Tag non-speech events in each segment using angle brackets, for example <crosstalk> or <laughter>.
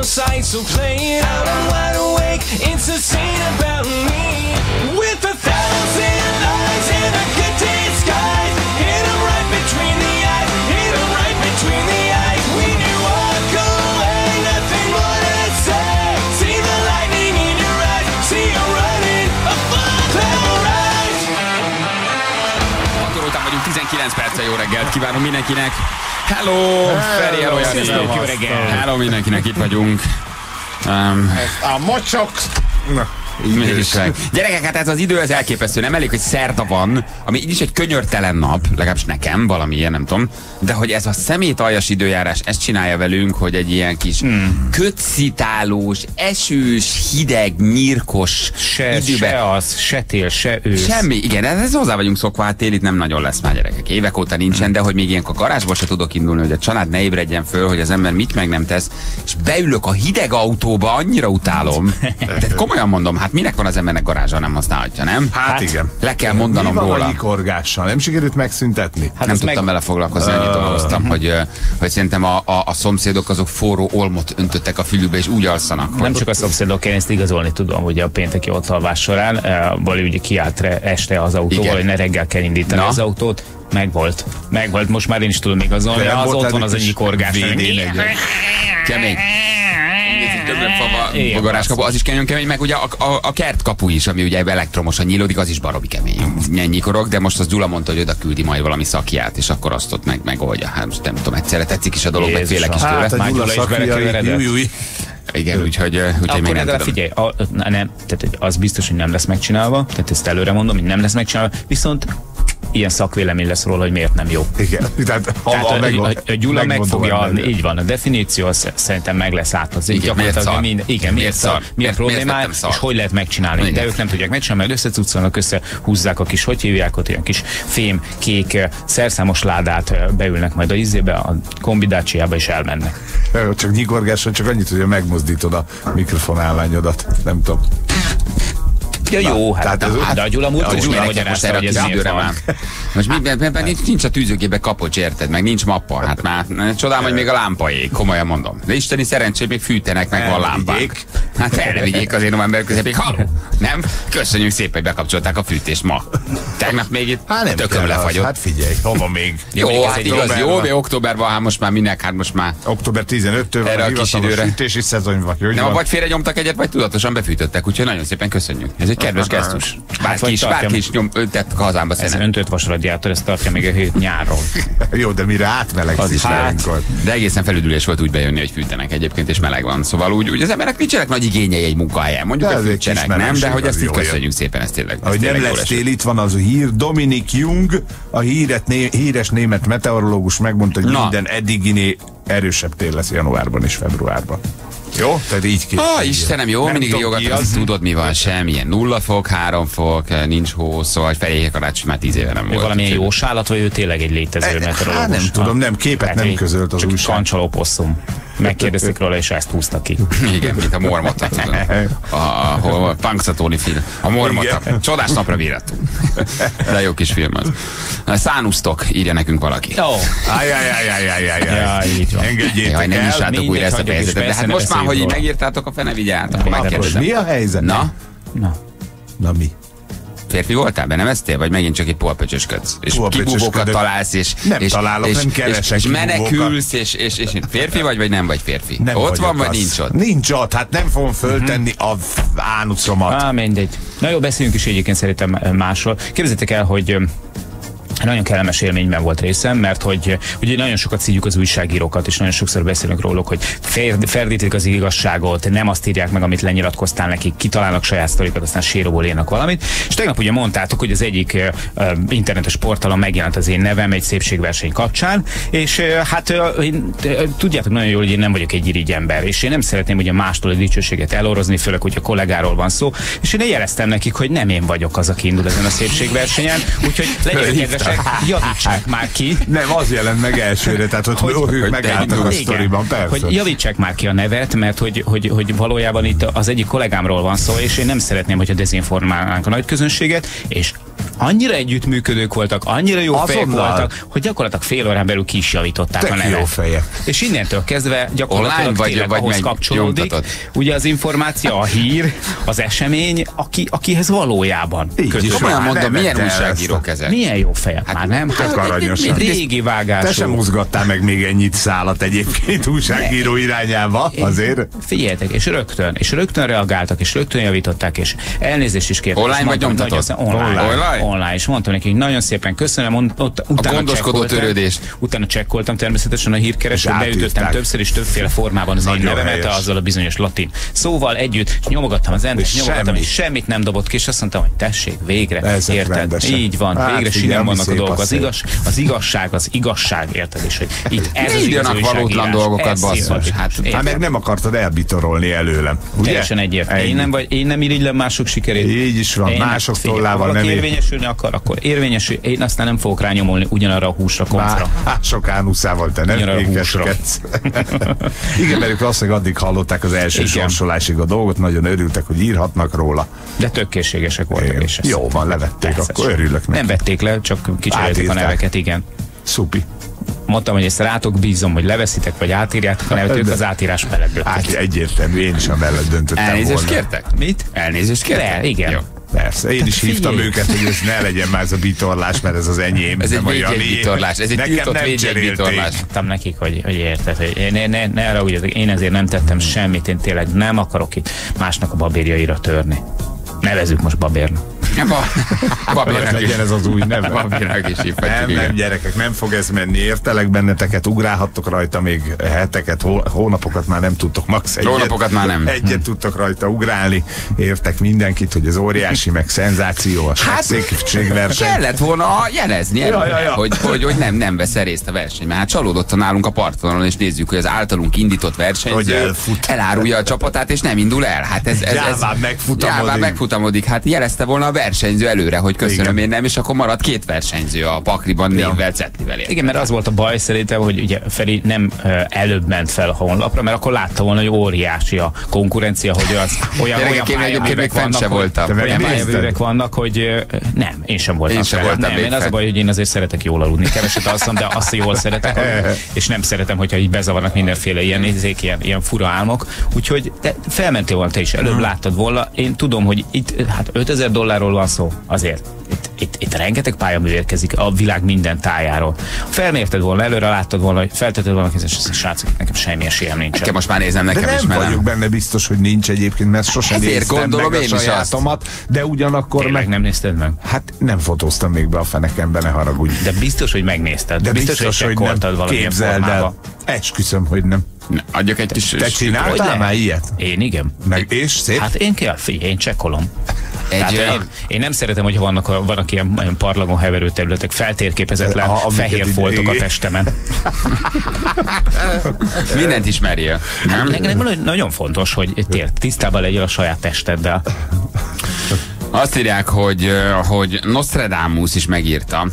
your sight, so play it out. I'm wide awake. It's a scene about me with a thousand lies and a good disguise. Hit 'em right between the eyes. Hit 'em right between the eyes. When you walk away, nothing more to say. See the lightning in your eyes. See you running a full cloud rise. Gyakoroltam vagyunk 19 perce, jó reggelt kívánom mindenkinek. Hello, Feri, hello, Jani. jó reggelt. Hello mindenkinek, itt vagyunk. Um, A mocsok... Na, Mégis meg. Gyerekek, hát ez az idő az elképesztő. Nem elég, hogy szerda van, ami így is egy könyörtelen nap, legalábbis nekem, valami ilyen, nem tudom. De hogy ez a szemétaljas időjárás ezt csinálja velünk, hogy egy ilyen kis hmm. kötszitálós, esős, hideg, nyírkos Se, időben. se az, se tél, se ősz. Semmi, igen, ez, ez hozzá vagyunk szokva, hát tél itt nem nagyon lesz már gyerekek. Évek óta nincsen, de hogy még ilyenkor garázsba se tudok indulni, hogy a család ne ébredjen föl, hogy az ember mit meg nem tesz, és beülök a hideg autóba, annyira utálom. <laughs> Tehát komolyan mondom, hát minek van az embernek garázsa, nem használhatja, nem? hát, igen. Le kell mondanom Mi van róla. a? Nem sikerült megszüntetni? Hát nem tudtam meg- vele foglalkozni, annyit dolgoztam, hogy, hogy szerintem a, a, a szomszédok azok forró olmot öntöttek a fülükbe, és úgy alszanak. Nem hogy- csak a szomszédok, én ezt igazolni tudom, hogy a pénteki ottalvás során eh, Bali ugye kiállt re, este az autóval, Igen. hogy ne reggel kell indítani Na. az autót. Megvolt. Megvolt, most már én is tudom igazolni, az ott van az egyik korgás. VD-40. Kemény. Igen, bogaráskapu, az is kemény, kemény, meg ugye a, a, a kertkapu is, ami ugye elektromosan nyílódik, az is baromi kemény. Nyikorog, de most az Gyula mondta, hogy oda küldi majd valami szakját, és akkor azt ott meg megoldja. Hát most nem tudom, egyszerre tetszik is a dolog, meg Jézusom. félek is tőle. Hát a Gyula is. Igen, úgyhogy, úgyhogy még Akkor nem legalább tudom. figyelj, a, na, nem, tehát az biztos, hogy nem lesz megcsinálva, tehát ezt előre mondom, hogy nem lesz megcsinálva, viszont ilyen szakvélemény lesz róla, hogy miért nem jó. Igen. Tehát, ha, Tehát a, meg, a, a Gyula meg fogja adni, így van, a definíció az szerintem meg lesz átadva. Igen, miért szar? Mind, igen, miért, szar? szar? Mi a Miért- miért problémája, lettem szar? és hogy lehet megcsinálni. Igen. De ők nem tudják megcsinálni, mert összecucolnak, összehúzzák a kis, hogy hívják ott, ilyen kis fém, kék, szerszámos ládát beülnek majd a izébe, a kombidácsiába és elmennek. Csak nyikorgással csak annyit, hogy megmozdítod a mikrofonállványodat. Nem tudom. Ja, jó, hát, tehát ez- hát, de a Gyula is minek most erre a miért időre már? Most mi, be, nincs, a tűzőgébe kapocs, érted? Meg nincs mappa. Hát már csodálom, hogy még a lámpa ég, komolyan mondom. De isteni szerencsé, még fűtenek, meg van lámpák. Elvigyék. Hát el ne vigyék azért november közepéig. Halló! Nem? Köszönjük szépen, hogy bekapcsolták a fűtést ma. Tegnap még itt Hát nem tököm az. lefagyott. Hát figyelj, hova még? Jó, ez hát igaz, jó, de októberban, hát most már minek, hát most már Október 15-től Erre van a a kis hivatalos időre. sütési szezon van. Nem, vagy félre nyomtak egyet, vagy tudatosan befűtöttek, úgyhogy nagyon szépen köszönjük. Ez egy kedves gesztus. Bárki vagy is, bárki is nyom, tett hazámba Ez szerintem. öntött vasradiátor, ezt tartja még a hét nyáron. Jó, de mire átmelegszik Hát, ilyenkor? de egészen felüdülés volt úgy bejönni, hogy fűtenek egyébként, és meleg van. Szóval úgy, úgy az emberek nincsenek nagy igényei egy munkahelyen. Mondjuk, De hogy ez fűtsenek, nem? De hogy az ezt így köszönjük szépen, ez tényleg. ez Ahogy nem tényleg jó lesz eső. tél, itt van az a hír. Dominik Jung, a híret, né, híres német meteorológus megmondta, hogy Na. minden eddiginél erősebb tél lesz januárban és februárban. Jó? Tehát így ki. Ah, Istenem, jó, Nem mindig az. <laughs> tudod mi van, semmilyen nulla fok, három fok, nincs hó, szóval feléje karácsony már tíz éve nem volt. valamilyen úgyhogy- jós állat, vagy ő tényleg egy létező Eh, meteorológus? hát nem tudom, nem, képet Lehet, nem közölt az csak újság. kancsaló posszum. Megkérdezték róla, és ezt húzta ki. Igen, mint a mormota. tudod. A, a, a, a Punxsutawney film. A mormota. Igen. Csodás napra vérettünk. De jó kis film az. Szánusztok, írja nekünk valaki. Ó, Ajajajajajajajaj. Ja, így van. Engedjétek Jaj, nem is látok újra ezt a fejezetet. De hát most már, hogy így megírtátok a fenevigyát, akkor Akkor megkérdezem. mi a helyzet? Na, na. Na mi? Férfi voltál? Be nem eztél? Vagy megint csak egy polpöcsösködsz? És kibúvókat találsz, és, Nem és, találok, és, nem és, keresek és kibúvókat. menekülsz, és, és, és, férfi vagy, vagy nem vagy férfi? Nem ott van, vagy az. nincs ott? Nincs ott, hát nem fogom föltenni a f- ánucomat. Á, mindegy. Na jó, beszéljünk is egyébként szerintem másról. Képzeljétek el, hogy nagyon kellemes élményben volt részem, mert hogy ugye nagyon sokat szígyük az újságírókat, és nagyon sokszor beszélünk róluk, hogy ferdítik az igazságot, nem azt írják meg, amit lenyilatkoztál nekik, kitalálnak saját sztorikat, aztán síróból írnak valamit. És tegnap ugye mondtátok, hogy az egyik ö, internetes portalon megjelent az én nevem egy szépségverseny kapcsán, és ö, hát ö, én, tudjátok nagyon jól, hogy én nem vagyok egy irigy ember, és én nem szeretném ugye mástól a dicsőséget elorozni, főleg, hogy a kollégáról van szó, és én jeleztem nekik, hogy nem én vagyok az, aki indul ezen a szépségversenyen, úgyhogy legyenek kedvesek, javítsák már ki, Nem, az jelent meg elsőre, tehát hogy, Hogy- hogy hogy megálltak a sztoriban, persze. Hogy javítsák már ki a nevet, mert hogy, hogy, hogy valójában itt az egyik kollégámról van szó, és én nem szeretném, hogyha dezinformálnánk a nagy közönséget, és annyira együttműködők voltak, annyira jó fejek Azonnal. voltak, hogy gyakorlatilag fél órán belül ki is javították Tök a nevet. jó fejek. És innentől kezdve gyakorlatilag Online vagy- tényleg vagy ahhoz kapcsolódik. nyomtatod? Ugye az információ, a hír, az esemény, aki, akihez valójában kötődik. Komolyan mondom, milyen újságírók ezek? Milyen jó fejek már, nem? tök aranyosan. Régi vágású. Te sem mozgattál meg még ennyit szálat egyébként újságíró irányába, azért. Figyeljetek, és rögtön, és rögtön reagáltak, és rögtön javították, és elnézést is kértek. Online vagy aztán Online. Online? Online. És mondtam nekik, nagyon szépen köszönöm, ott, utána gondoskodó csekkoltam. törődést. Utána csekkoltam természetesen a hírkeresőt, beütöttem többször és többféle formában az én Nagyon nevemet, helyes. azzal a bizonyos latin szóval együtt, és nyomogattam az endet, nyomogattam, semmi. és semmit nem dobott ki, és azt mondtam, hogy tessék, végre, Ezek érted? rendesek. Így van, Hát végre sinem vannak a dolgok. az igaz, az igazság, az igazság, érted? És hogy itt <laughs> ez az igazi valótlan dolgokat, basszus. Hát-? Hát meg nem akartad elbitorolni előlem. Ugye? Teljesen egyértelmű. Én nem, vagy, én nem irigylem mások sikerét. Így is van, Én mások tollával nem ér- érvényesülni akar, akkor érvényesül. Én aztán nem fogok rányomolni ugyanarra a húsra, koncra. Már sok ánuszával te nem. <laughs> Igen, mert ők valószínűleg addig hallották az első Igen. sorsolásig a dolgot, nagyon örültek, hogy írhatnak róla. De tök készségesek voltak. És ezt- Jó van, levették, Persze. akkor örülök neki. Nem vették le, csak kicserélték a neveket, igen. Szupi. Mondtam, hogy ezt rátok bízom, hogy leveszitek, vagy átírjátok nevet, ők az átírás mellett Hát döntöttek. egyértelmű, én is a mellett döntöttem Elnézést volna. kértek? Mit? Elnézést kértek? De, igen. Jó. Persze, én is Tehát hívtam figyelj. őket, hogy ez ne legyen már ez a bitorlás, mert ez az enyém. Ez egy védjegyvitorlás, ez egy Nekem tiltott védjegyvitorlás. Mondtam nekik, hogy, hogy érted, hogy ne, ne, ne arra úgy, én ezért nem tettem semmit, én tényleg nem akarok itt másnak a babérjaira törni. Nevezzük most babérnak. Ba- Ez Babérnak is. legyen ez az új neve. Babérnak is hívhatjuk, Nem, nem, gyerekek, nem fog ez menni. Értelek benneteket, ugrálhattok rajta még heteket, hó- hónapokat már nem tudtok, max egyet. Hónapokat már nem. Egyet tudtok rajta ugrálni. Értek mindenkit, hogy ez óriási, meg szenzációs, hát, szépségverseny. Kellett volna jelezni Ja, ja, ja. Hogy, hogy, hogy nem, nem vesz részt a versenyben. Hát csalódottan nálunk a partvonalon, és nézzük, hogy az általunk indított Hogy versenyző elfut. elárulja a csapatát, és nem indul el. Hát ez, ez, ez Gyáván megfutamodik. Megfutamodik. Hát jelezte volna a versenyző előre, hogy köszönöm Igen. én nem, és akkor marad két versenyző a pakliban Ja. névvel, cetlivel. Igen, mert az volt a baj szerintem, hogy ugye Feri nem előbb ment fel a honlapra, mert akkor látta volna, hogy óriási a konkurencia, hogy az <laughs> olyan, Gyerekek, olyan pályaművek vannak, hogy- voltam. Te Olyan pályaművek vannak, hogy nem, én sem voltam Én sem fel. voltam nem, én az a baj, hogy én azért szeretek jól aludni. Keveset alszom, de azt jól szeretek aludni, <laughs> és nem szeretem, hogyha így bezavarnak mindenféle ilyen nézék, ilyen, ilyen fura álmok. Úgyhogy te felmentél volna te is, előbb láttad volna. Én tudom, hogy itt hát 5000 dollárról van szó, azért. Itt, itt, itt rengeteg pályamű érkezik a világ minden tájáról. Felmérted volna, előre láttad volna, hogy feltetted volna, hogy ez srácok, nekem semmi esélyem nincsen. Nekem most már nézem De nekem is, nem mert vagyok benne biztos, hogy nincs egyébként, mert sosem Ezért néztem gondolom meg én a is sajátomat, de ugyanakkor Tényleg meg... nem nézted meg? Hát nem fotóztam még be a fenekembe, ne haragudj. De biztos, hogy megnézted. De biztos, hogy hogy csekkoltad nem. Képzeld el. Esküszöm, hogy nem. Ne, Adjak egy kis... Te csináltál Hogy már ilyet? Én igen. Meg, és szép? Hát én kell, figyelj, én csekkolom. Tehát Egy, én, én, nem szeretem, hogy vannak, a- vannak ilyen, ilyen parlagon heverő területek, feltérképezetlen, A- amiket fehér foltok a testemen. <laughs> mindent ismerjél. Nem? Nekem nagyon- fontos, hogy tisztában legyél a saját testeddel. Azt írják, hogy, hogy Nostradamus is megírta,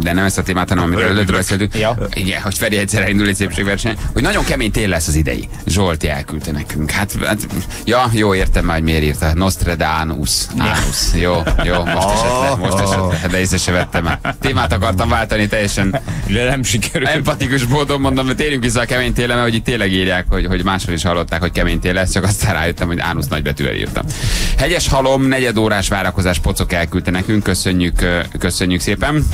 de nem ezt a témát, hanem amiről előtt beszéltünk. Ja. Igen, hogy Feri egyszer indul egy szépségverseny, hogy nagyon kemény tél lesz az idei. Zsolti elküldte nekünk. Hát, hát ja, jó, értem már, hogy miért írta. Nostradamus. Anus. Jó, jó, most esett le, most esett le, de észre se vettem el. Témát akartam váltani teljesen De nem sikerült. empatikus módon mondom, hogy térjünk vissza a kemény téle, mert hogy itt tényleg írják, hogy, hogy máshol is hallották, hogy kemény tél lesz, csak aztán rájöttem, hogy ánusz nagybetűvel írtam. Hegyes halom, negyed órás várakozás pocok elküldte nekünk, köszönjük, köszönjük szépen.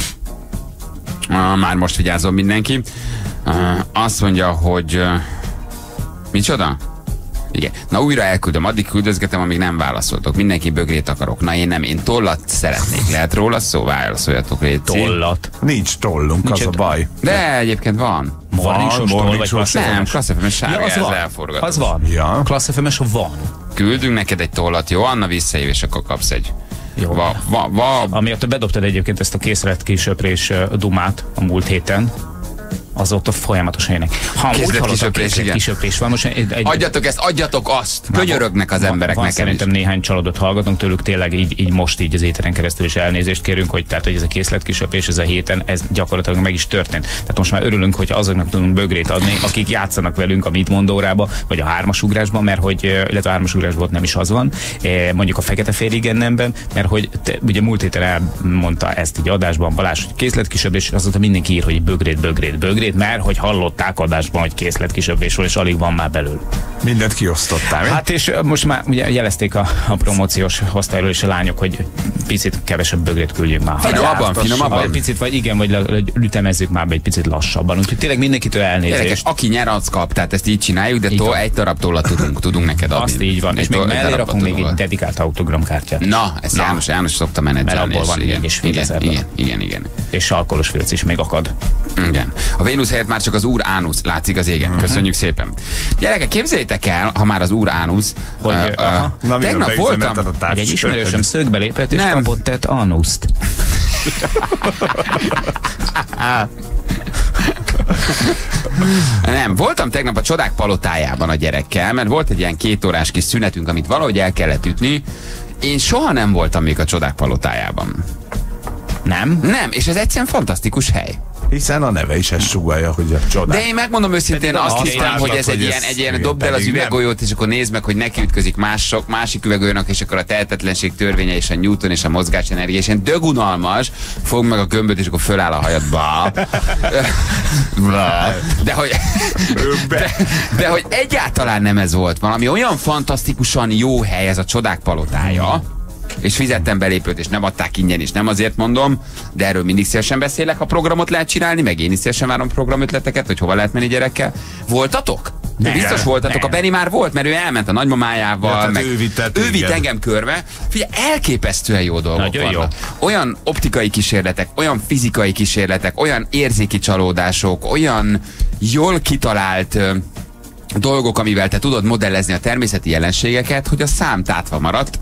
Már most vigyázom mindenki. Azt mondja, hogy micsoda? Igen. Na újra elküldöm, addig küldözgetem, amíg nem válaszoltok. Mindenki bögrét akarok. Na én nem, én tollat szeretnék. Lehet róla szó? Válaszoljatok, légy. Tollat. Nincs tollunk, az a baj. De egyébként van. Morningsos toll, morning klassz Nem, klassz FM, Ja, az ez van. Az van. Ja. Klassz FM-es van. Küldünk neked egy tollat, jó? Anna visszaév, és akkor kapsz egy. Jó. Va, va, va, Amiatt bedobtad egyébként ezt a készlet kisöprés ö, dumát a múlt héten, azóta folyamatosan jönnek. Ha úgy Kézlet kisöprés, kézlet igen. kisöprés van, most egy, egy, Adjatok ezt, adjatok azt! Könyörögnek az van- emberek van nekem is. szerintem néhány csalódott hallgatunk tőlük, tényleg így, így most így az éteren keresztül is elnézést kérünk, hogy tehát, hogy ez a készletkisöprés ez a héten, ez gyakorlatilag meg is történt. Tehát most már örülünk, hogy azoknak tudunk bögrét adni, akik játszanak velünk a mit mondórába, vagy a hármasugrásban, mert hogy, illetve a hármasugrásban ott nem is az van, eh, mondjuk a fekete féligennemben, mert hogy te, ugye múlt héten elmondta ezt így adásban Balázs, hogy készletkisöprés, és azóta mindenki ír, hogy bögrét, bögrét, bögrét, mert hogy hallották adásban, hogy készletkisöprés és alig van már belül. Mindent kiosztottál. mi? Hát és most már ugye jelezték a, a promóciós osztályról is a lányok, hogy picit kevesebb bögrét küldjünk már. Vagy finomabban. egy picit, vagy igen, vagy le- ütemezzük már egy picit lassabban. Úgyhogy tényleg mindenkitől elnézést. aki nyer, az kap. Tehát ezt így csináljuk, de tó, egy darab tollat tudunk, tudunk neked adni. Azt így van. Egy És még mellé rakunk még egy dedikált autogramkártyát. Na, ezt Na. János, János szokta menedzselni. Mert abból és van igen, és igen, ezer igen, igen, igen, És alkoholos filc is még akad. igen. A Vénusz helyett már csak az úr ánusz látszik az égen. Köszönjük szépen. Gyerekek, képzeljétek el, ha már az úr ánusz, Hogy, ö, aha. Na, tegnap voltam, Hogy egy ismerősöm szögbe lépett, és Nem. kapott tett anuszt. <laughs> Nem, voltam tegnap a csodák palotájában a gyerekkel, mert volt egy ilyen két órás kis szünetünk, amit valahogy el kellett ütni. Én soha nem voltam még a csodák palotájában. Nem? Nem, és ez egyszerűen fantasztikus hely. Hiszen a neve is ezt sugalja, hogy a csodák. De én megmondom őszintén, Pedig azt látod, hogy ez egy ilyen, egy ilyen dobd el az üveggolyót, és akkor nézd meg, hogy neki ütközik mások, másik üveggolyónak, és akkor a tehetetlenség törvénye, és a Newton, és a mozgásenergia, és ilyen dögunalmas, fog meg a gömböt, és akkor föláll a hajad. Bá. Bá. De hogy, de, de hogy egyáltalán nem ez volt. Valami olyan fantasztikusan jó hely ez a csodák palotája, és fizettem belépőt, és nem adták ingyen, és nem azért mondom, de erről mindig szívesen beszélek, ha programot lehet csinálni, meg én is szívesen várom programötleteket, hogy hova lehet menni gyerekkel. Voltatok? Nem. Biztos voltatok, Nem. a Benny már volt, mert ő elment a nagymamájával, Ja, tehát meg ő vitt ő vitt engem körbe. Figyelj, elképesztően jó dolgok Nagyon jó. vannak. Olyan optikai kísérletek, olyan fizikai kísérletek, olyan érzéki csalódások, olyan jól kitalált dolgok, amivel te tudod modellezni a természeti jelenségeket, hogy a szám tátva maradt.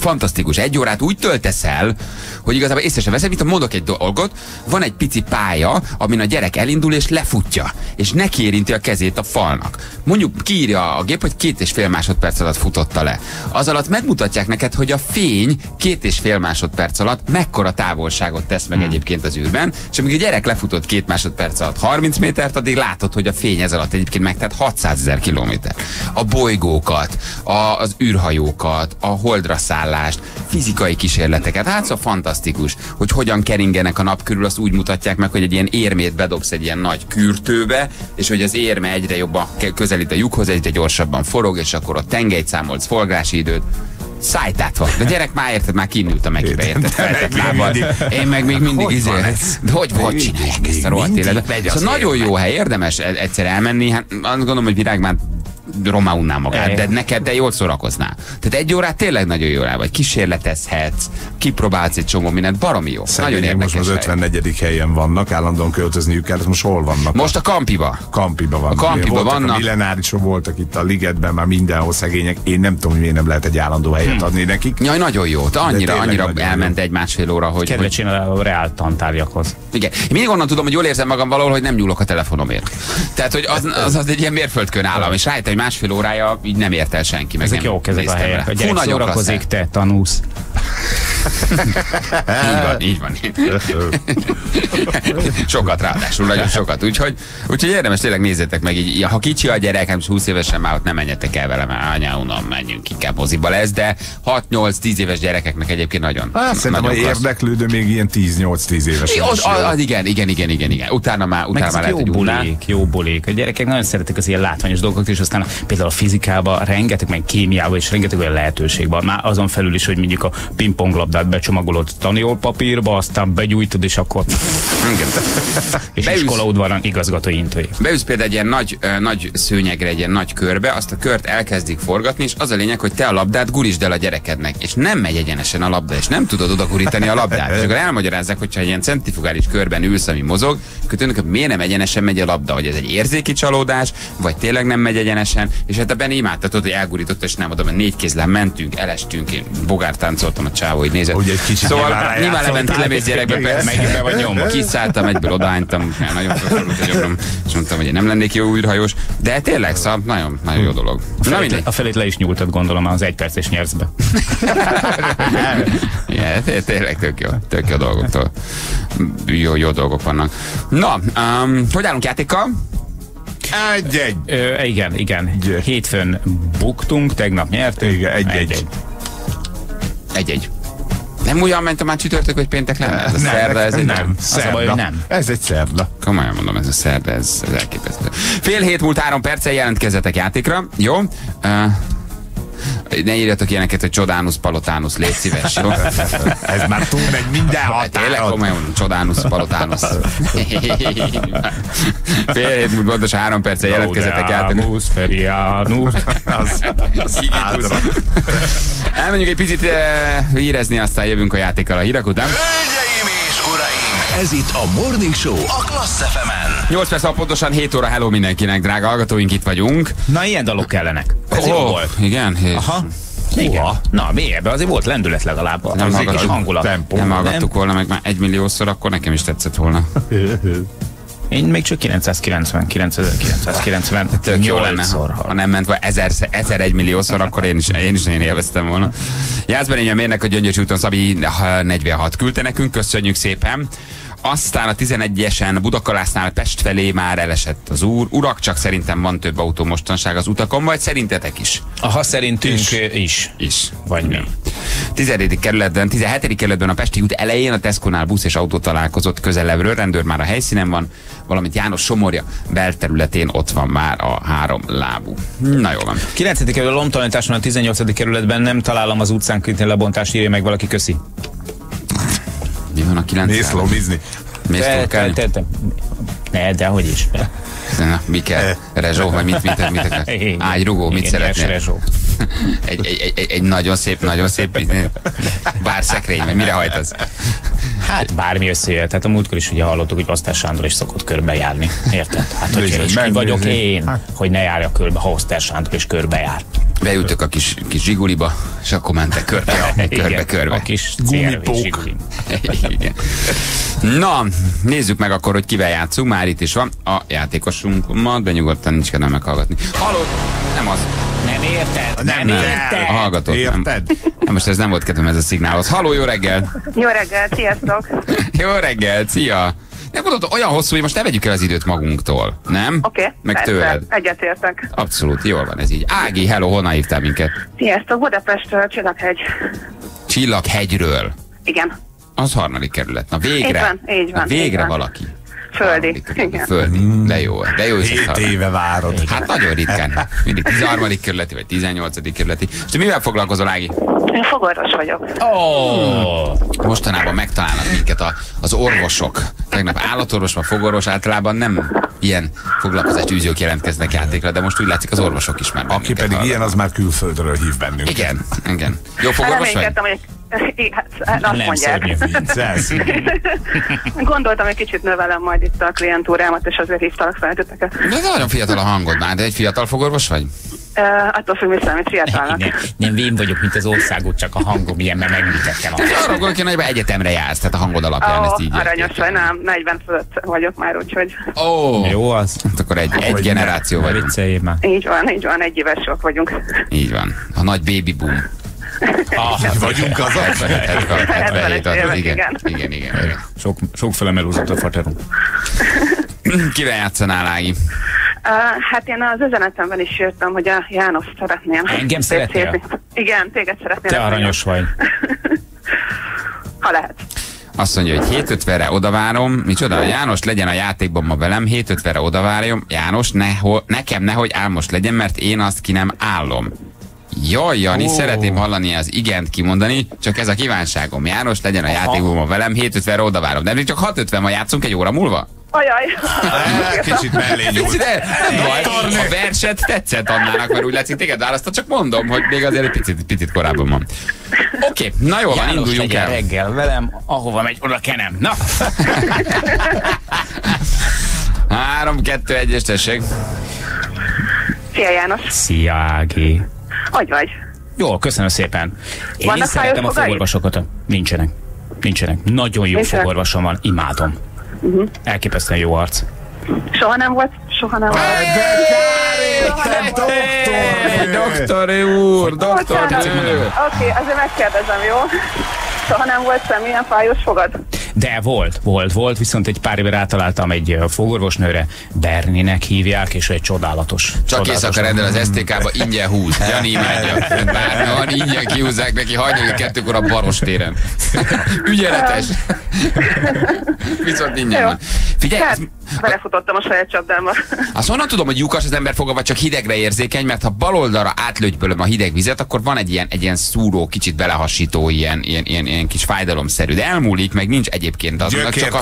Fantasztikus. Egy órát úgy töltesz el, hogy igazából észre sem veszed, mint ha mondok egy dolgot, van egy pici pálya, amin a gyerek elindul és lefutja, és neki érinti a kezét a falnak. Mondjuk kiírja a gép, hogy két és fél másodperc alatt futotta le. Az alatt megmutatják neked, hogy a fény két és fél másodperc alatt mekkora távolságot tesz meg egyébként az űrben, és amíg a gyerek lefutott két másodperc alatt 30 métert, addig látod, hogy a fény ez alatt egyébként megtett 600 ezer kilométer. A bolygókat, a, az űrhajókat, a holdra szállást, fizikai kísérleteket. Hát szóval fantasztikus, hogy hogyan keringenek a nap körül, azt úgy mutatják meg, hogy egy ilyen érmét bedobsz egy ilyen nagy kürtőbe, és hogy az érme egyre jobban közelít a lyukhoz, egyre gyorsabban forog, és akkor a tengelyt számolsz, forgási időt, szájtátva. De gyerek már érted, már kinült a megibe, érted? Feltett lábbal. Én meg még mindig izé. van? De hogy, hogy csinálják ezt a rohadt életet? Szóval nagyon jó hely, érdemes e- egyszer elmenni. Hát azt gondolom, hogy virág már Roma unná magát, de neked te jól szórakoznál. Tehát egy órát tényleg nagyon jól el vagy. Kísérletezhetsz, kipróbálsz egy csomó mindent, baromi jó. nagyon Szegények most érdekes az hely. 54. helyen vannak, állandóan költözniük kellett. Most hol vannak? Most a Kampiba. Kampiba vannak. A Kampiba voltak vannak. A millenárisok voltak itt a ligetben, már mindenhol szegények. Én nem tudom, hogy miért nem lehet egy állandó helyet adni nekik. Jaj, nagyon jó. De annyira, tényleg annyira nagyon elment egy másfél óra, hogy, Kedve hogy csinál a reál tantárgyakhoz. Igen. Én mindig onnan tudom, hogy jól érzem magam valahol, hogy nem nyúlok a telefonomért. Tehát, hogy az, az, az egy ilyen mérföldkön állam, és rájött, hogy másfél órája így nem ért el senki. Meg Ezek nem jók ezek a helyek. A gyerek szórakozik, te tanulsz. <laughs> Így van, így van. <laughs> sokat ráadásul, nagyon sokat. Úgyhogy, úgyhogy érdemes tényleg nézzétek meg, így, ha kicsi a gyerek, nem is 20 évesen már ott nem menjetek el vele, mert anya, unam, menjünk inkább moziba lesz, de 6-8-10 éves gyerekeknek egyébként nagyon. Hát, szerintem, nagyon érdeklődő még ilyen 10-8-10 éves. I- Az, az, az, igen, igen, igen, igen, igen. Utána már, utána már lehet, jó bulik, jó bulik. A gyerekek nagyon szeretik az ilyen látványos dolgokat, és aztán például a fizikában rengeteg, meg kémiában is rengeteg olyan lehetőség van. Már azon felül is, hogy mondjuk a pingponglabdát becsomagolod taniol papírba, aztán begyújtod, és akkor Igen. és Beülsz. iskolaudvaron igazgatói intői. Beülsz például egy ilyen nagy, nagy szőnyegre, egy ilyen nagy körbe, azt a kört elkezdik forgatni, és az a lényeg, hogy te a labdát gurítsd el a gyerekednek, és nem megy egyenesen a labda, és nem tudod oda gurítani a labdát. És akkor elmagyarázzák, hogyha egy ilyen centrifugális körben ülsz, ami mozog, akkor tulajdonképpen miért nem egyenesen megy a labda, hogy ez egy érzéki csalódás, vagy tényleg nem megy egyenesen, és hát ebben imádtatod, hogy elgurított, és nem oda, mert négy kézlen mentünk, elestünk, én bogár táncoltam a csávó, hogy nézett. Ugye egy kicsit szóval nyilván lement lemész gyerekbe, persze. Be vagy nyomva. Kiszálltam egyből, odaánytam, mert nagyon felfordult a gyomrom, és mondtam, hogy én nem lennék jó űrhajós, de tényleg, szóval nagyon, nagyon jó dolog. Na Felét, a felét le is nyúltad, gondolom, az egy perces nyersz be. <laughs> Igen, té- tényleg tök jó, tök jó dolgoktól. Jó, jó dolgok vannak. Na, um, hogy állunk játékkal? Egy-egy. Ö, igen, igen. Ugye. Hétfőn buktunk, tegnap nyertünk. Igen, egy-egy. Egy-egy. Nem olyan ment a már csütörtök, hogy péntek lenne? Ez a szerda, ez egy nem. Az a baj, hogy nem. Ez egy szerda. Komolyan mondom, ez a szerda, ez, ez elképesztő. Fél hét múlt három perccel jelentkezzetek játékra, jó? Uh, ne írjatok ilyeneket, hogy Csodánusz, Palotánus, légy szíves, jó? <laughs> Ez már túl megy minden Hát Tényleg határon. komolyan mondom, Csodánusz, Palotánusz. <laughs> Fél hét múlt pontosan három. Laudamus, Ferianus. Az, az hátra. Elmenjünk egy picit uh, hírezni, aztán jövünk a játékkal a hírek után. Hölgyeim és uraim, ez itt a Morning Show a Klassz FM-en. 8 perc pontosan 7 óra, hello mindenkinek, drága hallgatóink, itt vagyunk. Na, ilyen dalok kellenek. Ez jó volt. Igen? És Aha. Igen. Na, mi ebbe azért volt lendület legalább. Nem Nem az egy kis hangulat. Tempó. nem hallgattuk volna meg már egy milliószor, akkor nekem is tetszett volna. <laughs> Én még csak 990, 9990. Tök jó lenne, ha, Nyolcszor ha nem ment volna ezer, ezer egy milliószor, akkor én is, én is nagyon élveztem volna. Jászberényen mérnek a Gyöngyösi úton Szabi ha 46 küldte nekünk, köszönjük szépen. Aztán a 11-esen Budakalásznál Pest felé már elesett az úr. Urak, csak szerintem van több autó mostanság az utakon, vagy szerintetek is? Aha, szerintünk is. is. Is. Vagy mi? 17. kerületben, 17. kerületben a Pesti út elején a Tesco-nál busz és autó találkozott közelebbről, rendőr már a helyszínen van, valamint János Somorja belterületén ott van már a három lábú. Na jó van. 9. kerület lomtalanításon a 18. kerületben nem találom az utcán kritén lebontást, írja meg valaki, köszi. Mi van a 9 Mész lomizni. Mész Te, te, te, te. Ne, de hogy is. Na, mi kell? Rezsó, vagy mit, mit, mit akar? Ágyrugó, mit <laughs> Igen, szeretnél? rezsó. <laughs> Egy, egy, egy, egy, nagyon szép, nagyon szép <laughs> bár szekrény, vagy mire hajtasz? Hát bármi összejöhet. Tehát a múltkor is ugye hallottuk, hogy Osztás Sándor is szokott körbejárni. Érted? Hát hogy ki vagyok én, hogy ne járja körbe, ha Osztás Sándor is körbejár. Beültök a kis, kis zsiguliba, és akkor mentek körbe, <laughs> körbe. A kis Gumipók. Igen. Na, nézzük meg akkor, hogy kivel játszunk. Már itt is van a játékosunk. Ma, de nyugodtan nincs kedvem meghallgatni. Halló? Nem az. Nem érted? Nem, nem. érted? A hallgatót. Nem. Érted? Nem, most ez nem volt kedvem ez a szignálhoz. Halló, jó reggel! Jó reggel, sziasztok! Jó reggel, szia! Nem gondolod, olyan hosszú, hogy most ne vegyük el az időt magunktól, nem? Oké, okay, Meg persze, tőled. egyetértek. Abszolút, jól van ez így. Ági, hello, honnan hívtál minket? Sziasztok, Budapestről, Csillaghegy. Csillaghegyről. Igen, Az harmadik kerület. Na végre. Így van, így van, Na végre így van. valaki. Földi. Igen. Földi. De jó, de jó Hét éve várod. Hát nagyon ritkán. Mindig 13. kerületi, vagy 18. kerületi. És mivel foglalkozol, Ági? Én fogorvos vagyok. Oh, Mostanában megtalálnak minket a, az orvosok. Tegnap állatorvos, vagy fogorvos általában nem ilyen foglalkozást űzők jelentkeznek játékra, de most úgy látszik az orvosok is már Aki pedig hallgatnak. ilyen, az már külföldről hív bennünket. Igen, igen. Jó fogorvos vagy? hogy hát, hát azt nem mondják. <laughs> Gondoltam, hogy kicsit növelem majd itt a klientúrámat, és azért hívtalak fel titeket. De nagyon fiatal a hangod már, de egy fiatal fogorvos vagy? Uh, attól függ, mi számít fiatalnak. nem, nem én vagyok, mint az országút, csak a hangom ilyen, mert megműtettem. De arra gondolok, hogy egyetemre jársz, tehát a hangod alapján Ó, ezt így aranyos vagy, nem, 40 fölött vagyok már, úgyhogy Ó, Jó az. hát akkor egy, egy Hogy generáció Ne vagy. vicceljél már. így van, így van, egy éves sok vagyunk. Így van. A nagy baby boom. Ah, Vagyunk azok? 77, 77, 77, évek, igen, igen. igen, igen, sok, sok fele melúzott a faterom. <clears throat> Kivel játszanál, Ági? Uh, hát én az üzenetemben is írtam, hogy a János szeretném. Engem szeretnél? Igen, téged szeretném. Te aranyos vagy. <laughs> Ha lehet. Azt mondja, hogy 750-re odavárom. Micsoda? János legyen a játékban ma velem, 750-re odavárom. János, neho, nekem nehogy álmos legyen, mert én azt ki nem állom. Jaj, Jani, oh. szeretném hallani az igent kimondani, csak ez a kívánságom. János legyen a ma velem, 750-re odavárom. De még csak 650 ma játszunk egy óra múlva? Ajaj. Kicsit mellé nyúlt. De nem baj, a verset tetszett Annának, mert úgy látszik téged választott, csak mondom, hogy még azért egy picit, picit korábban van. Oké, okay, na jó van, János induljunk el. reggel velem, ahova megy, oda kenem. Na, 3, 2, 1 es tessék. Szia János. szia Ági. Hogy vagy? Jó, köszönöm szépen. Én Vannak szeretem fájós a fogorvosokat. Nincsenek. Nincsenek. Nagyon jó Nincsenek? fogorvosom van, imádom. Mhm. Elképesztően jó arc. Soha nem volt, soha nem volt. Hey, doktori úr, doktor. Oké, azért megkérdezem, jó? Soha nem volt semmilyen fájós fogad? De volt, volt, volt, viszont egy pár éve rátaláltam egy fogorvosnőre, Berninek hívják, és egy csodálatos. Csak éjszaka rendel az STK-ba, ingyen húz. Jani imádja. Bármi van, ingyen kihúzzák neki hajnali kettőkor a Baros téren. <laughs> Ügyeletes. Viszont ingyen van. Figyelj, Hát, belefutottam a saját csapdámba. azt honnan tudom, hogy lyukas az ember foga, vagy csak hidegre érzékeny, mert ha bal oldalra átlögybölöm a hideg vizet, akkor van egy ilyen, egy ilyen szúró, kicsit belehasító, ilyen, ilyen, ilyen, ilyen kis fájdalomszerű. De elmúlik, meg nincs egyébként az. csak a,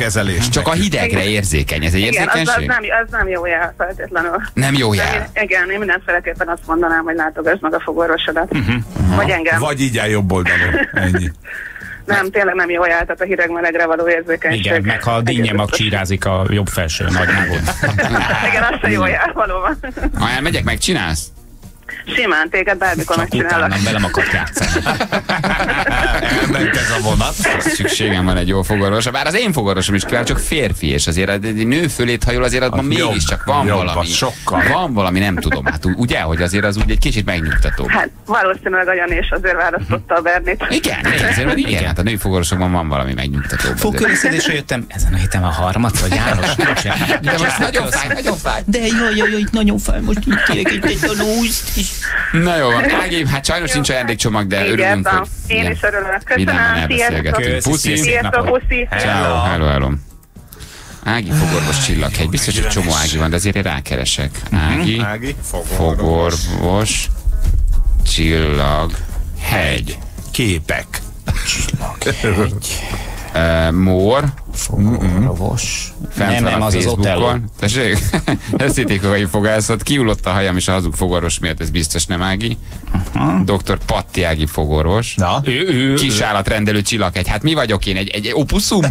csak a hidegre érzékeny. Ez egy Igen, az, az, érzékenység? nem, az nem jó jel feltétlenül. Nem jó jel. én, igen, én mindenféleképpen azt mondanám, hogy látogass meg a fogorvosodat. Uh-huh. Vagy engem. Vagy így áll jobb oldalon. Ennyi. Nem, tényleg nem jó jel, tehát a hideg-melegre való érzékenység. Igen, meg ha a dinnye mag csírázik a jobb felső nagymágon. <laughs> Igen, az se jó jel, valóban. Ha elmegyek, megcsinálsz? Simán téged bármikor Csak megcsinálok. utána belem akart játszani. Elment ez a vonat. Szükségem van egy jó fogorvosra. Bár az én fogorvosom is kell, csak férfi, és azért egy nő fölét hajol, azért abban Az mégiscsak van jobb, valami. az sokkal. Van valami, nem tudom. Hát ugye, hogy azért az úgy egy kicsit megnyugtató. Hát valószínűleg a Jani is azért választotta a Bernit. Igen, azért, igen, igen, hát a női fogorvosokban van valami megnyugtató. azért. Fogkörösszedésre jöttem, ezen a héten a harmad, vagy János. De most nagyon fáj, nagyon fáj. De jaj, jaj, jaj, nagyon fáj, most így kérek egy egy tanúzt. Na jó, van. Ági, hát sajnos nincs ajándékcsomag, de Így örülünk, értem. hogy... Én igen. is örülök. Köszönöm, sziasztok. Puszi. Sziasztok, puszi. Ciao, hello, hello. Ági fogorvos csillaghegy. Biztos, hogy csomó Ági van, de azért én rákeresek. Ági, Ági, fogorvos. fogorvos, csillaghegy. Képek. Uh, Mór, Fogorvos. fent Nem, nem, a az az Otello. Facebookon. Tessék? <laughs> Esztétikai fogászat. Kiullott a hajam is a hazug fogorvos miatt, ez biztos nem Ági. Dr. Patti Ági fogorvos. Na? Ő, ő, Kisállatrendelő csillaghegy. Hát mi vagyok én? Egy, egy opuszum?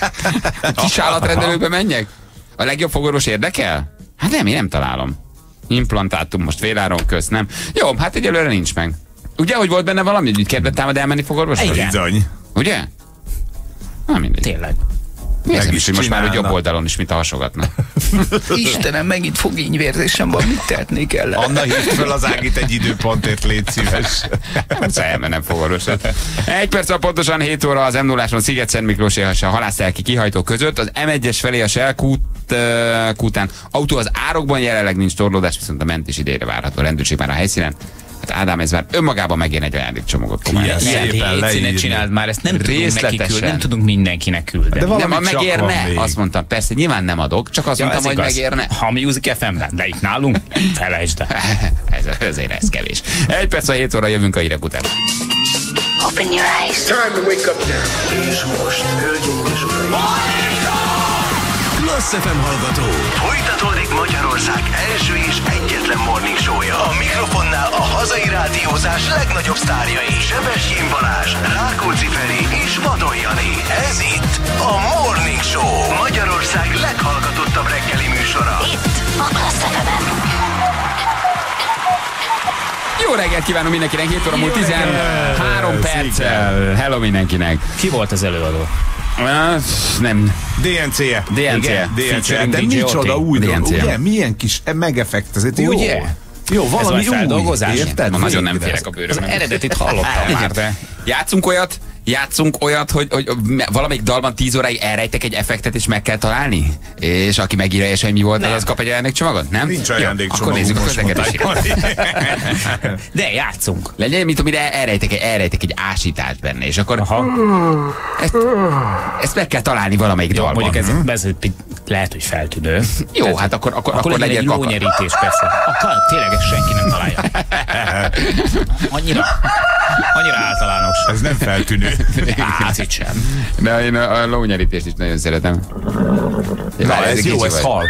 <laughs> Kisállatrendelőbe menjek? A legjobb fogorvos érdekel? Hát nem, én nem találom. Implantátum most féláron köz, nem? Jó, hát egyelőre nincs meg. Ugye, hogy volt benne valami, hogy kedvet támad elmenni fogorvosra? Igen. Bizony. Ugye? Na mindegy. Tényleg. Meg is, hogy most már hogy jobb oldalon is, mint a hasogatna. <laughs> Istenem, megint fogényvérzésem van, mit tehetnék ellen? Anna hívd fel az Ágit egy időpontért, légy szíves. Szemben nem fogorvosra. Egy perc a pontosan 7 óra az m 0 sziget szent Miklós és a halásztelki kihajtó között. Az M1-es felé a Selkút kútán autó az árokban jelenleg nincs torlódás, viszont a mentés idejére várható a rendőrség már a helyszínen. Hát Ádám, ez már önmagában megér egy ajándékcsomagot. komolyan. Ilyen szépen leírni. csináld már, ezt nem tudunk neki küldeni, nem tudunk mindenkinek küldeni. De valami Nem, a megérne, azt mondtam, persze, nyilván nem adok, csak azt Ja, mondtam, hogy igaz. megérne. Ha Music FM-ben, de itt nálunk, felejtsd el. <laughs> ez, ezért ez kevés. Egy perc a 7 óra jövünk a hírek után. Open your eyes. És most, hölgyeim és uraim. Klassz FM hallgató. Folytatódik Magyarország első és egyetlen morning show-ja. A mikrofonnál a hazai rádiózás legnagyobb sztárjai. Sebestyén Balázs, Rákóczi Feri és Vadon Jani. Ez itt a Morning Show. Magyarország leghallgatottabb reggeli műsora. Itt a Klassz FM-en. Jó reggelt kívánok mindenkinek, 7 óra múlt 13 reggelt, perccel. Hello mindenkinek. Ki volt az előadó? Ah, Nem. Igen, DNC-je. Featuring De micsoda Oti. új dolog, DNC-je. ugye? Milyen kis megeffektezett. Jó. Ugye? Jó, valami majd új. Érted? nagyon nem férek a Az bőrömben. eredetit hallottam már, de... Játszunk olyat, játszunk olyat, hogy, hogy valamelyik dalban 10 óráig elrejtek egy effektet, és meg kell találni? És aki megírja, és hogy mi volt, az, az kap egy ajándékcsomagot, nem? Nincs Jó, ajándékcsomag. Akkor nézzük a most közlekedési. <laughs> De játszunk. Legyen, mint amire elrejtek, egy- elrejtek egy ásítást benne, és akkor Aha. ezt, ezt meg kell találni valamelyik Jó, dalban. mondjuk ez, ez egy pi- lehet, hogy feltűnő. Jó, hát akkor, akkor, Akkor, legyen egy legyen kaka. lónyerítés, persze. Akkor tényleg ezt senki nem találja. <laughs> Annyira, annyira általános. Ez nem feltűnő. Hát itt sem. De én a, a lónyerítést is nagyon szeretem. Na, Várj, ez egy jó, ez halk.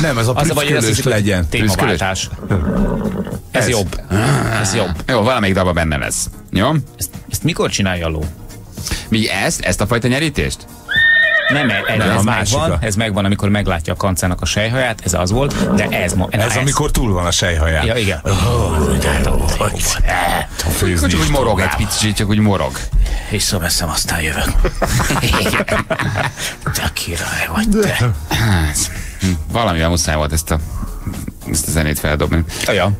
Nem, ez a hogy legyen. témaváltás. Ez Ez. jobb. Ez jobb. Jó, valamelyik dalban benne lesz. Jó? Ezt, ezt mikor csinálja a ló? Mi ezt? Ezt a fajta nyerítést? Nem, ez, Nem, ez megvan, ez megvan, amikor meglátja a kancának a sejhaját, ez az volt, de ez, mo- na Ez amikor túl van a sejhaján. Ja, igen. Főzni Csak úgy morog egy picit, csak úgy morog. Hiszom, veszem, aztán jövök. Te király vagy te. Hát, hm, valamivel muszáj volt ezt a, ezt a zenét feldobni. Ja.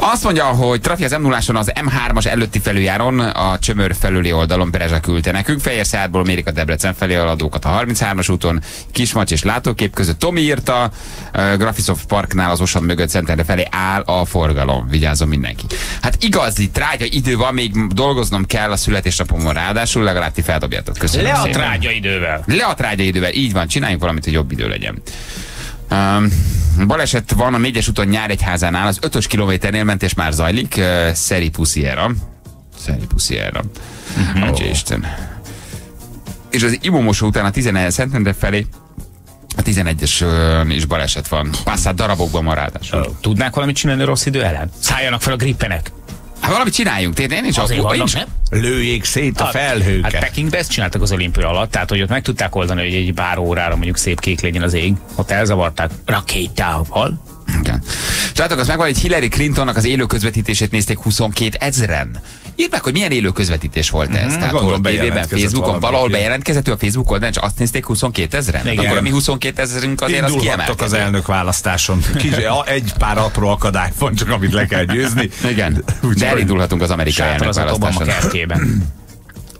Azt mondja, hogy trafi az m 0 az M3-as előtti felüljáron, a csömör felüli oldalon Berezsa küldte nekünk. Fejérszádból mérik a Debrecen felé aladókat a 33-as úton, Kismacs és látókép között. Tomi írta, uh, Graphisoft Parknál az Osan mögött Szentendre felé áll a forgalom. Vigyázzon mindenki. Hát igazi, trágya idő van, még dolgoznom kell a születésnapomon ráadásul, legalább ti feldobjátok. Köszönöm Le a szépen. trágya idővel. Le a trágya idővel, így van, csináljunk valamit, hogy jobb idő legyen. Um, baleset van a 4-es úton Nyáregyházánál, az 5-ös kilométernél mentés már zajlik, uh, Szeri Pusziera. Szeri Pusziera. Uh-huh. Atya Isten. És az Imomosó után a 11 Szentendre felé a 11-es uh, is baleset van. Passzát darabokban van ráadásul. Tudnák valamit csinálni rossz idő ellen? Szálljanak fel a grippenek. Hát valamit csináljunk, tényleg én is Azért én vannak, is, nem? Lőjék szét a Hát felhőket. Pekingben ezt csináltak az olimpia alatt, tehát hogy ott meg tudták oldani, hogy egy pár órára mondjuk szép kék legyen az ég. Ott elzavarták rakétával. Igen. Tudjátok, az megvan, hogy Hillary Clintonnak az élő közvetítését nézték 22 ezeren. Írd meg, hogy milyen élő közvetítés volt ez. Tehát gondolom hol a tévében, Facebookon, valahol bejelentkezett a Facebook oldalán, és azt nézték 22 ezeren. Igen. Akkor a mi 22 ezerünk azért az Indulhattok az elnök választáson. Kis, <laughs> egy pár apró akadály van, csak amit le kell győzni. Igen, Úgyhogy- de elindulhatunk az amerikai elnökválasztáson. kertjében. <clears throat>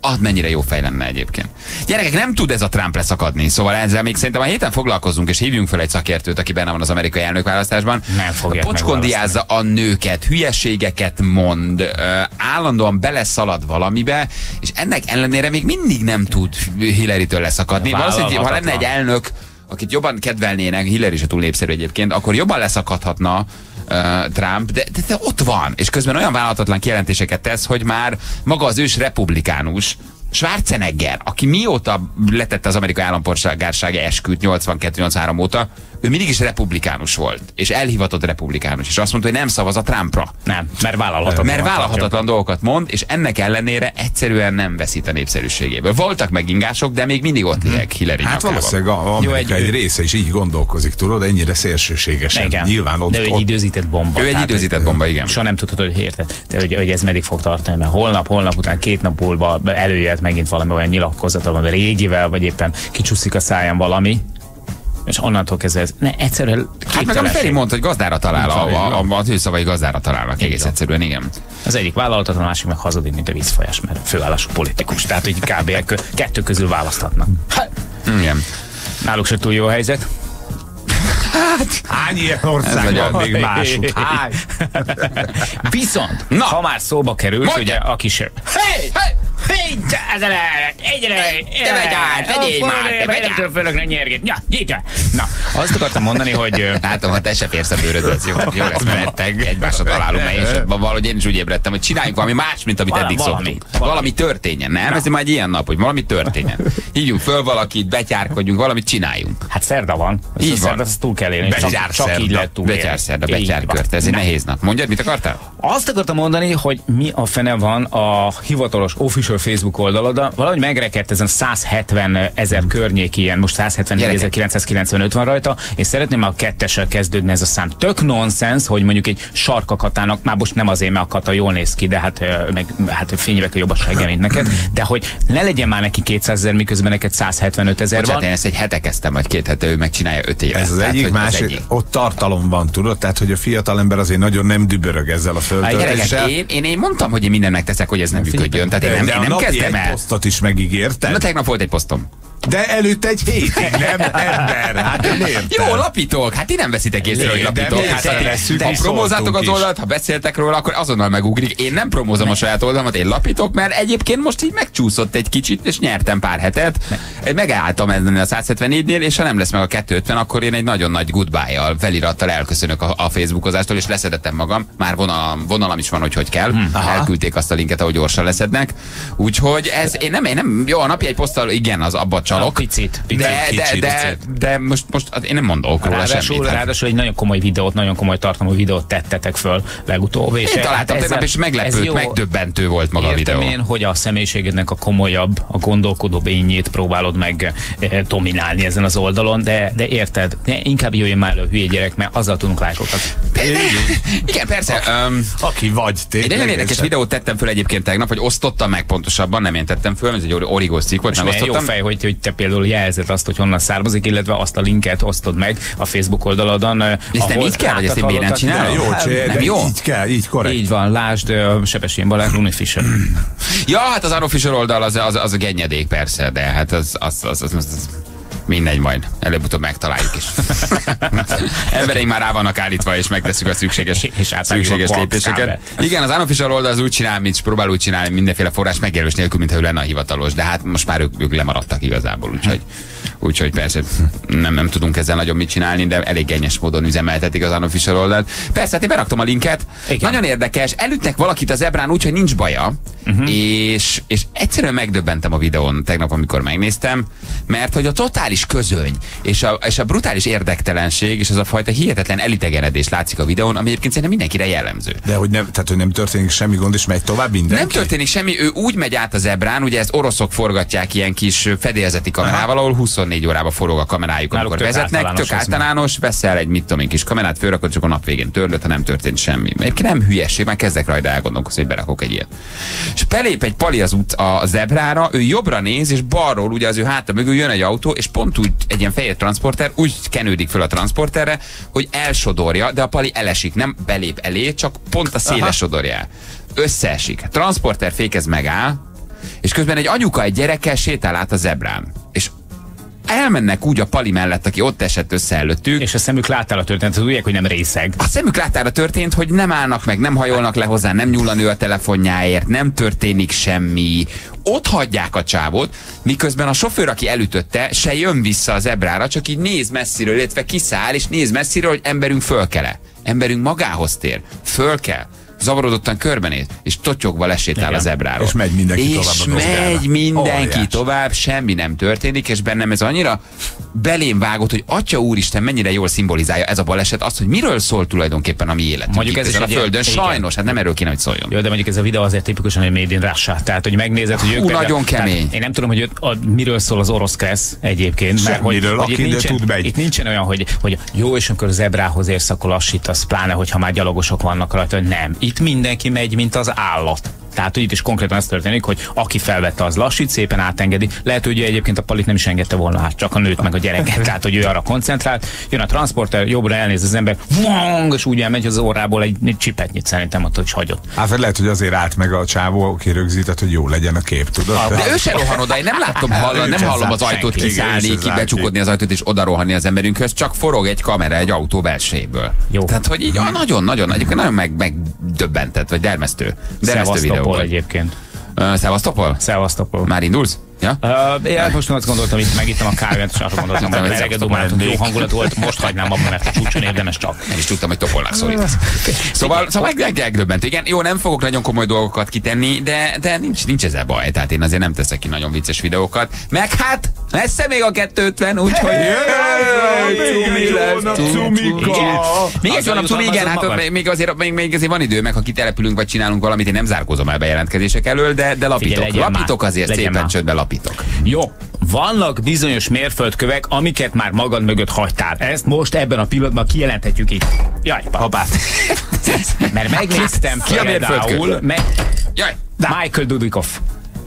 Ah, mennyire jó fej lenne egyébként. Gyerekek, nem tud ez a Trump leszakadni, szóval ezzel még szerintem a héten foglalkozunk, és hívjunk fel egy szakértőt, aki benne van az amerikai elnökválasztásban. Nem fogják Pocskondiázza a nőket, hülyeségeket mond, állandóan beleszalad valamibe, és ennek ellenére még mindig nem tud Hillary-től leszakadni. Valószínűleg, ha lenne egy elnök, akit jobban kedvelnének, Hillary se túl népszerű egyébként, akkor jobban leszakadhatna Trump, de, de, de ott van, és közben olyan vállalatlan kijelentéseket tesz, hogy már maga az ős republikánus, Schwarzenegger, aki mióta letette az amerikai állampolgársága esküt 82-83 óta, ő mindig is republikánus volt, és elhivatott republikánus, és azt mondta, hogy nem szavaz a Trumpra. Nem, mert vállalhatatlan. Mert vállalhatatlan dolgokat mond, és ennek ellenére egyszerűen nem veszít a népszerűségéből. Voltak megingások, de még mindig ott lények Hillary Hát nyakában. valószínűleg a Amerika egy- egy, része is így gondolkozik, tudod, ennyire szélsőségesen. Igen. Nyilván ott, de ő egy időzített bomba. Ő egy időzített bomba, igen. Soha nem tudhatod, hogy érted, de hogy, hogy ez meddig fog tartani, mert holnap, holnap után két nap múlva előjött megint valami olyan nyilatkozata, vagy régivel, vagy éppen kicsúszik a száján valami, és onnantól kezdve ez ne, egyszerűen Hát meg amit. Feri mondta, hogy gazdára talál, a, a, a, az ő szavai gazdára találnak egész egyszerűen, igen. Az egyik vállalatot, a másik meg hazudik, mint a vízfolyás, mert főállású politikus. Tehát, hogy kb. kettő közül választhatnak. Hát, Igen. náluk se túl jó a helyzet. <laughs> Hány ilyen ország van még másút? Hány? <laughs> Viszont, Na. Ha már szóba került, Mondja. ugye, aki se... Hey! Hey! Hey! Ezen egyre! Te vagy át, vegyél már, te vagy át. Nem fölökre nyergét. Ja, nyitja! Na, azt akartam mondani, hogy... <laughs> Látom, ha te se férsz a bőrödhöz, jó, <laughs> jó lesz, mert egymásra találunk, mert én sem, valahogy én is úgy ébredtem, hogy csináljunk valami más, mint amit eddig szoktunk. valami. Történjen, nem? Ez már egy ilyen nap, hogy valami történjen. Hívjuk föl valakit, betyárkodjunk, valamit csináljunk. Hát szerda van. Így van. szerdát azt túl kell élni. Csak, Betyár csak így szerda. lehet túl. Betyárszerda, Így betyárkört, ez egy nehéz nap. Mondjad, mit akartál? Azt akartam mondani, hogy mi a fene van a hivatalos official Facebook oldalon, valahogy megrekedt ezen 170 ezer környék ilyen, most 174.995 van rajta, és szeretném a kettessel kezdődni ez a szám. Tök nonsens, hogy mondjuk egy sarkakatának, már most nem azért, mert a kata jól néz ki, de hát, meg, hát fényévek a jobb a segge, mint neked, de hogy ne legyen már neki 200 ezer, miközben neked 175 ezer van. én ezt egy hete kezdtem, vagy két hete ő megcsinálja öt éve. Ez az Tehát, egyik, hogy másik, egyik. ott tartalom van, tudod? Tehát, hogy a fiatal ember azért nagyon nem dübörög ezzel a föltöltéssel. én, én, én, mondtam, hogy én mindent megteszek, hogy ez nem működjön. Tehát én nem, de én a nem egy el. posztot is megígérted. Na tegnap volt egy posztom. De előtt egy hétig, nem ember. Hát. Jó, lapítok. Hát ti nem veszitek észre, hogy lapítok. mi Hát, ha, promózátok az oldalt, ha beszéltek róla, akkor azonnal megugrik. Én nem promózom a saját oldalamat, én lapítok, mert egyébként most így megcsúszott egy kicsit, és nyertem pár hetet. Megálltam ezen a 174-nél, és ha nem lesz meg a 250, akkor én egy nagyon nagy goodbye-jal, felirattal elköszönök a, a Facebookozástól, és leszedettem magam. Már vonalam, vonalam is van, hogy hogy kell. Hmm, Elküldték azt a linket, ahogy gyorsan leszednek. Úgyhogy ez, én nem, én nem, jó, a napi egy poszttal, igen, az abba csalok. Picit, picit, de, de, kicsit, de, picit. de, most, most én nem mondok róla Ráadásul, semmit. hát. ráadásul egy nagyon komoly videót, nagyon komoly tartalmú videót tettetek föl legutóbb. És Én találtam hát tegnap, ezzel- és ez meglepőt, jó. megdöbbentő volt maga a videó. én, hogy a személyiségednek a komolyabb, a gondolkodó bényét próbálod meg eh, dominálni ezen az oldalon, de, de érted, ne, inkább jöjjön már elő, hülye gyerek, mert azzal tudunk lájkokat. Igen, persze. Um, Aki vagy Egy tényleg. nagyon érdekes és- videót tettem föl egyébként tegnap, vagy osztottam meg pontosabban, nem én tettem föl, ez egy ori- origós cikk volt, És milyen jó megosztottam. fej, hogy, hogy te például jelzed azt, hogy honnan származik, illetve azt a linket osztod meg a Facebook oldaladon. eh, Ezt nem ahol így kell, vagy ezt én miért nem csinálom? De jó, csé, nem jó? így kell, így korrekt. Így van, lásd uh, Sebesén Balázs, Luni Fischer. Ja, hát az unofficial oldal az, az, az a gennyedék persze, de hát az, az, az, az, az, az mindegy majd. Előbb-utóbb megtaláljuk is. <laughs> Embereink már rá vannak állítva, és megteszük a szükséges, <laughs> És szükséges lépéseket. Igen, az unofficial oldal az úgy csinál, mint próbál úgy csinálni mindenféle forrás megjelölés nélkül, mintha ő lenne a hivatalos. De hát most már ők, ők lemaradtak igazából, úgyhogy, úgyhogy persze nem, nem tudunk ezzel nagyon mit csinálni, de elég gennyes módon üzemeltetik az unofficial oldalt. Persze, hát én beraktam a linket. Igen. Nagyon érdekes. Elütnek valakit az ebrán úgy, hogy nincs baja, uh-huh. és, és egyszerűen megdöbbentem a videón tegnap, amikor megnéztem, mert hogy a totális közöny, és a, és a brutális érdektelenség, és az a fajta hihetetlen elitegenedés látszik a videón, ami egyébként szerintem mindenkire jellemző. De hogy nem, tehát, hogy nem történik semmi gond, és megy tovább mindenki? Nem történik semmi, ő úgy megy át az ebrán, ugye ezt oroszok forgatják ilyen kis fedélzeti kamerával, ahol 24 órába forog a kamerájuk, Náluk amikor tök vezetnek, általános tök általános, veszel egy mit tudom én kis kamerát, fölrakod, csak a nap végén törlött, ha nem történt semmi. Egyébként nem hülyeség, már kezdek rajta elgondolkozni, hogy berakok egy ilyet. És belép egy pali az út a zebrára, ő jobbra néz, és balról ugye az ő háta mögül jön egy autó, és pont úgy egy ilyen fehér transporter úgy kenődik föl a transporterre, hogy elsodorja, de a pali elesik, nem belép elé, csak pont a széle sodorja el. Összeesik. Transporter fékez megáll, és közben egy anyuka egy gyerekkel sétál át a zebrán. És elmennek úgy a pali mellett, aki ott esett össze előttük, És a szemük láttál a történetet, tudják, hogy nem részeg. a szemük láttára történt, hogy nem állnak meg, nem hajolnak le hozzá, nem nyúl a nő a telefonjáért, nem történik semmi. Ott hagyják a csávot, miközben a sofőr, aki elütötte, se jön vissza az ebrára, csak így néz messziről, illetve kiszáll, és néz messziről, hogy emberünk fölkele. Emberünk magához tér. Föl kell. Zavarodottan körbenéz, és totyogva lesétál Igen. az ebráról. És megy mindenki és tovább Gozgára. megy mindenki Óriás. tovább, semmi nem történik, és bennem ez annyira belém vágott, hogy Atya Úristen, mennyire jól szimbolizálja ez a baleset azt, hogy miről szól tulajdonképpen a mi életünk Mondjuk itt ez is a földön. igen. Sajnos, hát nem erről kéne, hogy szóljon. Jó, de mondjuk ez a videó azért tipikusan egy Made in Russia. Tehát, hogy megnézed, hogy ők Hú, nagyon kemény. Tehát én nem tudom, hogy a, miről szól az orosz kressz egyébként. Mert hogy, Semmiről, hogy itt, nincsen, tud, megy. itt nincsen olyan, hogy, hogy jó, és amikor zebrához érsz, akkor lassítasz, pláne, hogyha már gyalogosok vannak rajta. Nem. Itt mindenki megy, mint az állat. Tehát, hogy itt is konkrétan ez történik, hogy aki felvette, az lassít, szépen átengedi. Lehet, hogy egyébként a palit nem is engedte volna át, csak a nőt meg a gyereket. <laughs> Tehát, hogy ő arra koncentrált. Jön a transporter, jobbra elnéz az ember, vong, és úgy elmegy az órából egy, egy csipetnyit szerintem ott, hogy hagyott. Hát lehet, hogy azért állt meg a csávó, aki rögzített, hogy jó legyen a kép, tudod? De ő se rohan oda, én nem látom, hallom, Ő nem hallom az ajtót kiszállni, se ki zár becsukódni az ajtót és oda rohanni az emberünkhöz, csak forog egy kamera egy autó belsejéből. Jó. Tehát, hogy így ah, nagyon, nagyon, egyébként nagyon meg, megdöbbentett, vagy dermesztő. Dermesztő videó Szevasztopol egyébként. Szevasztopol? Szevasztopol. Már indulsz? Ja? Uh, én most azt gondoltam, hogy megittem a kávét, és arra gondoltam, hogy eleget dumáltunk, jó hangulat volt, most hagynám abba, mert a csúcson érdemes csak. Nem is tudtam, hogy topolnak szólítasz. Szóval, szóval meg, meg, megdöbbent. Igen, jó, nem fogok nagyon komoly dolgokat kitenni, de, de nincs, nincs ezzel baj. Tehát én azért nem teszek ki nagyon vicces videókat. Meg hát, messze még a 250, úgyhogy... Még egy hónap, túl, igen, hát még, még, azért, még, még azért van idő, meg ha kitelepülünk, vagy csinálunk valamit, én nem zárkózom el bejelentkezések elől, de, de lapítok. Lapítok azért szépen már. Csődbe lapítok. Jó, vannak bizonyos mérföldkövek, amiket már magad mögött hagytál. Ezt most ebben a pillanatban kijelenthetjük itt. Jaj, papát. <laughs> Mert megnéztem Ki a például, meg, Jaj, Michael Dudikoff.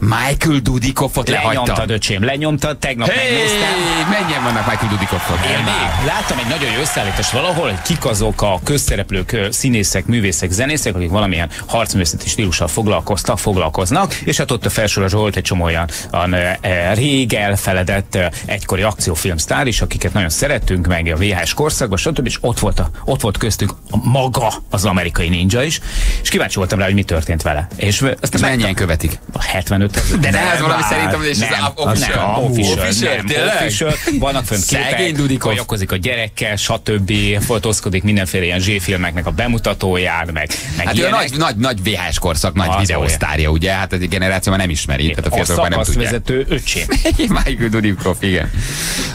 Michael Dudikoffot lehagytam. Lenyomtad, öcsém, lenyomtad, tegnap Hey, megnéztem. mennyien vannak Michael Dudikoffot? Én már láttam egy nagyon jó összeállítást valahol, hogy kik azok a közszereplők, színészek, művészek, zenészek, akik valamilyen harcművészeti stílussal foglalkoztak, foglalkoznak, és hát ott a felsorolásban volt egy csomó olyan, olyan rég elfeledett egykori akciófilmsztár is, akiket nagyon szerettünk, meg a VHS korszakban, stb. És ott volt, a, ott volt köztünk a maga az amerikai ninja is, és kíváncsi voltam rá, hogy mi történt vele. És aztán Mennyien követik? 75 De ne, ez valami szerintem, és ez nem, a- official. nem, official, Official, nem, tényleg? official. Vannak Szegény képek, kajakozik a gyerekkel, stb. Fotózkodik mindenféle ilyen zséfilmeknek a bemutatóján, meg, meg Hát ő ilyenek. nagy, nagy, nagy VHS korszak, nagy Az videósztárja, ugye? Hát egy generáció már nem ismeri, tehát a fiatalok már nem tudják. szakaszvezető öcsém. <laughs> Michael Dudikov, igen.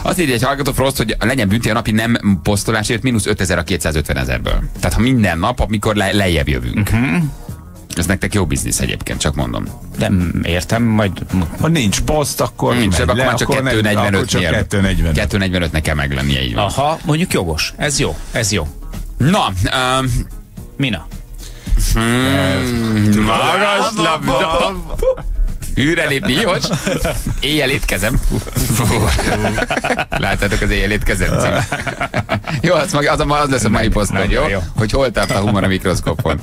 Azt írja egy hallgató Frost, hogy legyen bünti a napi nem posztolásért mínusz 5000 a 250 ezerből. Tehát ha minden nap, amikor le, lejjebb jövünk. Mhm. Uh-huh. Ez nektek jó biznisz egyébként, csak mondom. Nem értem, majd Ha nincs poszt, akkor Nincs, megy akkor le, már csak akkor 245 csak nél. 245. 245 kell meglennie, így van. Aha, mondjuk jogos. Ez jó, ez jó. Na, um, Mina. magas labda. Hűre lépni, Jócs? Éjjel étkezem. Láttátok az éjjel étkezem. Jó, az, mag, az, a- az lesz a mai posztod, jó? jó. Hogy hol tart a humor a mikroszkopon.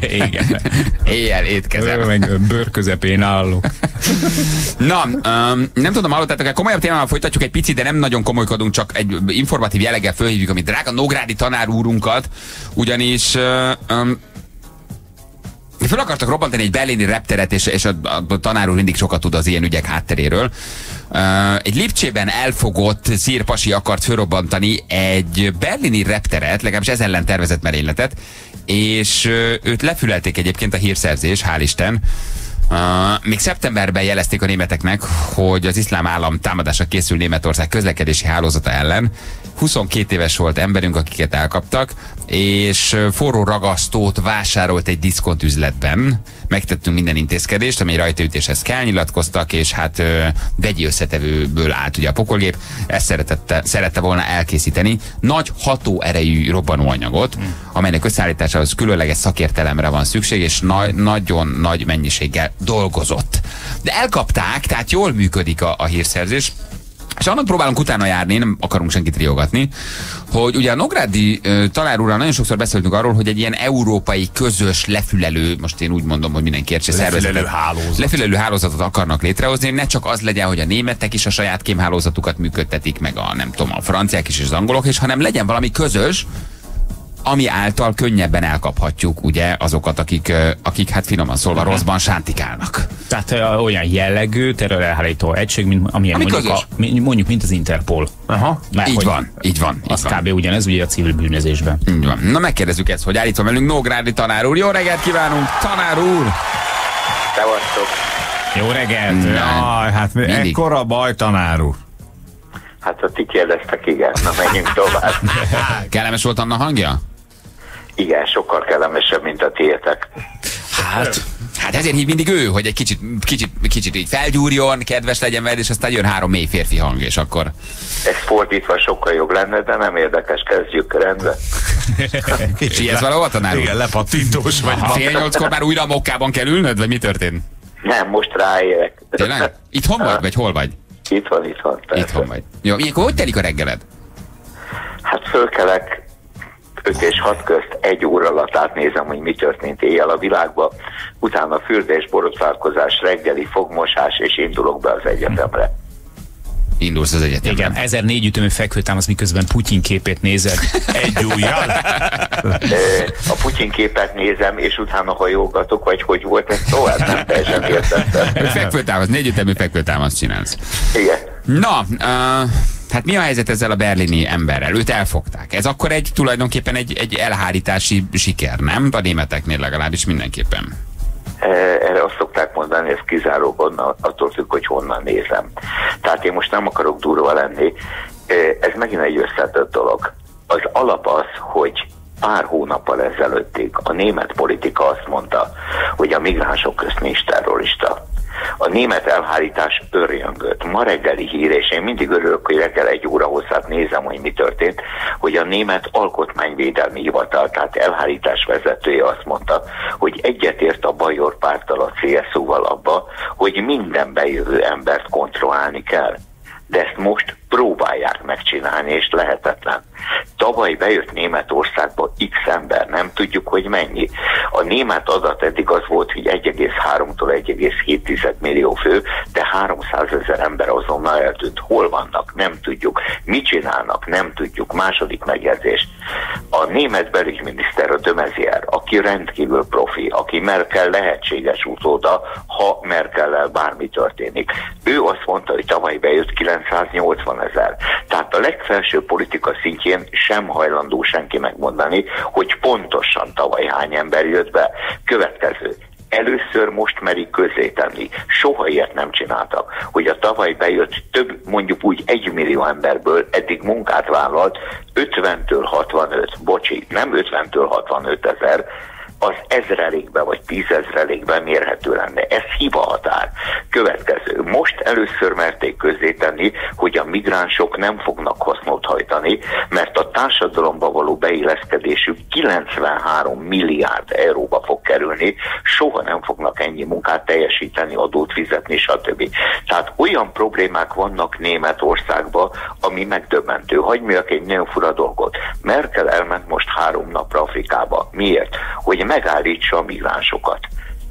Igen. Éjjel étkezem. Meg bőr közepén állok. Na, um, nem tudom, hallottátok-e, komolyabb témával folytatjuk egy picit, de nem nagyon komolykodunk, csak egy informatív jelleggel fölhívjuk, amit drága Nógrádi tanár úrunkat, ugyanis um, Föl akartak robbantani egy berlini repteret, és, és a, a tanár úr mindig sokat tud az ilyen ügyek hátteréről. Uh, egy Lipcsében elfogott szírpasi akart fölrobbantani egy berlini repteret, legalábbis ez ellen tervezett merényletet, és uh, őt lefülelték egyébként a hírszerzés, hál' Isten. Uh, még szeptemberben jelezték a németeknek, hogy az iszlám állam támadásra készül Németország közlekedési hálózata ellen. 22 éves volt emberünk, akiket elkaptak, és forró ragasztót vásárolt egy diszkont üzletben. Megtettünk minden intézkedést, ami rajtaütéshez kell, nyilatkoztak, és hát vegyi összetevőből állt ugye a pokolgép. Ezt szeretette, szerette volna elkészíteni. Nagy hatóerejű robbanóanyagot, amelynek összeállításához különleges szakértelemre van szükség, és na- nagyon nagy mennyiséggel dolgozott. De elkapták, tehát jól működik a, a hírszerzés. És annak próbálunk utána járni, nem akarunk senkit riogatni, hogy ugye a Nográdi tanár úrral nagyon sokszor beszéltünk arról, hogy egy ilyen európai közös lefülelő, most én úgy mondom, hogy mindenki értse, Lefülelő hálózat. lefülelő hálózatot akarnak létrehozni, ne csak az legyen, hogy a németek is a saját kémhálózatukat működtetik, meg a nem tudom, a franciák is és az angolok is, hanem legyen valami közös, ami által könnyebben elkaphatjuk ugye azokat, akik, akik hát finoman szólva rosszban sántikálnak. Tehát olyan jellegű terrorelhárító egység, mint amilyen Ami mondjuk, közös. a, mondjuk, mint az Interpol. Aha. Mert Így van, így van. Így Az van. kb. ugyanez ugye a civil bűnözésben. Így van. Na megkérdezzük ezt, hogy állítva velünk Nógrádi tanár úr. Jó reggelt kívánunk, tanár úr! Szevasztok. Jó reggelt! Jaj, hát mi- Mindig. ekkora baj, tanár úr. Hát ha ti kérdeztek, igen. Na menjünk tovább. <laughs> Kellemes volt Anna hangja? Igen, sokkal kellemesebb, mint a tiétek. Hát, hát ezért hív mindig ő, hogy egy kicsit, kicsit, kicsit így felgyúrjon, kedves legyen veled, és aztán jön három mély férfi hang, és akkor... Ez fordítva sokkal jobb lenne, de nem érdekes, kezdjük rendben. <laughs> Kicsi, ez valahol tanár? Igen, lepattintós vagy. ma. Fél nyolckor már újra a mokkában kell ülnöd, vagy mi történt? Nem, most ráérek. Tényleg? Itthon vagy, vagy hol vagy? Itt van, itt van. persze. Itthon vagy. Jó, ilyenkor hogy telik a reggeled? Hát fölkelek 5 és 6 közt egy óra alatt átnézem, hogy mi történt éjjel a világban, utána fürdés, borotválkozás, reggeli fogmosás, és indulok be az egyetemre. Indulsz az egyetemre. Igen, 1004 ütemű fekvőtámasz, miközben Putyin képét nézed. Egy ujjal. <laughs> A Putyin képet nézem, és utána hajógatok, vagy hogy volt ez tovább, nem teljesen értettem. Fekvőtámasz, négy ütemű fekvőtámasz csinálsz. Igen. Na, uh, hát mi a helyzet ezzel a berlini emberrel? Őt elfogták. Ez akkor egy tulajdonképpen egy, egy elhárítási siker, nem? A németeknél legalábbis mindenképpen. Erre azt szokták mondani, ez kizárólag attól függ, hogy honnan nézem. Tehát én most nem akarok durva lenni. Ez megint egy összetett dolog. Az alap az, hogy pár hónappal ezelőttig a német politika azt mondta, hogy a migránsok közt nincs terrorista. A német elhárítás örjöngött. Ma reggeli hír, és én mindig örülök, hogy reggel egy óra hosszát nézem, hogy mi történt, hogy a német alkotmányvédelmi hivatal, tehát elhárítás vezetője azt mondta, hogy egyetért a Bajor párttal, a CSU-val abba, hogy minden bejövő embert kontrollálni kell. De ezt most próbálják megcsinálni, és lehetetlen. Tavaly bejött Németországba x ember, nem tudjuk, hogy mennyi. A német adat eddig az volt, hogy 1,3-tól 1,7 millió fő, de 300 ezer ember azonnal eltűnt. Hol vannak? Nem tudjuk. Mit csinálnak? Nem tudjuk. Második megjegyzés. A német belügyminiszter, a Dömezier, aki rendkívül profi, aki Merkel lehetséges utóda, ha Merkellel bármi történik. Ő azt mondta, hogy tavaly bejött 980 ezer. Tehát a legfelső politika szintjén sem hajlandó senki megmondani, hogy pontosan tavaly hány ember jött be. Következő. Először most merik közzétenni. Soha ilyet nem csináltak, hogy a tavaly bejött több, mondjuk úgy egy millió emberből eddig munkát vállalt 50-től 65, bocsi, nem 50-től 65 ezer, az ezrelékben vagy tízezrelékben mérhető lenne. Ez hiba határ. Következő. Most először merték közzétenni, hogy a migránsok nem fognak hasznot hajtani, mert a társadalomba való beilleszkedésük 93 milliárd euróba fog kerülni, soha nem fognak ennyi munkát teljesíteni, adót fizetni, stb. Tehát olyan problémák vannak Németországban, ami megdöbbentő. Hagyj egy nagyon fura dolgot. Merkel elment most három napra Afrikába. Miért? Hogy megállítsa a migránsokat.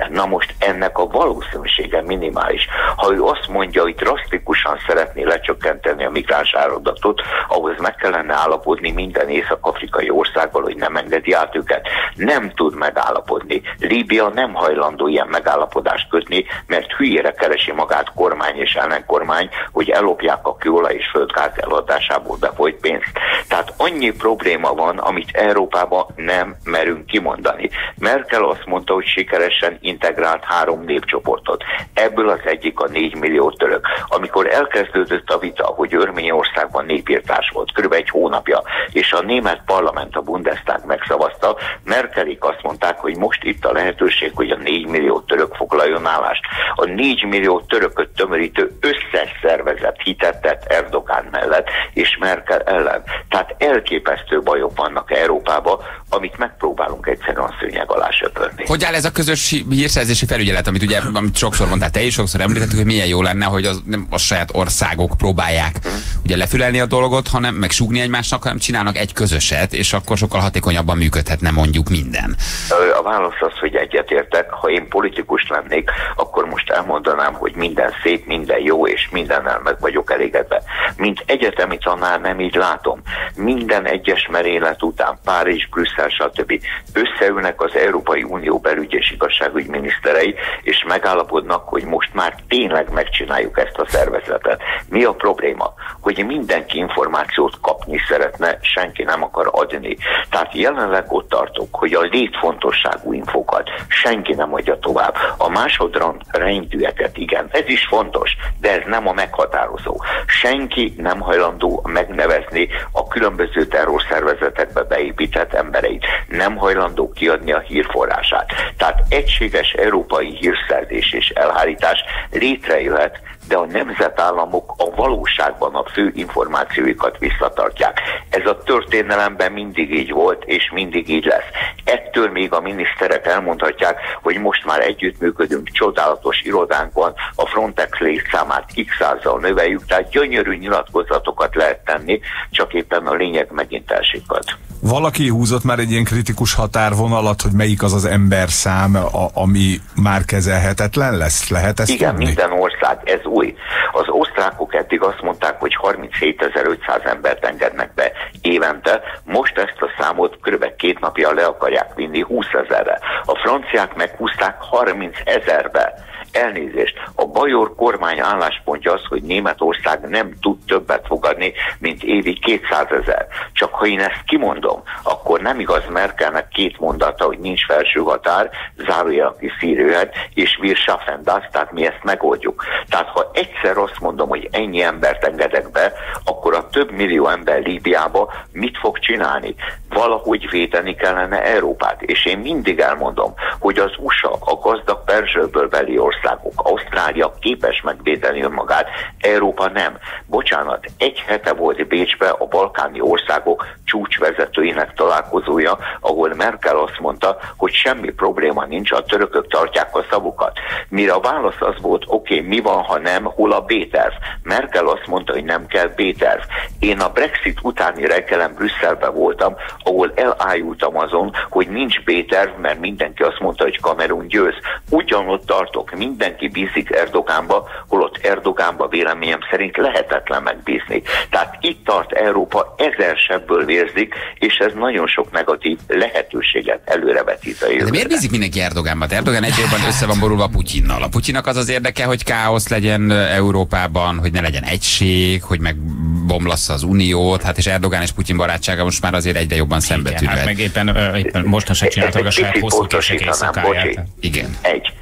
Na most ennek a valószínűsége minimális. Ha ő azt mondja, hogy drasztikusan szeretné lecsökkenteni a migráns áradatot, ahhoz meg kellene állapodni minden észak-afrikai országgal, hogy nem engedi át őket. Nem tud megállapodni. Líbia nem hajlandó ilyen megállapodást kötni, mert hülyére keresi magát kormány és ellenkormány, hogy ellopják a kőolaj és földgáz eladásából befolyt pénzt. Tehát annyi probléma van, amit Európában nem merünk kimondani. Merkel azt mondta, hogy sikeresen integrált három népcsoportot. Ebből az egyik a 4 millió török. Amikor elkezdődött a vita, hogy Örményországban népírtás volt, kb. egy hónapja, és a német parlament, a Bundestag megszavazta, Merkelik azt mondták, hogy most itt a lehetőség, hogy a 4 millió török foglaljon állást. A 4 millió törököt tömörítő összes szervezet hitettet Erdogán mellett, és Merkel ellen. Tehát elképesztő bajok vannak Európában, amit megpróbálunk egyszerűen szőnyeg alá söpörni. Hogy áll ez a közös hírszerzési felügyelet, amit ugye amit sokszor mondtál te is, sokszor említettük, hogy milyen jó lenne, hogy az, nem a saját országok próbálják ugye lefülelni a dolgot, hanem megsúgni egymásnak, hanem csinálnak egy közöset, és akkor sokkal hatékonyabban működhetne mondjuk minden. A válasz az, hogy egyetértek. Ha én politikus lennék, akkor most elmondanám, hogy minden szép, minden jó, és mindennel meg vagyok elégedve. Mint egyetemi tanár nem így látom. Minden egyes merélet után Párizs, Brüsszel, stb. összeülnek az Európai Unió belügy és igazságügy miniszterei, és megállapodnak, hogy most már tényleg megcsináljuk ezt a szervezetet. Mi a probléma? Hogy mindenki információt kapni szeretne, senki nem akar adni. Tehát jelenleg ott tartok, hogy a létfontosságú infokat senki nem adja tovább. A másodrand rendűeket, igen, ez is fontos, de ez nem a meghatározó. Senki nem hajlandó megnevezni a különböző terrorszervezetekbe beépített embereit. Nem hajlandó kiadni a hírforrását. Tehát egységes európai hírszerzés és elhárítás létrejöhet, de a nemzetállamok a valóságban a fő információikat visszatartják. Ez a történelemben mindig így volt, és mindig így lesz. Ettől még a miniszterek elmondhatják, hogy most már együttműködünk, csodálatos irodánk van, a Frontex létszámát x százal növeljük, tehát gyönyörű nyilatkozatokat lehet tenni, csak éppen a lényeg megint elsikad. Valaki húzott már egy ilyen kritikus határvonalat, hogy melyik az az emberszám, a, ami már kezelhetetlen lesz? Lehet ezt Igen, tudni? minden ország, ez új. Az osztrákok eddig azt mondták, hogy 37.500 embert engednek be évente, most ezt a számot kb. két napja le akarják vinni 20 ezerre. A franciák meghúzták 30 ezerbe. Elnézést, a bajor kormány álláspontja az, hogy Németország nem tud többet fogadni, mint évi 200 ezer. Csak ha én ezt kimondom, akkor nem igaz Merkelnek két mondata, hogy nincs felső határ, zárójel ki szírőhet, és wir schaffen das, tehát mi ezt megoldjuk. Tehát ha egyszer azt mondom, hogy ennyi embert engedek be, akkor a több millió ember Líbiába mit fog csinálni? Valahogy védeni kellene Európát. És én mindig elmondom, hogy az USA, a gazdag perzsőből beli ország, országok. Ausztrália képes megvédeni önmagát, Európa nem. Bocsánat, egy hete volt Bécsbe a balkáni országok csúcsvezetőinek találkozója, ahol Merkel azt mondta, hogy semmi probléma nincs, a törökök tartják a szavukat. Mire a válasz az volt, oké, okay, mi van, ha nem, hol a B-terv? Merkel azt mondta, hogy nem kell B-terv. Én a Brexit utáni reggelen Brüsszelbe voltam, ahol elájultam azon, hogy nincs B-terv, mert mindenki azt mondta, hogy Kamerun győz. Ugyanott tartok, mindenki bízik Erdogánba, holott Erdogánba véleményem szerint lehetetlen megbízni. Tehát itt tart Európa, ezer sebből vérzik, és ez nagyon sok negatív lehetőséget előrevetít a De jövőre. miért bízik mindenki Erdogánba? Erdogan egy jobban össze van borulva Putyinnal. A Putyinak az az érdeke, hogy káosz legyen Európában, hogy ne legyen egység, hogy megbomlassza az uniót, hát és Erdogán és Putyin barátsága most már azért egyre jobban szembe Igen, hát meg éppen, éppen mostanság csináltak a saját hosszú éjszakáját. Igen. Egy.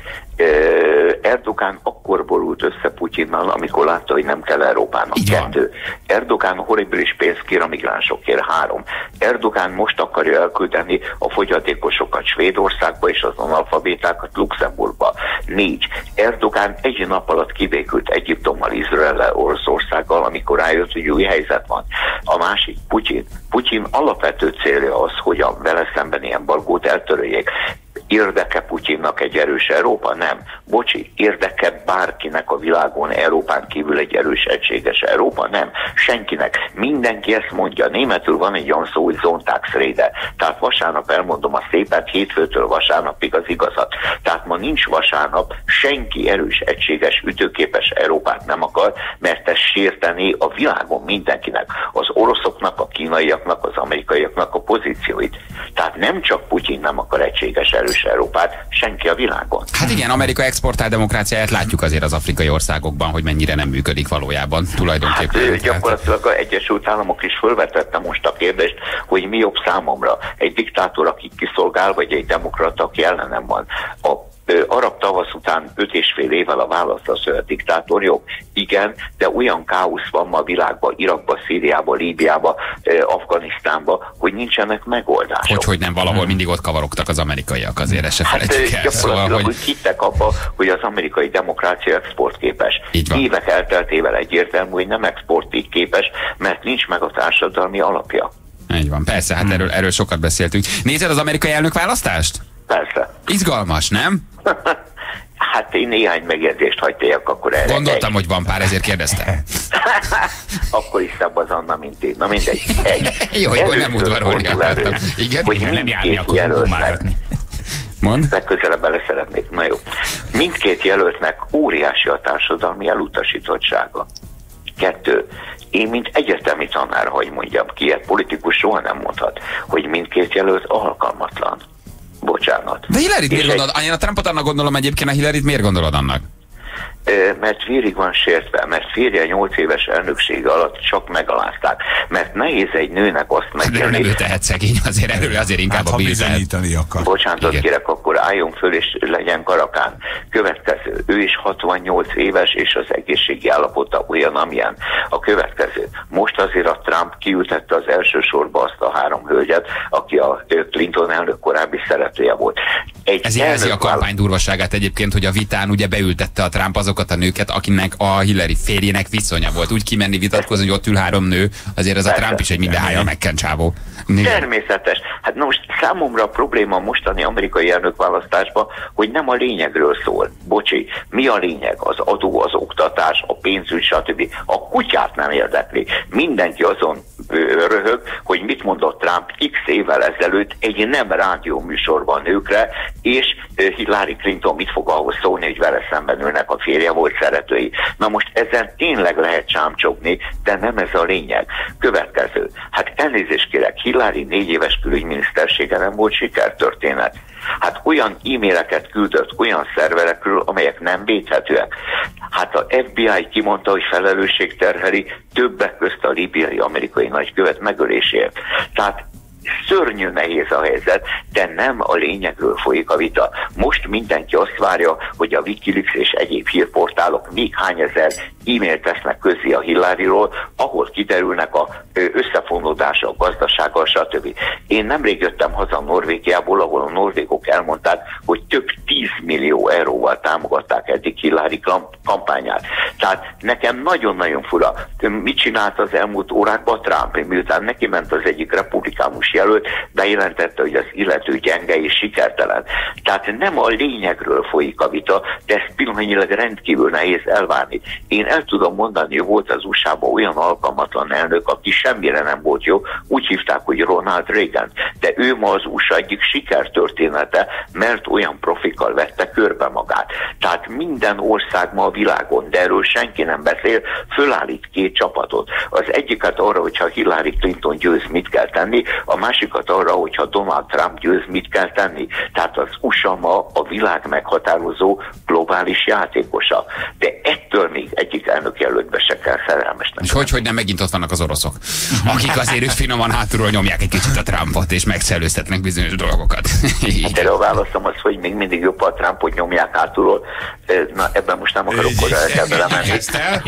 Erdogán akkor borult össze Putyinnal, amikor látta, hogy nem kell Európának. Van. Kettő. Erdogán horribilis pénzt kér a migránsokért. Három. Erdogán most akarja elküldeni a fogyatékosokat Svédországba és az analfabétákat Luxemburgba. Négy. Erdogán egy nap alatt kibékült Egyiptommal, Izraellel, Oroszországgal, amikor rájött, hogy új helyzet van. A másik, Putyin. Putyin alapvető célja az, hogy a vele szembeni embargót eltöröljék. Érdeke Putyinnak egy erős Európa? Nem. Bocsi, érdeke bárkinek a világon Európán kívül egy erős, egységes Európa? Nem. Senkinek. Mindenki ezt mondja. Németül van egy olyan szó, hogy Zontagsrede. Tehát vasárnap elmondom a szépet, hétfőtől vasárnapig az igazat. Tehát ma nincs vasárnap, senki erős, egységes, ütőképes Európát nem akar, mert ez sérteni a világon mindenkinek. Az oroszoknak, a kínaiaknak, az amerikaiaknak a pozícióit. Tehát nem csak Putyin nem akar egységes, erős Európát, senki a világon. Hát igen, Amerika exportál demokráciáját látjuk azért az afrikai országokban, hogy mennyire nem működik valójában Hát tulajdonképpen. ö, Tehát- gyakorlatilag az Egyesült Államok is felvetette most a kérdést, hogy mi jobb számomra. Egy diktátor, aki kiszolgál, vagy egy demokrata, aki ellenem van. A arab tavasz után öt és fél évvel a választ az, hogy a diktátor jobb. Igen, de olyan káosz van ma a világban, Irakba, Szíriába, Líbiába, ö, Afganisztánba, hogy nincsenek megoldások. hogy, hogy nem valahol mindig ott kavarogtak az amerikaiak, azért se felejtjük el. Hát, Gyakorlatilag, Szóval, hogy... hogy hittek abba, hogy az amerikai demokrácia exportképes. Évek elteltével egyértelmű, hogy nem exportig képes, mert nincs meg a társadalmi alapja. így van, persze, hát erről, erről sokat beszéltünk. Nézed az amerikai elnök választást? Persze. Izgalmas, nem? <laughs> Hát én néhány megjegyzést hagytéljak akkor erre. Gondoltam, Egy. hogy van pár, ezért kérdeztem. <laughs> akkor is szebb az Anna, mint én. Na mindegy. Egy. <laughs> Jó, jó, nem udvarolni akartam. Igen, hogy igen, Nem járni, dumálgatni. Mond? legközelebb bele szeretnék. Na jó. Mindkét jelöltnek óriási a társadalmi elutasítottsága. Kettő. Én, mint egyetemi tanár, hogy mondjam ki, egy politikus soha nem mondhat, hogy mindkét jelölt alkalmatlan. Bocsánat. De Hillary-t miért egy- gondolod? Én a Trumpot annak gondolom egyébként, a Hillary-t miért gondolod annak? Mert vérig van sértve, mert férje 8 éves elnöksége alatt csak megalázták. Mert nehéz egy nőnek azt megélni, ő tehet szegény, azért erről azért inkább Hát, a bizonyítani akar. Bocsánatot Igen. kérek, akkor álljon föl és legyen karakán. Következő. Ő is 68 éves, és az egészségi állapota olyan, amilyen. A következő. Most azért a Trump kiültette az első sorba azt a három hölgyet, aki a Clinton elnök korábbi szeretője volt. Egy Ez jelzi a kampány durvaságát egyébként, hogy a vitán ugye beültette a Trump azokat a nőket, akinek a Hillary férjének viszonya volt. Úgy kimenni vitatkozni, hogy ott ül három nő, azért ez a Persze. Trump is egy mindenhája megken csávó. Igen. Természetes. Hát na most számomra a probléma a mostani amerikai elnökválasztásban, hogy nem a lényegről szól. Bocsi, mi a lényeg? Az adó, az oktatás, a pénzügy, stb. A kutyát nem érdekli. Mindenki azon röhög, hogy mit mondott Trump x évvel ezelőtt egy nem rádió műsorban nőkre, és Hillary Clinton mit fog ahhoz szólni, hogy vele szemben ülnek a férje volt szeretői. Na most ezen tényleg lehet csámcsogni, de nem ez a lényeg. Következő. Hát elnézést kérek, Hillary négy éves külügyminisztersége nem volt sikertörténet. Hát olyan e-maileket küldött olyan szerverekről, amelyek nem védhetőek. Hát a FBI kimondta, hogy felelősség terheli többek közt a libiai amerikai nagykövet megöléséért. Tehát szörnyű nehéz a helyzet, de nem a lényegről folyik a vita. Most mindenki azt várja, hogy a Wikileaks és egyéb hírportálok még hány ezer e-mailt tesznek közé a Hillaryról, ahol kiderülnek a összefonódása a gazdasággal, stb. Én nemrég jöttem haza Norvégiából, ahol a norvégok elmondták, hogy több 10 millió euróval támogatták eddig Hillary kam- kampányát. Tehát nekem nagyon-nagyon fura. Mit csinált az elmúlt órákban Trump, miután neki ment az egyik republikánus jelölt, bejelentette, hogy az illető gyenge és sikertelen. Tehát nem a lényegről folyik a vita, de ezt pillanatnyilag rendkívül nehéz elvárni. Én el tudom mondani, hogy volt az USA-ban olyan alkalmatlan elnök, aki semmire nem volt jó, úgy hívták, hogy Ronald Reagan, de ő ma az USA egyik sikertörténete, mert olyan profikkal vette körbe magát. Tehát minden ország ma a világon, de erről senki nem beszél, fölállít két csapatot. Az egyiket arra, hogyha Hillary Clinton győz, mit kell tenni, a másikat arra, hogyha Donald Trump győz, mit kell tenni. Tehát az USA ma a világ meghatározó globális játékosa. De ettől még egyik elnök jelöltbe se kell szerelmesnek. És hogy, hogy nem megint ott vannak az oroszok, akik azért ők finoman hátulról nyomják egy kicsit a Trumpot, és megszellőztetnek bizonyos dolgokat. <laughs> Így. Erre a válaszom az, hogy még mindig jobb a Trumpot nyomják hátulról. Na, ebben most nem akarok oda <laughs> el belemenni.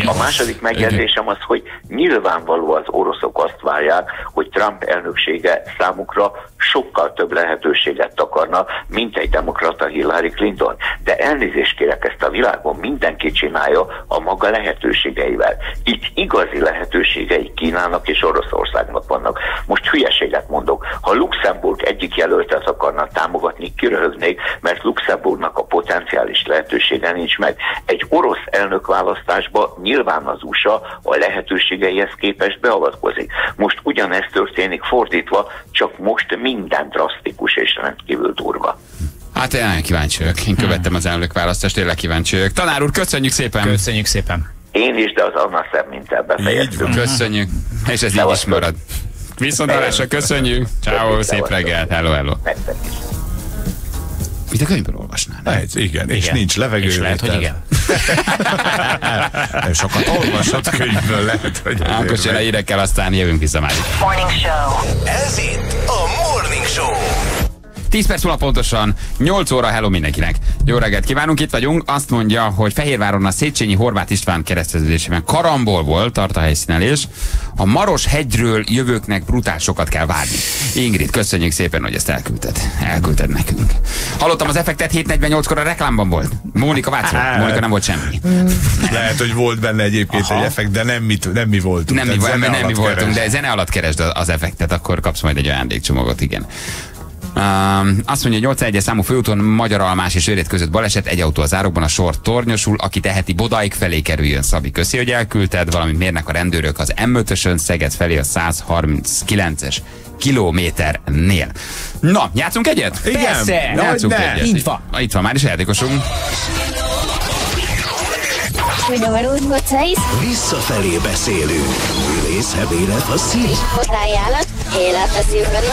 A második megjegyzésem az, hogy nyilvánvaló az oroszok azt várják, hogy Trump elnöksége számukra sokkal több lehetőséget akarna, mint egy demokrata Hillary Clinton. De elnézést kérek, ezt a világon mindenki csinálja a maga lehetőségeivel. Itt igazi lehetőségei Kínának és Oroszországnak vannak. Most hülyeséget mondok. Ha Luxemburg egyik jelöltet akarna támogatni, kiröhögnék, mert Luxemburgnak a potenciális lehetősége nincs meg. Egy orosz elnökválasztásba nyilván az USA a lehetőségeihez képest beavatkozik. Most ugyanezt történik fordítva, csak most minden drasztikus és rendkívül durva. Hát én nagyon kíváncsi vagyok. Én követtem az elnökválasztást, tényleg kíváncsi vagyok. Tanár úr, köszönjük szépen! Köszönjük szépen. Én is, de az annál szebb, mint ebbe fejeztük. Köszönjük. És ez így is marad. Viszontalásra, köszönjük. Ciao, szép reggelt. Hello, hello. Mit a könyvből olvasnál? nem? Ez, igen, és Igen. nincs levegő. És lehet, hogy igen. <laughs> Sokat olvasott könyvből, lehet, hogy Ákos hírekkel, aztán jövünk vissza már. Morning Show. Ez itt a Morning Show. 10 perc múlva pontosan 8 óra, hello mindenkinek. Jó reggelt kívánunk, itt vagyunk. Azt mondja, hogy Fehérváron a Széchenyi Horváth István kereszteződésében karambol volt, tart a helyszínelés. A Maros hegyről jövőknek brutál sokat kell várni. Ingrid, köszönjük szépen, hogy ezt elküldted. Elküldted nekünk. Hallottam az effektet 7.48-kor a reklámban volt. Mónika Vácról. Mónika nem volt semmi. Lehet, hogy volt benne egyébként Aha. egy effekt, de nem mi, nem mi voltunk. Nem mi, nem, mi voltunk, de zene alatt keresd az az effektet, akkor kapsz majd egy ajándékcsomagot, igen. Um, azt mondja, 81 számú főúton Magyar Almás és Őrét között baleset, egy autó az árokban, a sor tornyosul, aki teheti Bodaik felé kerüljön. Szabi, köszi, hogy elküldted, valamint mérnek a rendőrök az M5-ösön Szeged felé a 139-es kilométernél. Na, játszunk egyet? Igen, Persze. Játszunk Hogyne. egyet. Itt van. Itt van már is a játékosunk. Visszafelé beszélünk. Ülész, ebélet, a szív. hozzájálat, élet a szívben,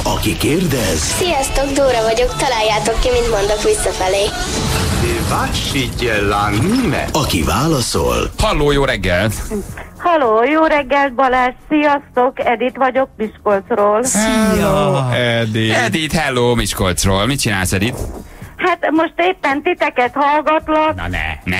Aki kérdez, Sziasztok, Dóra vagyok, találjátok ki, mint mondok visszafelé. aki válaszol, Halló, jó reggelt! Halló, jó reggelt Balázs, sziasztok, Edith vagyok Miskolcról. Edi. Edith, hello, Miskolcról. Mit csinálsz, Edith? Hát most éppen titeket hallgatlak. Na ne, ne.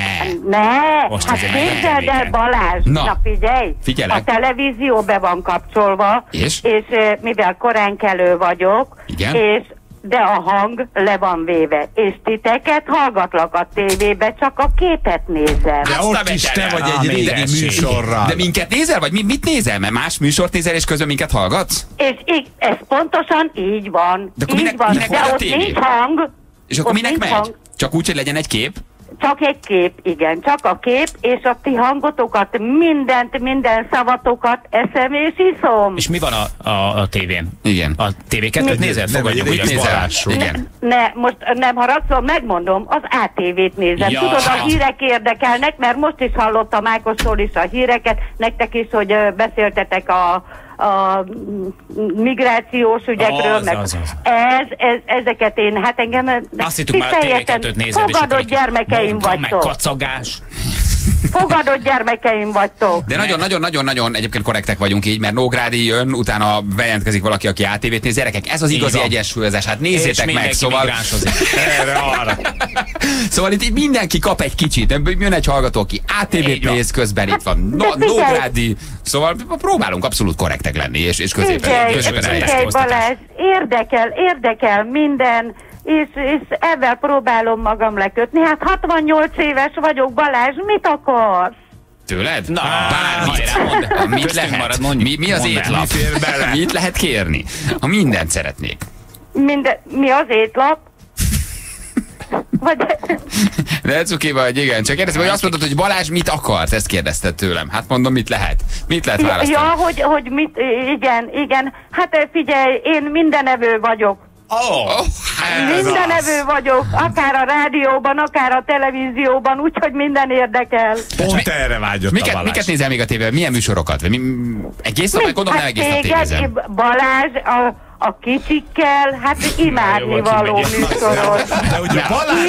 Ne, Most hát képzeld el. Balázs, Na. na, figyelj, Figyelek. a televízió be van kapcsolva, És? és mivel koránkelő vagyok, Igen. és de a hang le van véve, és titeket hallgatlak a tévébe, csak a képet nézem. De ott is te vagy egy régi műsorral. De minket nézel, vagy mi, mit nézel? Mert más műsort nézel, és közben minket hallgatsz? És így, ez pontosan így van. De így minek- van, minek de ott tévé? nincs hang. És akkor ott minek megy? hang. Csak úgy, hogy legyen egy kép? Csak egy kép, igen, csak a kép, és a ti hangotokat, mindent, minden szavatokat eszem és iszom. És mi van a, a, a tévén? Igen. A TV2-t Mi- nézed? Nem, Fogadjuk, hogy nézel? Igen. Ne, most nem haragszom, megmondom, az ATV-t nézem. Ja. Tudod, a hírek érdekelnek, mert most is hallottam Ákosról is a híreket, nektek is, hogy beszéltetek a, a migrációs ügyekről, Az, meg az, az. Ez, ez, ezeket én, hát engem Azt hittük már a teljesen TV2-t nézed, és fogadott gyermekeim munka, meg vagytok. kacagás. Fogadott gyermekeim vagytok. De nagyon-nagyon-nagyon-nagyon egyébként korrektek vagyunk így, mert Nógrádi jön, utána bejelentkezik valaki, aki ATV-t néz. Gyerekek, ez az igazi egyensúlyozás. Hát És nézzétek meg, szóval... Erre, arra. <laughs> Szóval itt, itt mindenki kap egy kicsit. Jön egy hallgató, aki ATV-t néz, közben itt van no! Nógrádi. Szóval próbálunk abszolút korrektek lenni, és, és középen, Figyelj, figyelj. Balázs, érdekel, érdekel minden, és, és ebben próbálom magam lekötni. Hát 68 éves vagyok, Balázs, mit akarsz? Tőled? Na, Bármit. mondd. Mit lehet? marad, mondjuk. mi, mi az Mondd el. étlap? Mi? Mit lehet kérni? Ha mindent szeretnék. Minden, mi az étlap? Vagy, De cukiba, hogy igen. Csak kérdeztem, hogy azt mondod, hogy Balázs mit akart? Ezt kérdezted tőlem. Hát mondom, mit lehet? Mit lehet választani? ja, hogy, hogy mit, igen, igen. Hát figyelj, én mindenevő vagyok. Oh, Mindenevő vagyok, akár a rádióban, akár a televízióban, úgyhogy minden érdekel. Pont erre vágyott a miket, Balázs. miket nézel még a tévében? Milyen műsorokat? Mi, egész nap? Gondolom nem egész nap Hát tévézem. Balázs, a, a kicsikkel, hát imádni való műsoros.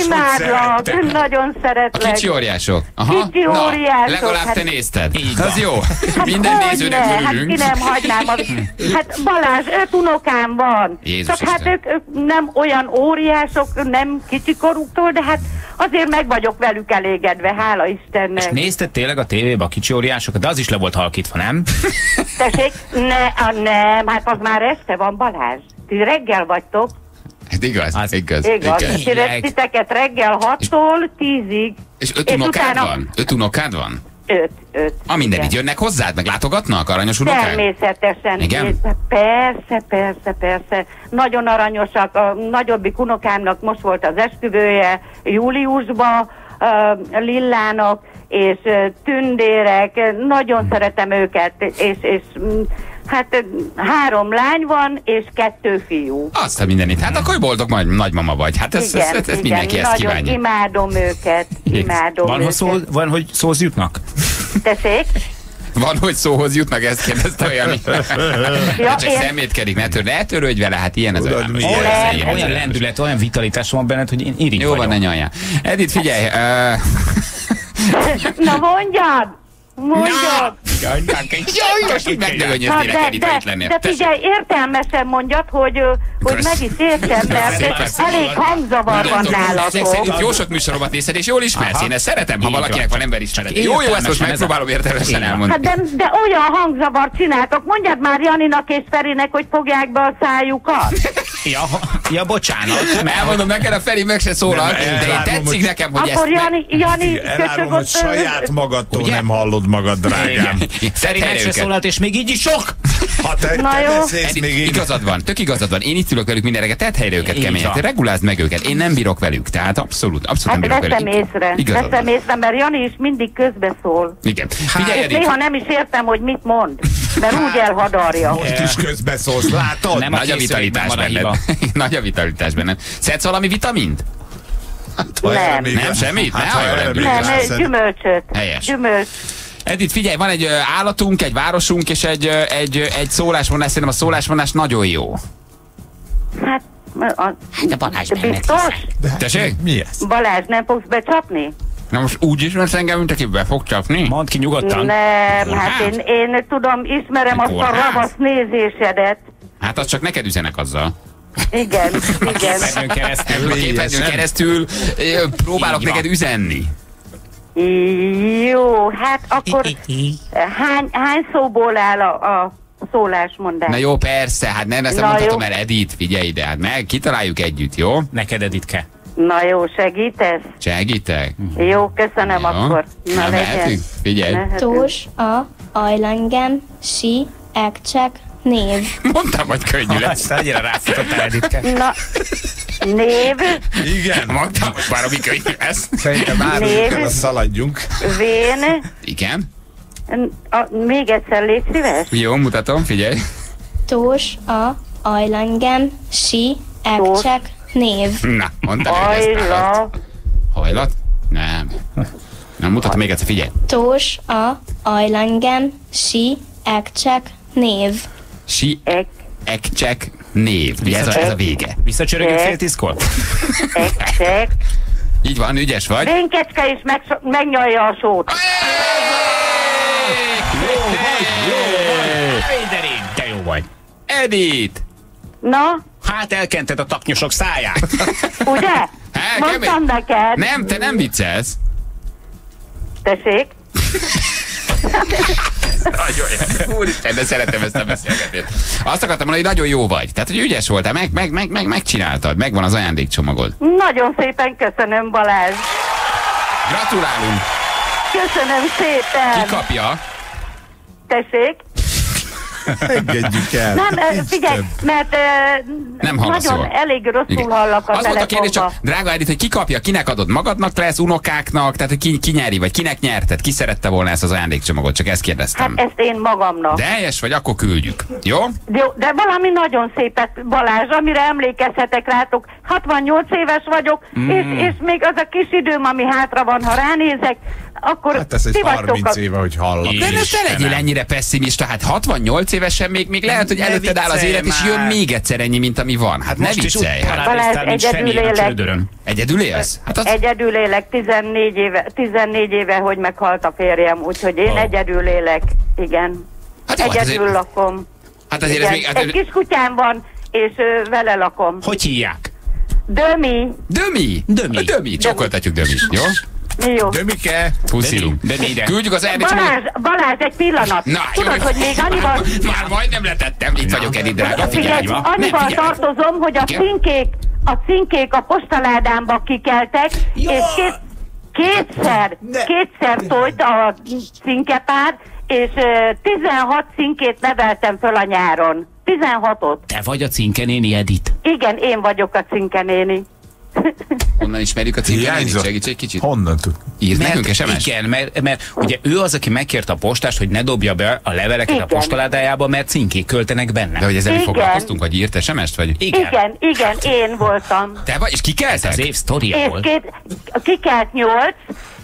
Imádlak, nagyon A szeretlek. kicsi óriások. Aha. Kicsi Na, óriások, legalább te hát- nézted. Így Az van. jó. Hát <laughs> Minden nézőnek Hát ki örülünk. nem hagynám. A... <laughs> Hát Balázs, öt unokám van. Jézus Csak hát ők, ők nem olyan óriások, nem kicsikoruktól, de hát azért meg vagyok velük elégedve, hála És Istennek. nézted tényleg a tévébe a kicsi óriásokat, de az is le volt halkítva, nem? Tessék, ne, a, nem, hát az már este van, Balázs. Ti reggel vagytok. Hát igaz, Az- igaz, Igaz, igaz. Igen. titeket reggel 6-tól 10-ig. És öt És unokád utána- van? Öt unokád van? 5, 5. A minden így jönnek hozzád, meg látogatnak, aranyos unokák? Természetesen. Igen? Én- Persze, persze, persze. Nagyon aranyosak. A nagyobbik unokámnak most volt az esküvője júliusban, uh, Lillának, és uh, tündérek. Nagyon szeretem őket, és, és mm, hát három lány van, és kettő fiú. Azt a mindenit. Hát akkor boldog majd nagymama vagy. Hát ez, ez, ez, ez mindenki ezt nagyon kívánja. imádom őket, imádom Van, hogy őket. szó, van, hogy szóhoz jutnak? Tessék? Van, hogy szóhoz jutnak, ezt kérdezte olyan. Ja, Csak én- szemétkedik, ne, tör, ne törődj vele, hát ilyen ez olyan. Olyan, Olyan- ilyen ez Olyan olyan. lendület, olyan vitalitás van benned, hogy én irigy Jó van, vagyok. ne nyaljál. Edith, figyelj! Uh, Na mondjad! Mondjad! Jaj, most Edith, ha de, itt lennél. de figyelj, értelmesen mondjad, hogy, hogy meg is értem, mert elég hangzavar van nálatok. jó sok műsoromat nézted, és jól ismersz. Én ezt szeretem, ha Így valakinek van. emberismerete. Csak Jó, jó, ezt most megpróbálom értelmesen Így elmondani. Hát de, de olyan hangzavart csináltok, mondjad már Janinak és Ferinek, hogy fogják be a szájukat. <laughs> Ja, ja, bocsánat. <laughs> Elmondom neked, a Feri meg se szólal, Nem, de tetszik nekem, hogy Akkor ezt... Jani, Jani ott... saját magadtól nem hallod magad, drágám. Meg se szólalt, és még így is sok. Ha te, Na te jó. beszélsz Edith, még én... igazad van, tök igazad van. Én itt ülök velük minden reggel, tedd helyre őket Így keményen, regulázd meg őket. Én nem bírok velük, tehát abszolút, abszolút Hát nem bírok veszem velük. észre, Igazad veszem van. észre, mert Jani is mindig közbeszól. Igen. Figyelj, És néha nem is értem, hogy mit mond, mert úgy elhadarja. Most is közbeszólsz, látod? Nem nagy a vitalitás benned. <laughs> Nagy a vitalitás benned. Szedsz valami vitamint? Nem. Nem, semmit? Hát, Ne, nem. Nem, gyümölcsöt. Helyes. Gyümölcs. Edith, figyelj, van egy állatunk, egy városunk, és egy, egy, egy szólásvonás. Szerintem a szólásvonás nagyon jó. Hát, a, de Balázs nem biztos? Tessék? Mi ez? Balázs, nem fogsz becsapni? Na most úgy ismersz engem, mint aki be fog csapni? Mondd ki nyugodtan. Nem, Kórház? hát én, én tudom, ismerem azt a ravasz nézésedet. Hát az csak neked üzenek azzal. Igen, <laughs> igen. Képernyőn keresztül. A képernyőn keresztül ö, próbálok neked üzenni. Jó, hát akkor hány, hány szóból áll a, a szólásmondás? Na jó, persze, hát nem ezt nem mondhatom jó. el, Edith, figyelj ide, hát meg kitaláljuk együtt, jó? Neked Editke. Na jó, segítesz? Segítek? Jó, köszönöm Jó. akkor. Na, Na, legyen. mehetünk? Figyelj. Mehetünk. Tus, a, ajlangem, si, ekcsek, név. Mondtam, hogy könnyű lesz. Ezt annyira ráfutottál Editke. Na, név, Igen. Mondtam, hogy baromi könnyű lesz. Szerintem áruljuk el, azt szaladjunk. vén, Igen? a, még egyszer légy szíves. Jó, mutatom, figyelj. Tus, a, ajlangem, si, ekcsek, név. Na, mondtam, hogy ezt. Ajla, Hajlat? Nem. Nem, mutatom még egyszer, figyelj. Tus, a, ajlangem, si, ekcsek, név. Si, ek, ekcsek, név. Ugye ez a, ez a vége. Visszacsörögjük fél tízkor? ek, Így van, ügyes vagy. Vénkecske is meg, megnyalja a sót. Pénderén, te jó vagy. Edith! Na, Hát elkented a taknyosok száját. ugye? <laughs> Há, Mondtam neked. Nem, te nem viccelsz. Tessék? <laughs> Nagyon. Úristen, de szeretem ezt a beszélgetést. Azt akartam mondani, hogy nagyon jó vagy. Tehát, hogy ügyes voltál, meg, meg, meg, meg megcsináltad. Megvan az ajándékcsomagod. Nagyon szépen köszönöm, Balázs. Gratulálunk! Köszönöm szépen. Ki kapja? Tessék. Engedjük el. Nem, eh, figyelj, mert eh, Nem hallasz nagyon jól. elég rosszul Igen. hallak a Az volt a kérdés, csak drága Edith, hogy ki kapja, kinek adod? Magadnak lesz, unokáknak? Tehát, hogy ki, ki nyeri, vagy kinek nyerted? Ki szerette volna ezt az ajándékcsomagot? Csak ezt Hát kérdeztem. ezt én magamnak. De helyes vagy, akkor küldjük. Jó? Jó, de valami nagyon szépet, Balázs, amire emlékezhetek rátok. 68 éves vagyok, Mm. és, és még az a kis időm, ami hátra van, ha ránézek, akkor Hát ez egy ti vagytok 30 a- éve, hogy hallak. De ne te legyél ennyire pessimista, hát 68 évesen még, még lehet, hogy Ne előtted áll az élet, és már. jön még egyszer ennyi, mint ami van. Hát ne Most is viccelj. Hát. Balázs, egyedül csődörön. Egyedül élsz? Hát az... Egyedül élek 14 éve, 14 éve, hogy meghalt a férjem, úgyhogy én Ó. egyedül élek, igen. Hát jó, hát egyedül azért- lakom. Hát azért ez Igen. még... Hát, Egy kis kutyám van, és ö, vele lakom. Hogy hívják? Dömi, Dömi! Dömi. Dömi, csokoltatjuk Dömi, jó? Jó. Dömike, Puszilunk. Dömi, Dömi, ide. Küldjük az ajándékcsomagot. Balázs, Balázs, egy pillanat. Na, Tudod, jó, hogy még annyival... Már majdnem letettem, itt vagyok, Edi drága, Figyelj, annyival tartozom, hogy a cinkék, a cinkék a postaládámba kikeltek, és két, kétszer, kétszer tojt a cinkepár, és ö, 16 cinkét neveltem föl a nyáron. 16-ot. Te vagy a cinkenéni Edit. Igen, én vagyok a cinkenéni. Honnan ismerjük a hiányzott. Segíts egy kicsit. Honnan tud? Írt nekünk SMS? igen, mert, mert ugye ő az, aki megkérte a postást, hogy ne dobja be a leveleket a Igen. postaládájába, mert cinkék költenek benne. De hogy ezzel Igen. foglalkoztunk, vagy írt SMS-t, vagy? igen. Igen, igen, én voltam. Te vagy, és ki Ez az év sztoria És volt. két, kikelt nyolc,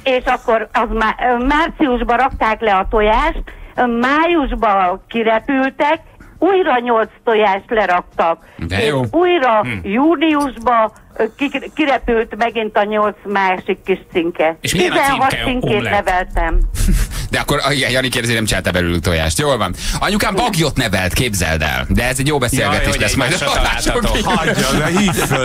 és akkor az má, márciusban rakták le a tojást, májusban kirepültek, újra nyolc tojást leraktak. De jó. újra Hm. ki- kirepült megint a nyolc másik kis cinke. És milyen a 16 címke? cinkét neveltem. <laughs> De akkor ah, igen, Jani kérdezi, nem csinálta belőlük tojást. Jól van. Anyukám bagyot nevelt, képzeld el. De ez egy jó beszélgetés Jaj, lesz majd. Hagyja.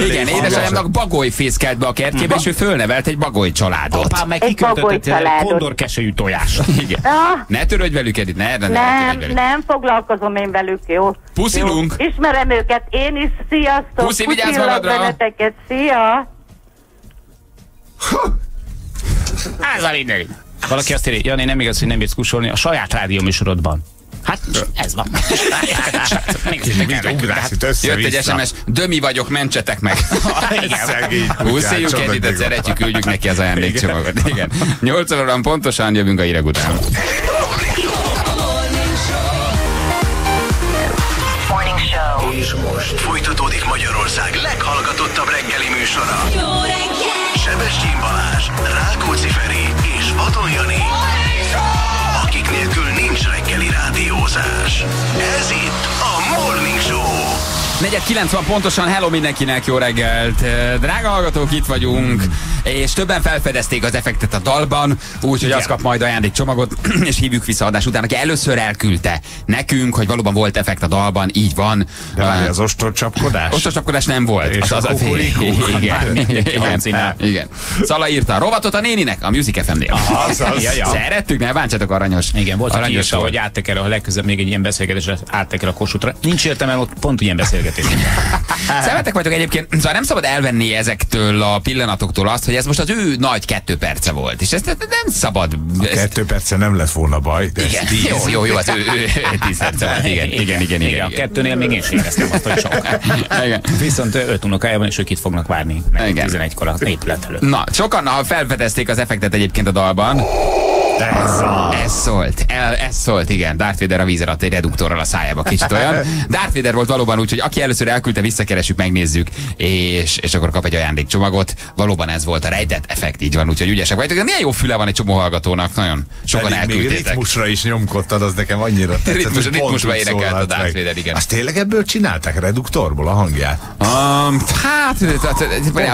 Igen, édesanyámnak bagoly fészkelt be a kertjébe, és ő fölnevelt egy bagoly családot. Apám meg kiköltött egy családot. kondorkesejű tojás. <laughs> Igen. Ne törődj velük, Edith, ne, ne, ne, ne nem, nem foglalkozom én velük, jó? Puszilunk. Jó. Ismerem őket, én is, sziasztok! Puszi, vigyázz magadra. benneteket, szia! Ez a lényeg. Valaki azt írja, Jani, nem igaz, hogy nem bírsz kusolni a saját rádió műsorodban. Hát ez van. <laughs> Hát- Jött egy SMS, dömi vagyok, mentsetek meg. <laughs> Húszéljük Editet, szeretjük, küldjük neki az ajándékcsomagot. Igen. 8 óra pontosan jövünk a hírek után. És most folytatódik Magyarország leghallgatottabb reggeli műsora. Akik nélkül nincs reggeli rádiózás. Ez itt a Morning Show. Negyed 90 pontosan, hello mindenkinek, jó reggelt! Drága hallgatók, itt vagyunk, és többen felfedezték az effektet a dalban, úgyhogy azt kap majd ajándékcsomagot, <clears throat> és hívjuk vissza adás után, aki először elküldte nekünk, hogy valóban volt effekt a dalban, így van. De várj, az ostorcsapkodás? Ostorcsapkodás nem volt. És a kukurikú? <laughs> Igen, mindenki van igen, csinál. igen. Szala írta, rovatot a néninek a Music FM-nél. <laughs> Szerettük, ne bántsatok aranyos. Igen, volt, aki aranyos írta, hogy átteker a legközelebb még egy ilyen beszélgetésre, átteker a Kossuthra. Nincs értelme, ott pont ilyen beszélgetés. <laughs> Szemetek vagyok egyébként, szóval nem szabad elvenni ezektől a pillanatoktól azt, hogy ez most az ő nagy kettő perce volt. És ezt nem szabad. ezt- Kettő perce nem lett volna baj, de igen, ez tíz. jó, jó, jó, az ő, ő, ő tíz perce volt. Igen, igen, igen, igen. A igen. kettőnél még én sem éreztem azt, hogy sok. Igen. Viszont öt unokája van, és ők itt fognak várni. Igen. 11-kor a épület előtt. Na, sokan ha felfedezték az effektet egyébként a dalban. Ez a... Ez szólt, el, ez szólt, igen. Darth Vader a víz alatt egy reduktorral a szájába, kicsit olyan. Darth Vader volt valóban úgy, hogy aki először elküldte, visszakeresünk, megnézzük, és, és akkor kap egy ajándékcsomagot. Valóban ez volt a rejtett effekt, így van, úgyhogy ügyesek vagytok. Milyen jó füle van egy csomó hallgatónak, nagyon sokan Pedig még elküldtétek. ritmusra is nyomkodtad, az nekem annyira tetszett. Ritmus- ritmusba énekelt a Darth. Vader, igen. Azt tényleg ebből csinálták reduktorból a hangját? Um, hát,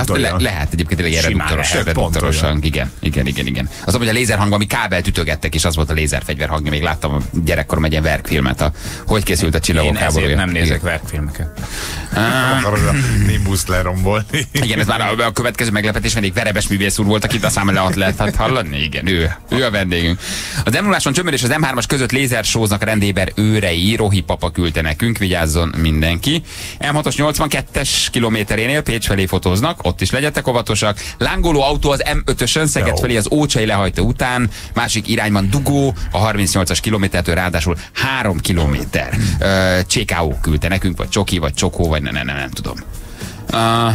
le, lehet egyébként tényleg reduktoros, reduktorosan. Igen, igen, igen, igen. Az, hogy a lézerhang, ami kábelt ütögettek, és az volt a lézerfegyver hangja. Még láttam a gyerekkorom egy ilyen verkfilmet, a, hogy készült a csillagok Én ezért háborúja. nem nézek verkfilmeket. Akarod a Nimbus lerombolni. Igen, ez már a, a következő meglepetés vendég Verebes művész úr volt, akit a szám le lehet hallani. Igen, ő, ő a vendégünk. Az m Csömör és az M3-as között lézersóznak rendéber őrei, Rohi papa küldte nekünk, vigyázzon mindenki. M6-os 82-es kilométerénél Pécs felé fotóznak, ott is legyetek óvatosak. Lángoló autó az M5-ösön, Szeged felé az Ócsai lehajtó után, másik irányban dugó, a 38-as kilométertől ráadásul 3 kilométer. Csékáó küldte nekünk, vagy Csoki, vagy Csokó, vagy ne, ne, ne, nem tudom. Uh,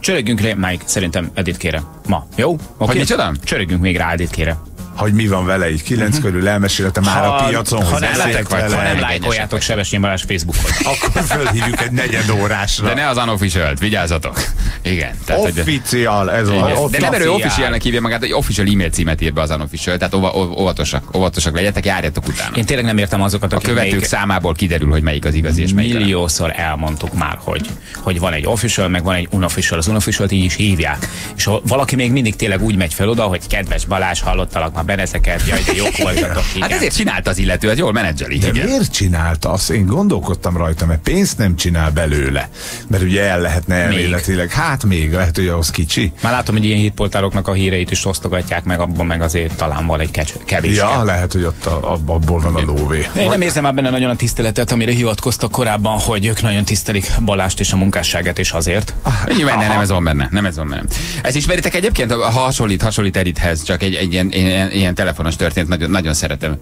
Csörögjünk rá, Mike, szerintem Edith kére. Ma. Jó? Okay? Hogy micsoda? Csörögjünk még rá Edith kére. Hogy mi van vele így kilenc Mhm. körül elmesélete már a piacon, ha nem, lájk, ha nem lájkoljátok Sebestyén Balázs Facebookon. <laughs> Akkor fölhívjuk egy negyed órásra. De ne az unofficial vigyázzatok. Igen. Tehát, Official, ez igen. van. De nem erő Official. officialnek hívja magát, hogy official e-mail címet ír be az unofficial, tehát óva, óvatosak, óvatosak legyetek, járjatok utána. Én tényleg nem értem azokat, A akik követők melyik- számából kiderül, hogy melyik az igazi és melyik a nem. Milliószor elmondtuk már, hogy, hogy van egy official, meg van egy unofficial. Az unofficial így is hívják. És ha valaki még mindig tényleg úgy megy fel oda, hogy kedves Balázs, hallottalak már benneteket, jaj, de jók <laughs> voltatok. Igen. Hát ezért csinálta az illető, ez jól menedzseli. De Igen. miért csinálta azt? Én gondolkodtam rajta, mert pénzt nem csinál belőle. Mert ugye el lehetne elméletileg. Hát még, lehet, hogy ahhoz kicsi. Már látom, hogy ilyen hitpoltároknak a híreit is osztogatják, meg abban meg azért talán van egy kevés. Ja, lehet, hogy ott a, ab- abból van a lóvé. Én nem érzem már benne nagyon a tiszteletet, amire hivatkoztak korábban, hogy ők nagyon tisztelik Balást és a munkásságát, és azért. Ennyi benne, nem ez van benne, nem ez van benne. Ezt ismeritek egyébként, ha hasonlít, hasonlít Edithez, csak egy, egy ilyen, ilyen, ilyen telefonos történet, nagyon, nagyon szeretem.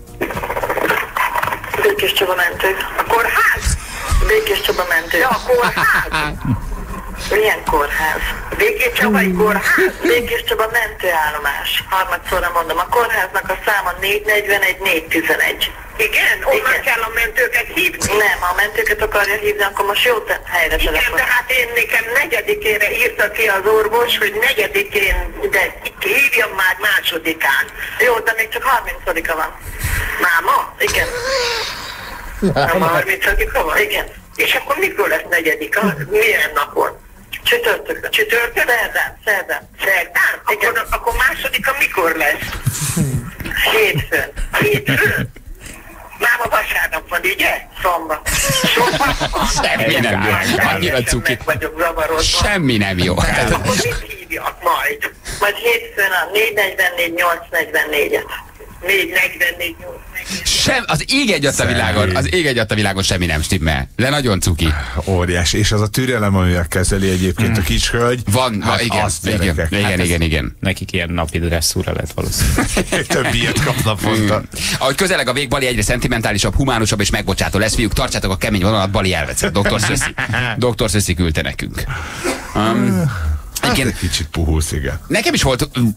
Békés Csaba mentő. A kórház? Békés Csaba mentő. Ja, a kórház. <laughs> Milyen kórház? Békés Csabai kórház? Békés Csaba mentőállomás. Harmadszorra mondom, a kórháznak a száma 441 411. Igen? Onnan kell a mentőket hívni? Nem, ha a mentőket akarja hívni, akkor most jó helyre Igen, de hát én nekem negyedikére írta ki az orvos, hogy negyedikén, de hívjam már másodikán. Jó, de még csak 30-a van. Máma? Igen. Nem a 30 van? Igen. És akkor mikor lesz negyedik? A, milyen napon? Csütörtök. Csütörtök? Szerdán. Szerdán. Szerdán? Akkor, akkor másodika mikor lesz? Hétfőn. Hétfőn? Már a vasárnap van, ugye? Szombat. Szombat? Semmi nem jó. Annyira cuki. Meg vagyok zavarodva. Semmi nem jó. Hát akkor mit hívjak majd? Majd hétfőn a 444 844-et. 444 844. Sem, az ég egy a világon, az ég egy a világon semmi nem stimmel. De nagyon cuki. Óriás. És az a türelem, amivel kezeli egyébként a kis hölgy. Van, hát hát igen, az, igen, igen, hát igen, igen, igen. Nekik ilyen napi dresszúra lett valószínűleg. <laughs> Több ilyet kapnak mondta. Ahogy közeleg a vég, Bali egyre szentimentálisabb, humánusabb és megbocsátó lesz, fiúk, tartsátok a kemény vonalat, Bali elveszett. Dr. Szöszi. <laughs> Dr. Szöszi küldte nekünk. Um, Hát igen, egy kicsit puhulsz, igen. nekem is volt mm,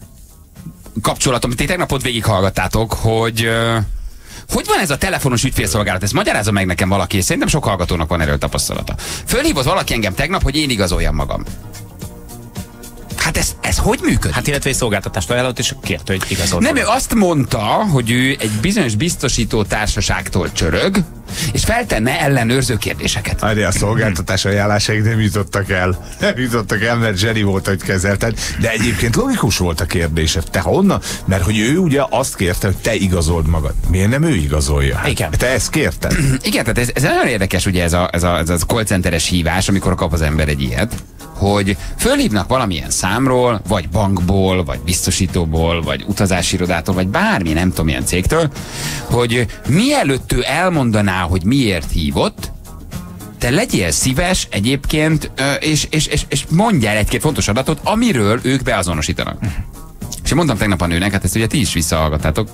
kapcsolatom, ti tegnap ott végighallgattátok, hogy hogy van ez a telefonos ügyfélszolgálat? Ezt magyarázza meg nekem valaki, és szerintem sok hallgatónak van erről tapasztalata. Fölhívott valaki engem tegnap, hogy én igazoljam magam. Hát ez, ez hogy működik? Hát illetve egy szolgáltatást ajánlott, és kérte, hogy igazolt. Nem, ő azt mondta, hogy ő egy bizonyos biztosító társaságtól csörög, és feltenne ellenőrző kérdéseket. Várj, a szolgáltatás ajánlásaik nem jutottak el. Nem jutottak el, mert Zseni volt, hogy kezelted. De egyébként logikus volt a kérdése. Te honnan? Mert hogy ő ugye azt kérte, hogy te igazold magad. Miért nem ő igazolja? Hát, Igen. Te ezt kérted? Igen, tehát ez, ez nagyon érdekes, ugye ez a, ez a, ez a call hívás, amikor kap az ember egy ilyet, hogy fölhívnak valamilyen számról, vagy bankból, vagy biztosítóból, vagy utazásirodától, vagy bármi, nem tudom, milyen cégtől, hogy mielőtt ő elmondaná, hogy miért hívott, te legyél szíves egyébként, és, és, és, és mondjál egy-két fontos adatot, amiről ők beazonosítanak. És én mondtam tegnap a nőnek, hát ezt ugye ti is visszahallgattátok,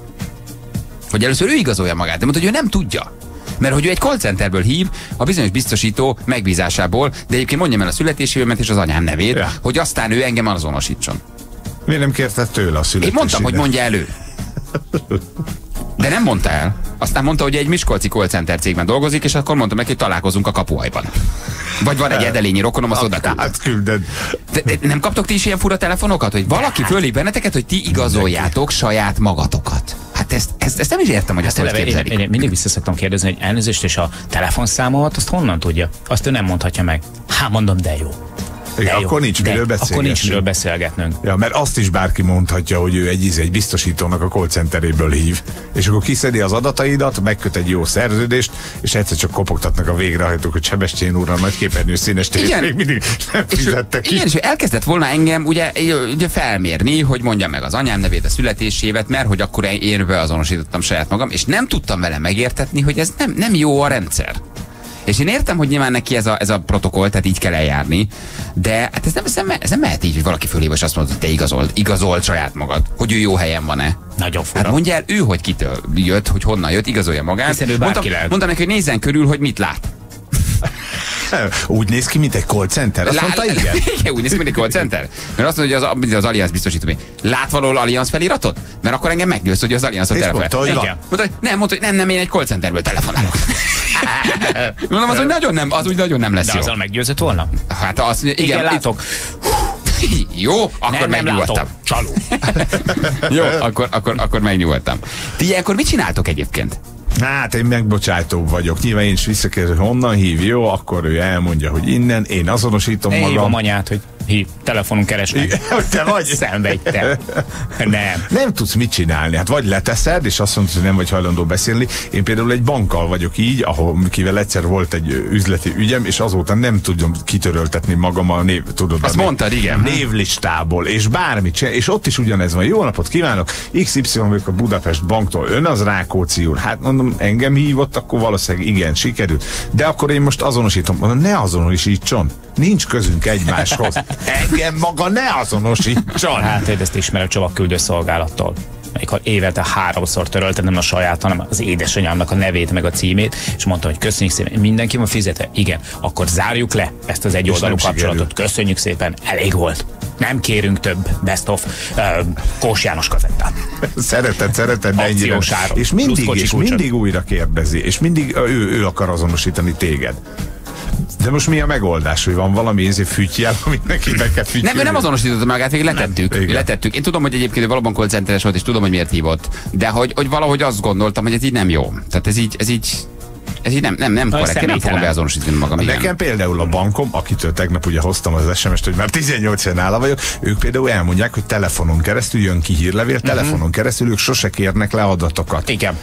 hogy először ő igazolja magát, de mondta, hogy ő nem tudja. Mert hogy ő egy call centerből hív, a bizonyos biztosító megbízásából, de egyébként mondjam el a születési évemet és az anyám nevét, Ja. hogy aztán ő engem azonosítson. Miért nem kérted tőle a születési Én mondtam, hogy mondja elő. De nem mondta el. Aztán mondta, hogy egy Miskolci call center cégben dolgozik, és akkor mondtam neki, hogy találkozunk a kapuajban. Vagy van egy edelényi rokonom, azt oda. Hát külded. De, de nem kaptok ti is ilyen fura telefonokat, hogy valaki fölhív benneteket, hogy ti igazoljátok saját magatokat? Hát ezt, ezt, ezt nem is értem, hogy ezt hogy Eleve én, képzelik. én, mindig vissza szoktam kérdezni, hogy elnézést és a telefonszámomat, azt honnan tudja? Azt ő nem mondhatja meg. Hát mondom, de jó. Igen, De jó, akkor nincs de miről Akkor nincs miről beszélgetnünk. Ja, mert azt is bárki mondhatja, hogy ő egy, egy biztosítónak a call centeréből hív. És akkor kiszedi az adataidat, megköt egy jó szerződést, és egyszer csak kopogtatnak a végrehajtók, hogy Sebestyén úr, a nagy képernyő színes Igen. még mindig nem fizette ki. igen, és elkezdett volna engem ugye, ugye felmérni, hogy mondjam meg az anyám nevét, a születésévet, mert hogy akkor én beazonosítottam saját magam, és nem tudtam vele megértetni, hogy ez nem, nem jó a rendszer. És én értem, hogy nyilván neki ez a, ez a protokoll, tehát így kell eljárni, de hát ez nem, ez nem, ez nem mehet így, hogy valaki fölhív, és azt mondod, hogy te igazold, igazold saját magad, hogy ő jó helyen van-e. Nagyon fura. Hát mondja el ő, hogy kitől jött, hogy honnan jött, igazolja magát. Hiszen ő mondtam, lehet. mondtam neki, hogy nézzen körül, hogy mit lát. <laughs> Úgy néz ki, mint egy call center. Azt mondta, <laughs> igen. igen, úgy néz ki, mint egy call center. Mert azt mondja, hogy az, az Allianz biztosító. Lát valahol Allianz feliratot? Mert akkor engem meggyőz, hogy az Allianz a telefon. mondta, hogy. Mondta, hogy nem, mondta, hogy nem, nem, én egy call centerből telefonálok. <laughs> Mondom, az, hogy nagyon nem, az úgy nagyon nem lesz De jó. azzal meggyőzött volna? Hát azt mondja, igen, Igen, látok. Jó, akkor nem, nem megnyugodtam. látok. Csaló. Jó, akkor, akkor, akkor megnyugodtam. Ti ilyenkor mit csináltok egyébként? Hát én megbocsátóbb vagyok. Nyilván én is visszakérdezem, hogy honnan hív, jó, akkor ő elmondja, hogy innen, én azonosítom Én hívom magam. anyát, hogy hív, telefonon keres meg. Igen, hogy te vagy. Szenvedj te. Nem. Nem tudsz mit csinálni. Hát vagy leteszed, és azt mondod, hogy nem vagy hajlandó beszélni. Én például egy bankkal vagyok így, ahol kivel egyszer volt egy üzleti ügyem, és azóta nem tudom kitöröltetni magam a név, tudod. Azt a név- mondtad, igen. Névlistából, és bármit csinál, és ott is ugyanez van. Jó napot kívánok, XY vagyok a Budapest banktól, ön az Rákóczi úr. Hát mondom, engem hívott, akkor valószínűleg igen, sikerült. De akkor én most azonosítom. Mondom, ne azonosítson. Nincs közünk egymáshoz. <laughs> Engem maga ne azonosítson. Hát én ezt ismerem csomagküldő szolgálattól. Amikor évente háromszor töröltem nem a saját, hanem az édesanyámnak a nevét, meg a címét, és mondta, hogy köszönjük szépen, mindenki van fizetve. Igen, akkor zárjuk le ezt az egyoldalú kapcsolatot. Köszönjük szépen, elég volt. Nem kérünk több best of uh, Kós János kazettát. <laughs> Szereted, szereted, de ennyire. És mindig, és mindig újra kérdezi, és mindig ő, ő akar azonosítani téged. De most mi a megoldás, hogy van valami ezért fütyjel, <laughs> amit neki be kell fütyülni? Nem, ő nem azonosította magát, végig letettük. Igen. letettük. Én tudom, hogy egyébként valóban call volt, és tudom, hogy miért hívott. De hogy, hogy valahogy azt gondoltam, hogy ez így nem jó. Tehát ez így, ez így, ez így nem, nem, nem korrekt. Én nem fogom beazonosítani magam. Igen. Nekem például a bankom, akitől tegnap ugye hoztam az SMS-t, hogy már 18 éven nála vagyok, ők például elmondják, hogy telefonon keresztül jön ki hírlevél, Mhm. telefonon keresztül ők sose kérnek le adatokat. Igen.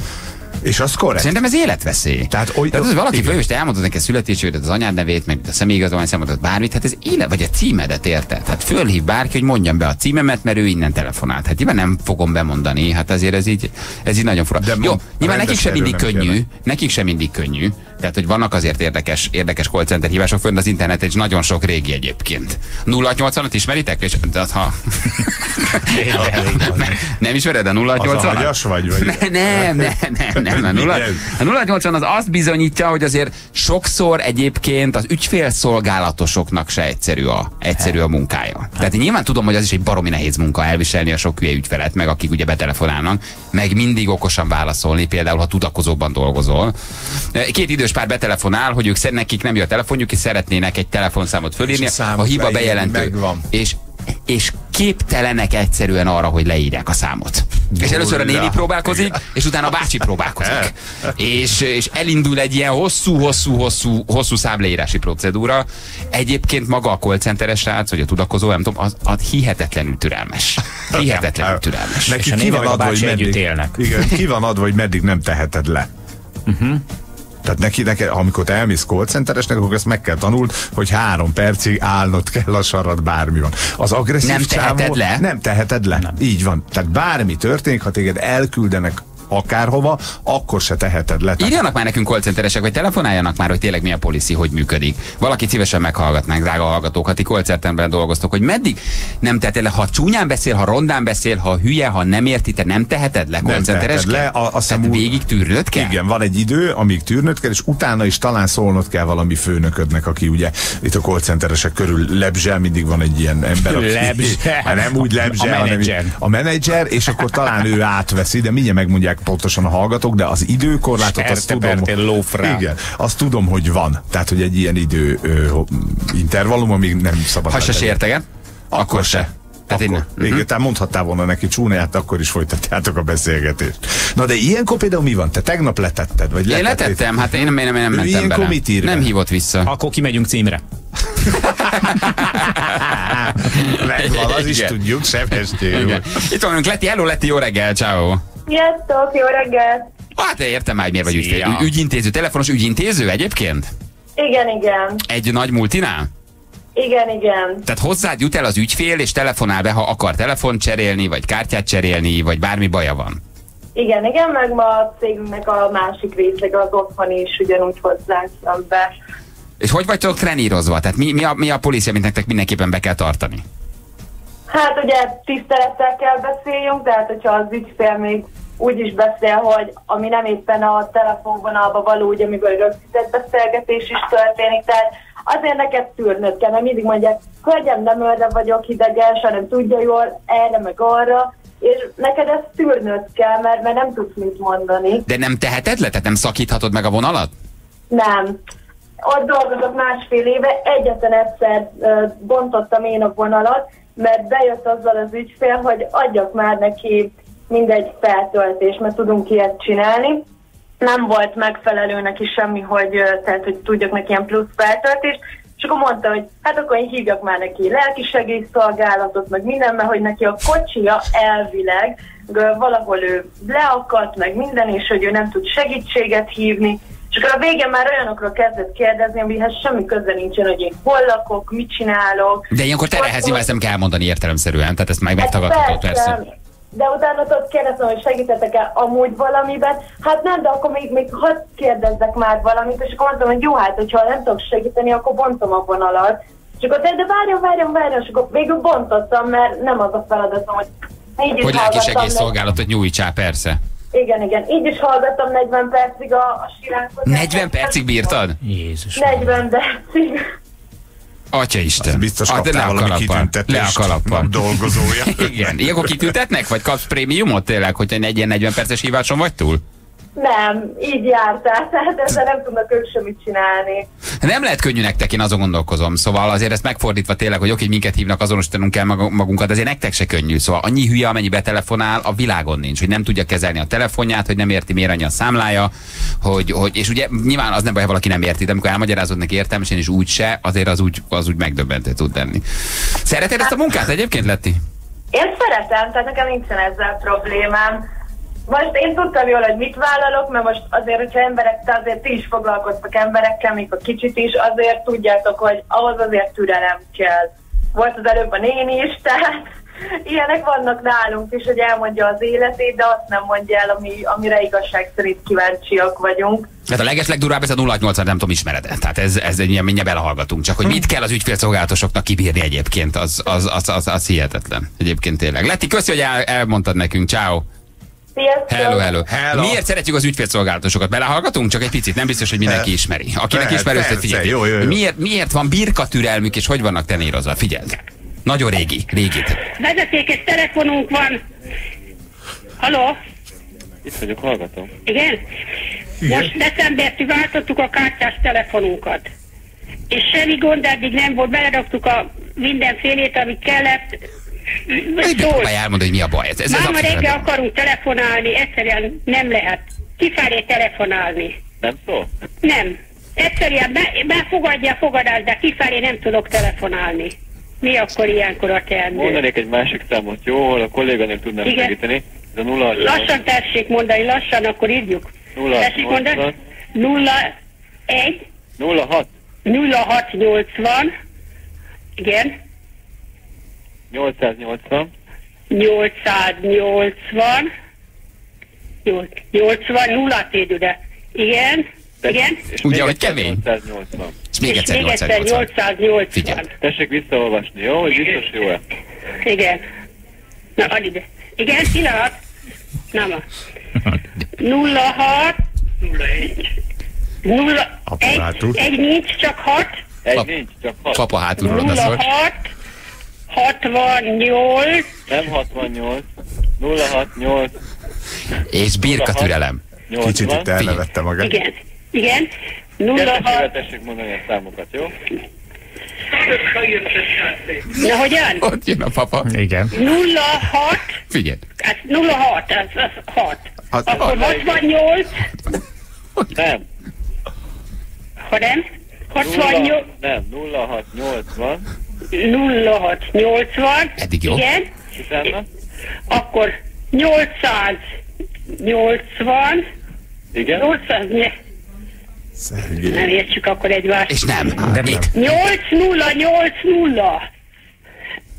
És az korrekt. Szerintem ez életveszély. Tehát, hogy- Tehát az, valaki föl, te elmondod neki a születésődet, az anyád nevét, meg a személyigazolvány számodat, bármit, hát ez élet, vagy a címedet érted. Tehát fölhív bárki, hogy mondjam be a címemet, mert ő innen telefonált. Hát nyilván nem fogom bemondani, hát azért ez így, ez így nagyon fura. De Jó, nyilván nekik sem mindig könnyű, nekik sem mindig könnyű. Tehát, hogy vannak azért érdekes, érdekes call center hívások fönn az interneten, és nagyon sok régi egyébként. 0680-at ismeritek? És, de, ha... <laughs> nem, nem ismered a 0680 Az a vagy? vagy? ne, nem, nem, nem, nem. A, 0, a 080 az azt bizonyítja, hogy azért sokszor egyébként az ügyfélszolgálatosoknak se egyszerű a, egyszerű a munkája. Tehát én nyilván tudom, hogy az is egy baromi nehéz munka elviselni a sok hülye ügyfelet, meg akik ugye betelefonálnak, meg mindig okosan válaszolni, például ha tudakozóban dolgozol. Két idős pár betelefonál, hogy ők nekik nem jön a telefonjuk, és szeretnének egy telefonszámot fölírni, És a a hiba bejelentő. megvan. És és képtelenek egyszerűen arra, hogy leírják a számot. És először a néni próbálkozik, és utána a bácsi próbálkozik. és, és elindul egy ilyen hosszú, hosszú, hosszú, hosszú számleírási procedúra. Egyébként maga a call centeres srác, vagy a tudakozó, nem tudom, az, az hihetetlenül türelmes. Hihetetlenül türelmes. Neki És a ki van adva, hogy bácsi meddig, együtt élnek. Igen, ki van adva, hogy meddig nem teheted le. Tehát neki, neki, amikor te elmész call centeresnek, akkor ezt meg kell tanuld, hogy három percig állnod kell a sarat, bármi van. Az agresszív Nem teheted csávó- le? Nem teheted le. Nem. Így van. Tehát bármi történik, ha téged elküldenek akárhova, akkor se teheted le. Írjanak már nekünk call centeresek, vagy telefonáljanak már, hogy tényleg mi a policy, hogy működik. Valaki szívesen meghallgatnánk, drága hallgatók, ha ti call centerben dolgoztok, hogy meddig nem teheted le, ha csúnyán beszél, ha rondán beszél, ha hülye, ha nem érti, te nem teheted le call Nem teheted centeresként? le, a- hiszem Tehát végig tűrnöd kell? Igen, van egy idő, amíg tűrnöd kell, és utána is talán szólnod kell valami főnöködnek, aki ugye itt a call centeresek körül lebzsel, mindig van egy ilyen ember, aki Lebzsel. <laughs> Hát nem úgy lebzsel, A hanem menedzser. így- a menedzser, és akkor talán ő átveszi, de mindjárt megmondják pontosan a hallgatók, de az időkorlátot azt tudom, Sterte lófrá. igen, azt tudom, hogy van. Tehát, hogy egy ilyen idő ö, intervallum, amíg nem szabad. Ha se letenni. sérteget, akkor se. Tehát én Akkor, nem. igen, tehát mondhattál volna neki csúnyát, akkor is folytatjátok a beszélgetést. Na de ilyenkor például mi van? Te tegnap letetted? Vagy Én letettél? letettem, hát én nem, én nem, én nem mentem ilyenkor bele. mit ír Nem hívott vissza. Akkor kimegyünk címre. <laughs> Megvan, az is tudjuk. Igen. Itt van Leti, hello Leti, jó reggel, ciao. Sziasztok, jó reggelt! Hát értem már, hogy miért vagy ügyfél. Ügyintéző, telefonos ügyintéző egyébként? Igen, igen. Egy nagy multinál? Igen, igen. Tehát hozzád jut el az ügyfél, és telefonál be, ha akar telefont cserélni, vagy kártyát cserélni, vagy bármi baja van. Igen, igen, meg ma a cégünknek a másik részlege az otthon is ugyanúgy hozzánk jön be. És hogy vagytok trenírozva? Tehát mi, mi, a, mi a policia, amit nektek mindenképpen be kell tartani? Hát ugye tisztelettel kell beszéljünk, tehát hogyha az ügyfél még úgy is beszél, hogy ami nem éppen a telefonvonalba való, ugye amiből rögzített beszélgetés is történik, tehát azért neked tűrnöd kell, mert mindig mondják, hölgyem, nem örre vagyok hidegen, hanem tudja jól, erre meg arra, és neked ezt tűrnöd kell, mert, mert nem tudsz mit mondani. De nem teheted le? Tehát nem szakíthatod meg a vonalat? Nem. Ott dolgozok másfél éve, egyetlen egyszer bontottam én a vonalat, mert bejött azzal az ügyfél, hogy adjak már neki mindegy feltöltés, mert tudunk ilyet csinálni. Nem volt megfelelő neki semmi, hogy, tehát, hogy tudjak neki ilyen plusz feltöltést, és akkor mondta, hogy hát akkor én hívjak már neki lelkisegélyszolgálatot, meg minden, mert hogy neki a kocsija elvileg valahol ő leakadt, meg minden, és hogy ő nem tud segítséget hívni, és akkor a végén már olyanokról kezdett kérdezni, amihez semmi köze nincsen, hogy én hol lakok, mit csinálok. De ilyenkor terhelhez Akkor- nyilván ezt nem kell mondani értelemszerűen, tehát ezt meg Hát megtagadhatod persze. De utána tudod kérdezem, hogy segítetek-e amúgy valamiben? Hát nem, de akkor még, még hadd kérdezzek már valamit, és akkor mondtam, hogy jó, hát hogyha nem tudok segíteni, akkor bontom a vonalat. És akkor de, de várjon, várjon, várjon, és akkor végül bontottam, mert nem az a feladatom, hogy is Hogy hallgattam lelkisegélyszolgálatot nyújtsál, persze. Igen, igen, így is hallgattam 40 percig a, a siránkozást. 40 percig bírtad? Jézus. 40 percig. Atya Isten. Biztos Ah, kaptál le a valami kitüntetést. Le a kalappal. Dolgozója. <laughs> Igen. Ilyenkor kitüntetnek? Vagy kapsz prémiumot tényleg, hogyha egy ilyen 40 perces híváson vagy túl? Nem, így jártál, <laughs> tehát ezzel nem tudnak ők semmit csinálni. Nem lehet könnyű nektek, én azon gondolkozom. Szóval azért ezt megfordítva tényleg, hogy oké, hogy minket hívnak, azonosítanunk kell magunkat, azért nektek se könnyű. Szóval annyi hülye, amennyi betelefonál, a világon nincs, hogy nem tudja kezelni a telefonját, hogy nem érti, miért annyi a számlája, hogy, hogy, és ugye nyilván az nem baj, ha valaki nem érti, de amikor elmagyarázod neki értelmesen és úgy se, azért az úgy, az úgy megdöbbentő tud lenni. Szereted ezt a munkát egyébként, Leti? Én szeretem, tehát nekem nincsen ezzel problémám. Most én tudtam jól, hogy mit vállalok, mert most azért, hogyha emberek, te azért ti is foglalkoztak emberekkel, még a kicsit is, azért tudjátok, hogy ahhoz azért türelem kell. Volt az előbb a néni is, <laughs> tehát ilyenek vannak nálunk is, hogy elmondja az életét, de azt nem mondja el, ami, amire igazság szerint kíváncsiak vagyunk. Hát a leges legdurvább ez a 080, nem tudom, ismered -e. Tehát ez, ez egy ilyen mindjárt belehallgatunk. Csak hogy mit kell az ügyfélszolgálatosoknak kibírni egyébként, az, az, az, az, az hihetetlen. Egyébként tényleg. Leti, köszi, hogy el, elmondtad nekünk. Ciao. Sziasztok! Hello, hello, Hello. Miért szeretjük az ügyfélszolgálatosokat? Belehallgatunk? Csak egy picit, nem biztos, hogy mindenki ismeri. Akinek azt persze, figyelj. jó, jó, jó. Miért, miért van birka türelmük, és hogy vannak tenírozva? Figyeld. Nagyon régi, régi. Vezetékes telefonunk van. Haló? Itt vagyok, hallgatom. Igen? Most decembertől váltottuk a kártyás telefonunkat. És semmi gond eddig nem volt, beleraktuk a mindenfélét, amit kellett. Szól. Próbálj elmondani, hogy mi a baj. Ez, ez, Máma reggel akarunk telefonálni, egyszerűen nem lehet. Kifelé telefonálni. Nem szól? Nem. Egyszerűen be, befogadja a fogadást, de kifelé nem tudok telefonálni. Mi akkor ilyenkor a teendő? Mondanék egy másik számot, jó, ahol a kolléganőm tudnám Igen. segíteni. Ez a 0 Lassan tessék mondani, lassan, akkor írjuk. Nulla Tessék mondani? 80. 0 1 06 0680 igen, 880 880 nyolc- 80 nulla tédüde. Igen, igen. és Ugye, hogy kemény? 880. És még egyszer még egyszer 880. 880. Figyelj. Tessék visszaolvasni, jó? Hogy biztos jó-e? Igen. Na, add ide. Igen, pillanat. Na, ma. 06 0 Apparátus. egy, egy nincs, csak 6 Egy nincs, csak 6. Papa hátulról odaszól. 06 68 Nem 68. 068 És birka türelem. Kicsit 80. itt elnevette magát. Igen, igen. Kettősével 06 tessék mondani a számokat, jó? Na, hogyan? Ott jön a papa. Igen. 06 Figyelj. Hát 06, az, az 6. Hát- Akkor 68, Nem. ha nem? 68, Nulla, nem, 0680. 0680. Eddig jó. Igen. Akkor 880. Igen. 800, ne, nem értsük akkor egymást. És nem. De nem. 8080.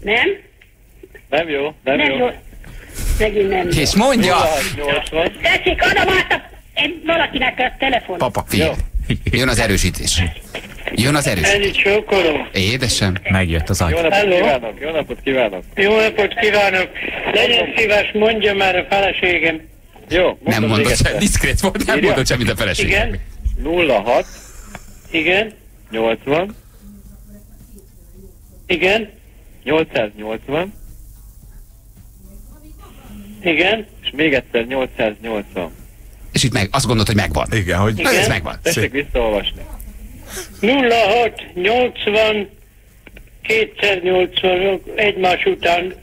Nem? Nem jó, nem, Nem jó. jó. Megint nem jó. És mondja. 0680. Tessék, adom át a, egy, valakinek a telefon. Papa, figyelj. Jön az erősítés. Jön az erősítés. Ennyit csókolom. Édesem. Megjött az agy. Jó napot Hello. kívánok, jó napot kívánok. Jó napot kívánok! Legyen szíves, mondja már a feleségem. Jó, Nem mondott sem, diszkrét volt, nem mondott semmit a feleség. Igen? 06 Igen? 80 Igen? 880 Igen? és még egyszer 880. És itt meg, azt gondolod, hogy megvan. Igen, hogy... Na, ez megvan. Tessék visszaolvasni. 06, 80, 280 egymás után.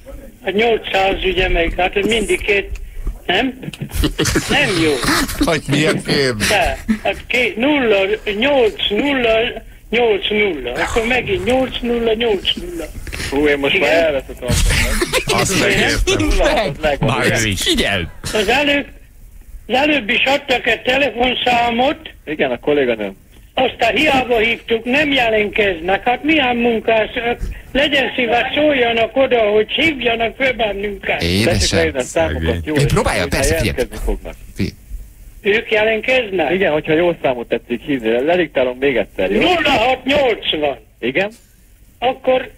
A 800 ugye meg, hát hogy mindig két, nem? Nem jó. Hogy milyen kérdés. De, hát két, 0, 8, 0, 8, 0. Akkor megint 8, 0, 8, 0. Hú, én most már Igen? elveszett Azt megértem. 06 az megvan. Már igen? ő is. Figyelj! Az előbb, az előbb is adtak egy telefonszámot, Igen, a kolléganőm. aztán hiába hívtuk, nem jelentkeznek. Hát milyen munkás, legyen szíves, szóljanak oda, hogy hívjanak föl bennünket. Édesem. próbálja, persze, figyelj. Ők jelentkeznek? Igen, hogyha jó számot tetszik hívni, lediktálom még egyszer, jó? 0680. Igen? Akkor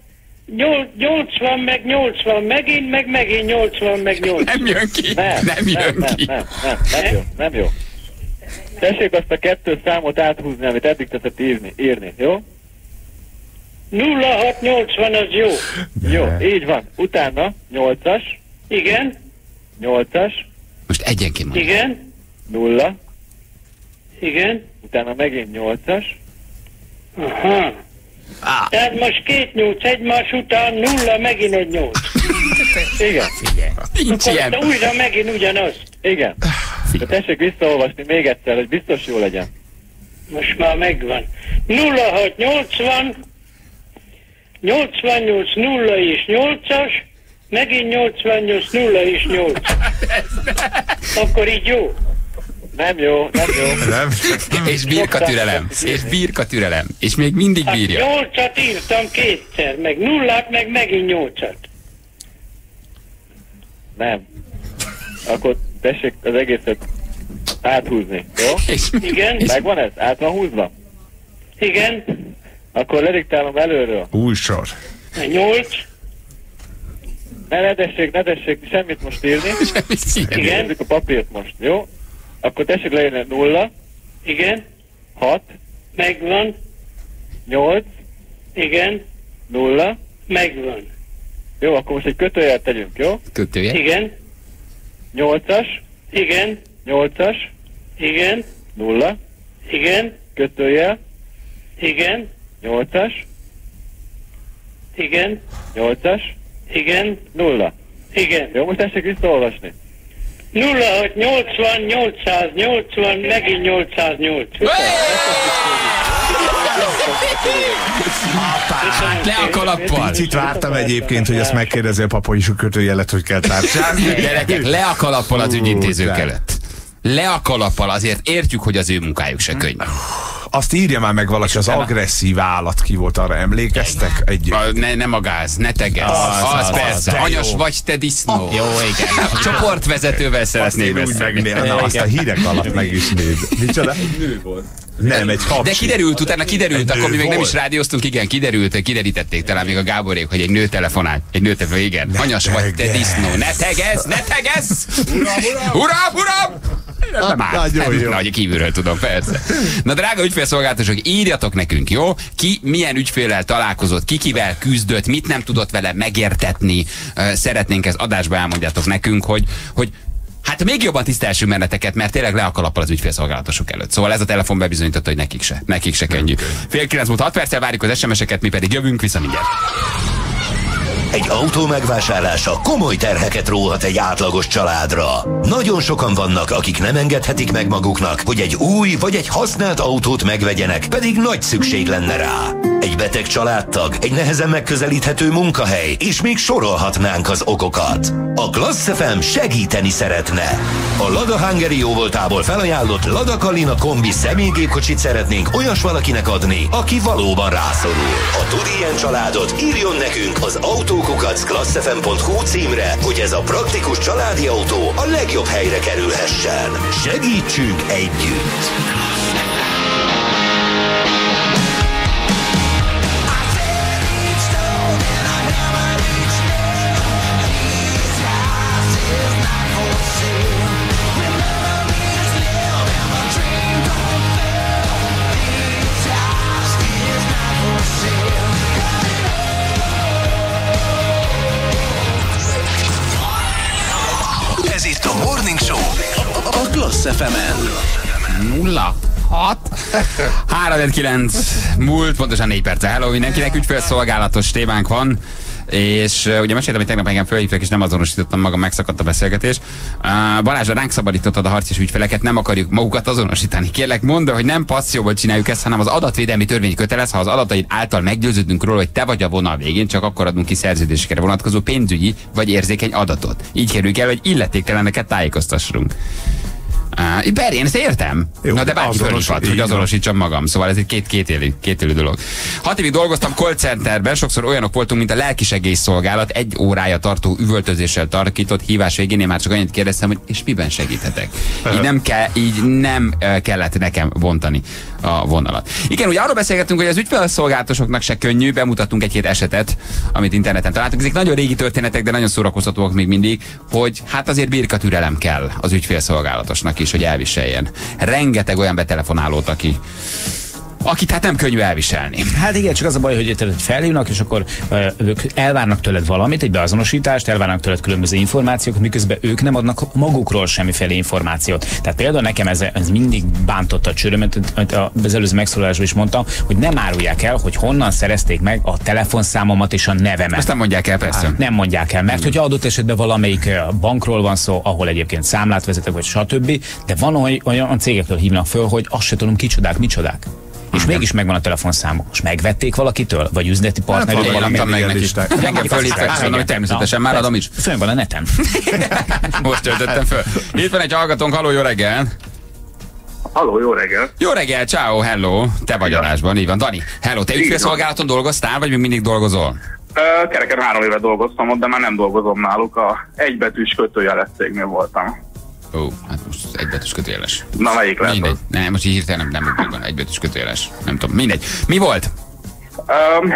80 meg 80 megint, meg megint 80 meg 80. Nem jön ki. Nem, Nem jön nem, ki. nem, nem, nem, nem jó, nem jó. Tessék azt a kettő számot áthúzni, amit eddig tetszett írni, írni, jó? 0680 az jó. Jó, így van. Utána 8-as, Igen, 8-as, Most egyenként mondja. igen, 0, igen. utána megint 8-as, Aha. Á. Tehát most két nyolc egymás után nulla, megint egy nyolc. <laughs> igen, Nincs Akkor ilyen. újra megint ugyanaz. igen. De tessék visszaolvasni még egyszer, hogy biztos jó legyen. Most már megvan. 0680 88 0 és 8-as, megint 88 0 és 8. <laughs> Akkor így jó. Nem jó, nem jó. <laughs> Nem? És birka türelem. És birka türelem. És még mindig Hát bírja. 8-at írtam kétszer, meg nullát, meg megint 8-at. Nem. Akkor tessék az egészet áthúzni, jó? És, Igen, Megvan ez? Át van húzva? igen, Akkor lediktálom előről. Új sor. 8, Ne, ne tessék, ne tessék semmit most írni. Igen. Nézzük a papírt most, jó? Akkor tessék leírni 0, igen, 6, megvan, 8, igen, 0. megvan. Jó, akkor most egy kötőjelet tegyünk, jó? Kötője. Igen, 8-as, igen, 8-as, igen, 0, igen, kötőjel, igen, 8-as, igen, 8-as, igen, 0. igen. Jó, most tessék visszaolvasni. 0680 880, megint 880. Hát le a kalappal. Picit vártam egyébként, hogy azt megkérdezi a papa is a kötőjelet, hogy kell tárcsázni. Gyerekek, le a kalappal az ügyintézők előtt. Le a kalappal, azért értjük, hogy az ő munkájuk se könnyű. Azt írja már meg valaki, az agresszív állat ki volt, arra emlékeztek? Egy... A, ne, nem a gáz, ne tegez. Az, Az, az, az, persze. de Anyas jó. vagy te disznó. Jó, igen. A <laughs> csoportvezetővel szeretnék beszélni. megnézem, na, azt a hírek alatt meg is néz. Micsoda? Nő volt. Nem, egy kapcsi. De kiderült, utána kiderült, akkor mi még nem is rádióztunk, igen, kiderült, kiderítették talán még a Gáborék, hogy egy nő telefonál. Egy nő telefonál, igen. Anyas vagy te disznó. Ne tegezz, ne tegezz! Uram, uram! Nem áll. Nagyon jó. Na, hogy kívülről tudom, persze. Na, drága ügyfélszolgáltatósok, írjatok nekünk, jó? Ki milyen ügyféllel találkozott, ki kivel küzdött, mit nem tudott vele megértetni. Szeretnénk ezt adásba elmondjátok nekünk, hogy, hogy Hát még jobban tisztelsünk benneteket, mert tényleg le a kalappal az ügyfélszolgálatosok előtt. Szóval ez a telefon bebizonyította, hogy nekik se. Nekik se könnyű. Fél kilenc múlt 6 perccel várjuk az SMS-eket, mi pedig jövünk vissza mindjárt. Egy autó megvásárlása komoly terheket róhat egy átlagos családra. Nagyon sokan vannak, akik nem engedhetik meg maguknak, hogy egy új vagy egy használt autót megvegyenek, pedig nagy szükség lenne rá. Egy beteg családtag, egy nehezen megközelíthető munkahely, és még sorolhatnánk az okokat. A Klassz FM segíteni szeretne. A Lada Hungary jóvoltából felajánlott Lada Kalina kombi személygépkocsit szeretnénk olyas valakinek adni, aki valóban rászorul. Ha tud ilyen családot, írjon nekünk az autókukac klasszfm.hu címre, hogy ez a praktikus családi autó a legjobb helyre kerülhessen. Segítsünk együtt! A Klassz fm Nulla. 6. 3 9 múlt, pontosan 4 perce. Hello mindenkinek, ügyfélszolgálatos témánk van. És uh, ugye meséltem, hogy tegnap engem felhívtak, és nem azonosítottam magam, megszakadt a beszélgetés. Uh, Balázs, ránk szabadítottad a harcias ügyfeleket, nem akarjuk magukat azonosítani. Kérlek, mondd, hogy nem passzióból csináljuk ezt, hanem az adatvédelmi törvény kötelez, ha az adataid által meggyőződünk róla, hogy te vagy a vonal végén, csak akkor adunk ki szerződésekre vonatkozó pénzügyi vagy érzékeny adatot. Így kerüljük el, hogy illetékteleneket tájékoztassunk. Uh, Berri, én ezt értem. Jó, Na de bárki azonos- fölhívhat, hogy azonosítsam magam. Szóval ez egy két, két, élő, két élő dolog. Hat évig dolgoztam call centerben, sokszor olyanok voltunk, mint a lelkisegélyszolgálat, egy órája tartó üvöltözéssel tarkított hívás végén én már csak annyit kérdeztem, hogy és miben segíthetek. Így nem, kell, így nem eh, kellett nekem bontani a vonalat. Igen, ugye arról beszélgettünk, hogy az ügyfélszolgálatosoknak se könnyű, bemutattunk egy-két esetet, amit interneten találtunk. Ezek nagyon régi történetek, de nagyon szórakoztatóak még mindig, hogy hát azért birkatürelem kell az ügyfélszolgálatosnak is, hogy elviseljen. Rengeteg olyan betelefonálót, aki aki tehát nem könnyű elviselni. Hát igen, csak az a baj, hogy felhívnak, és akkor ö, ők elvárnak tőled valamit, egy beazonosítást, elvárnak tőled különböző információkat, miközben ők nem adnak magukról semmiféle információt. Tehát például nekem ez, ez mindig bántotta a csőrömet, amit az előző megszólalásban is mondtam, hogy nem árulják el, hogy honnan szerezték meg a telefonszámomat és a nevemet. Ezt nem mondják el, persze. Nem mondják el, mert hogyha adott esetben valamelyik bankról van szó, ahol egyébként számlát vezetek, vagy stb., de van olyan, olyan cégektől hívnak föl, hogy azt se tudom, kicsodák, micsodák. És mégis megvan a telefonszámuk. Most megvették valakitől? Vagy üzleti partnerük? Én valami? adtam meg neki. Engem mondom, hogy természetesen már adom is. Fönn van a neten. Most töltöttem föl. Itt van egy hallgatónk, haló, jó reggel! Halló, jó reggel! Jó reggel, ciao, hello, te vagy adásban, így van. Dani, hello, te ügyfélszolgálaton dolgoztál, vagy még mindig dolgozol? Kereken három éve dolgoztam ott, de már nem dolgozom náluk. A egybetűs kötőjeles cégnél voltam. Ó, hát most egybetűs kötőjeles. Na, melyik lehet Mindegy. az? Nem, most így hirtelen nem, van, egybetűs kötőjeles. Nem tudom, mindegy. Mi volt? Um,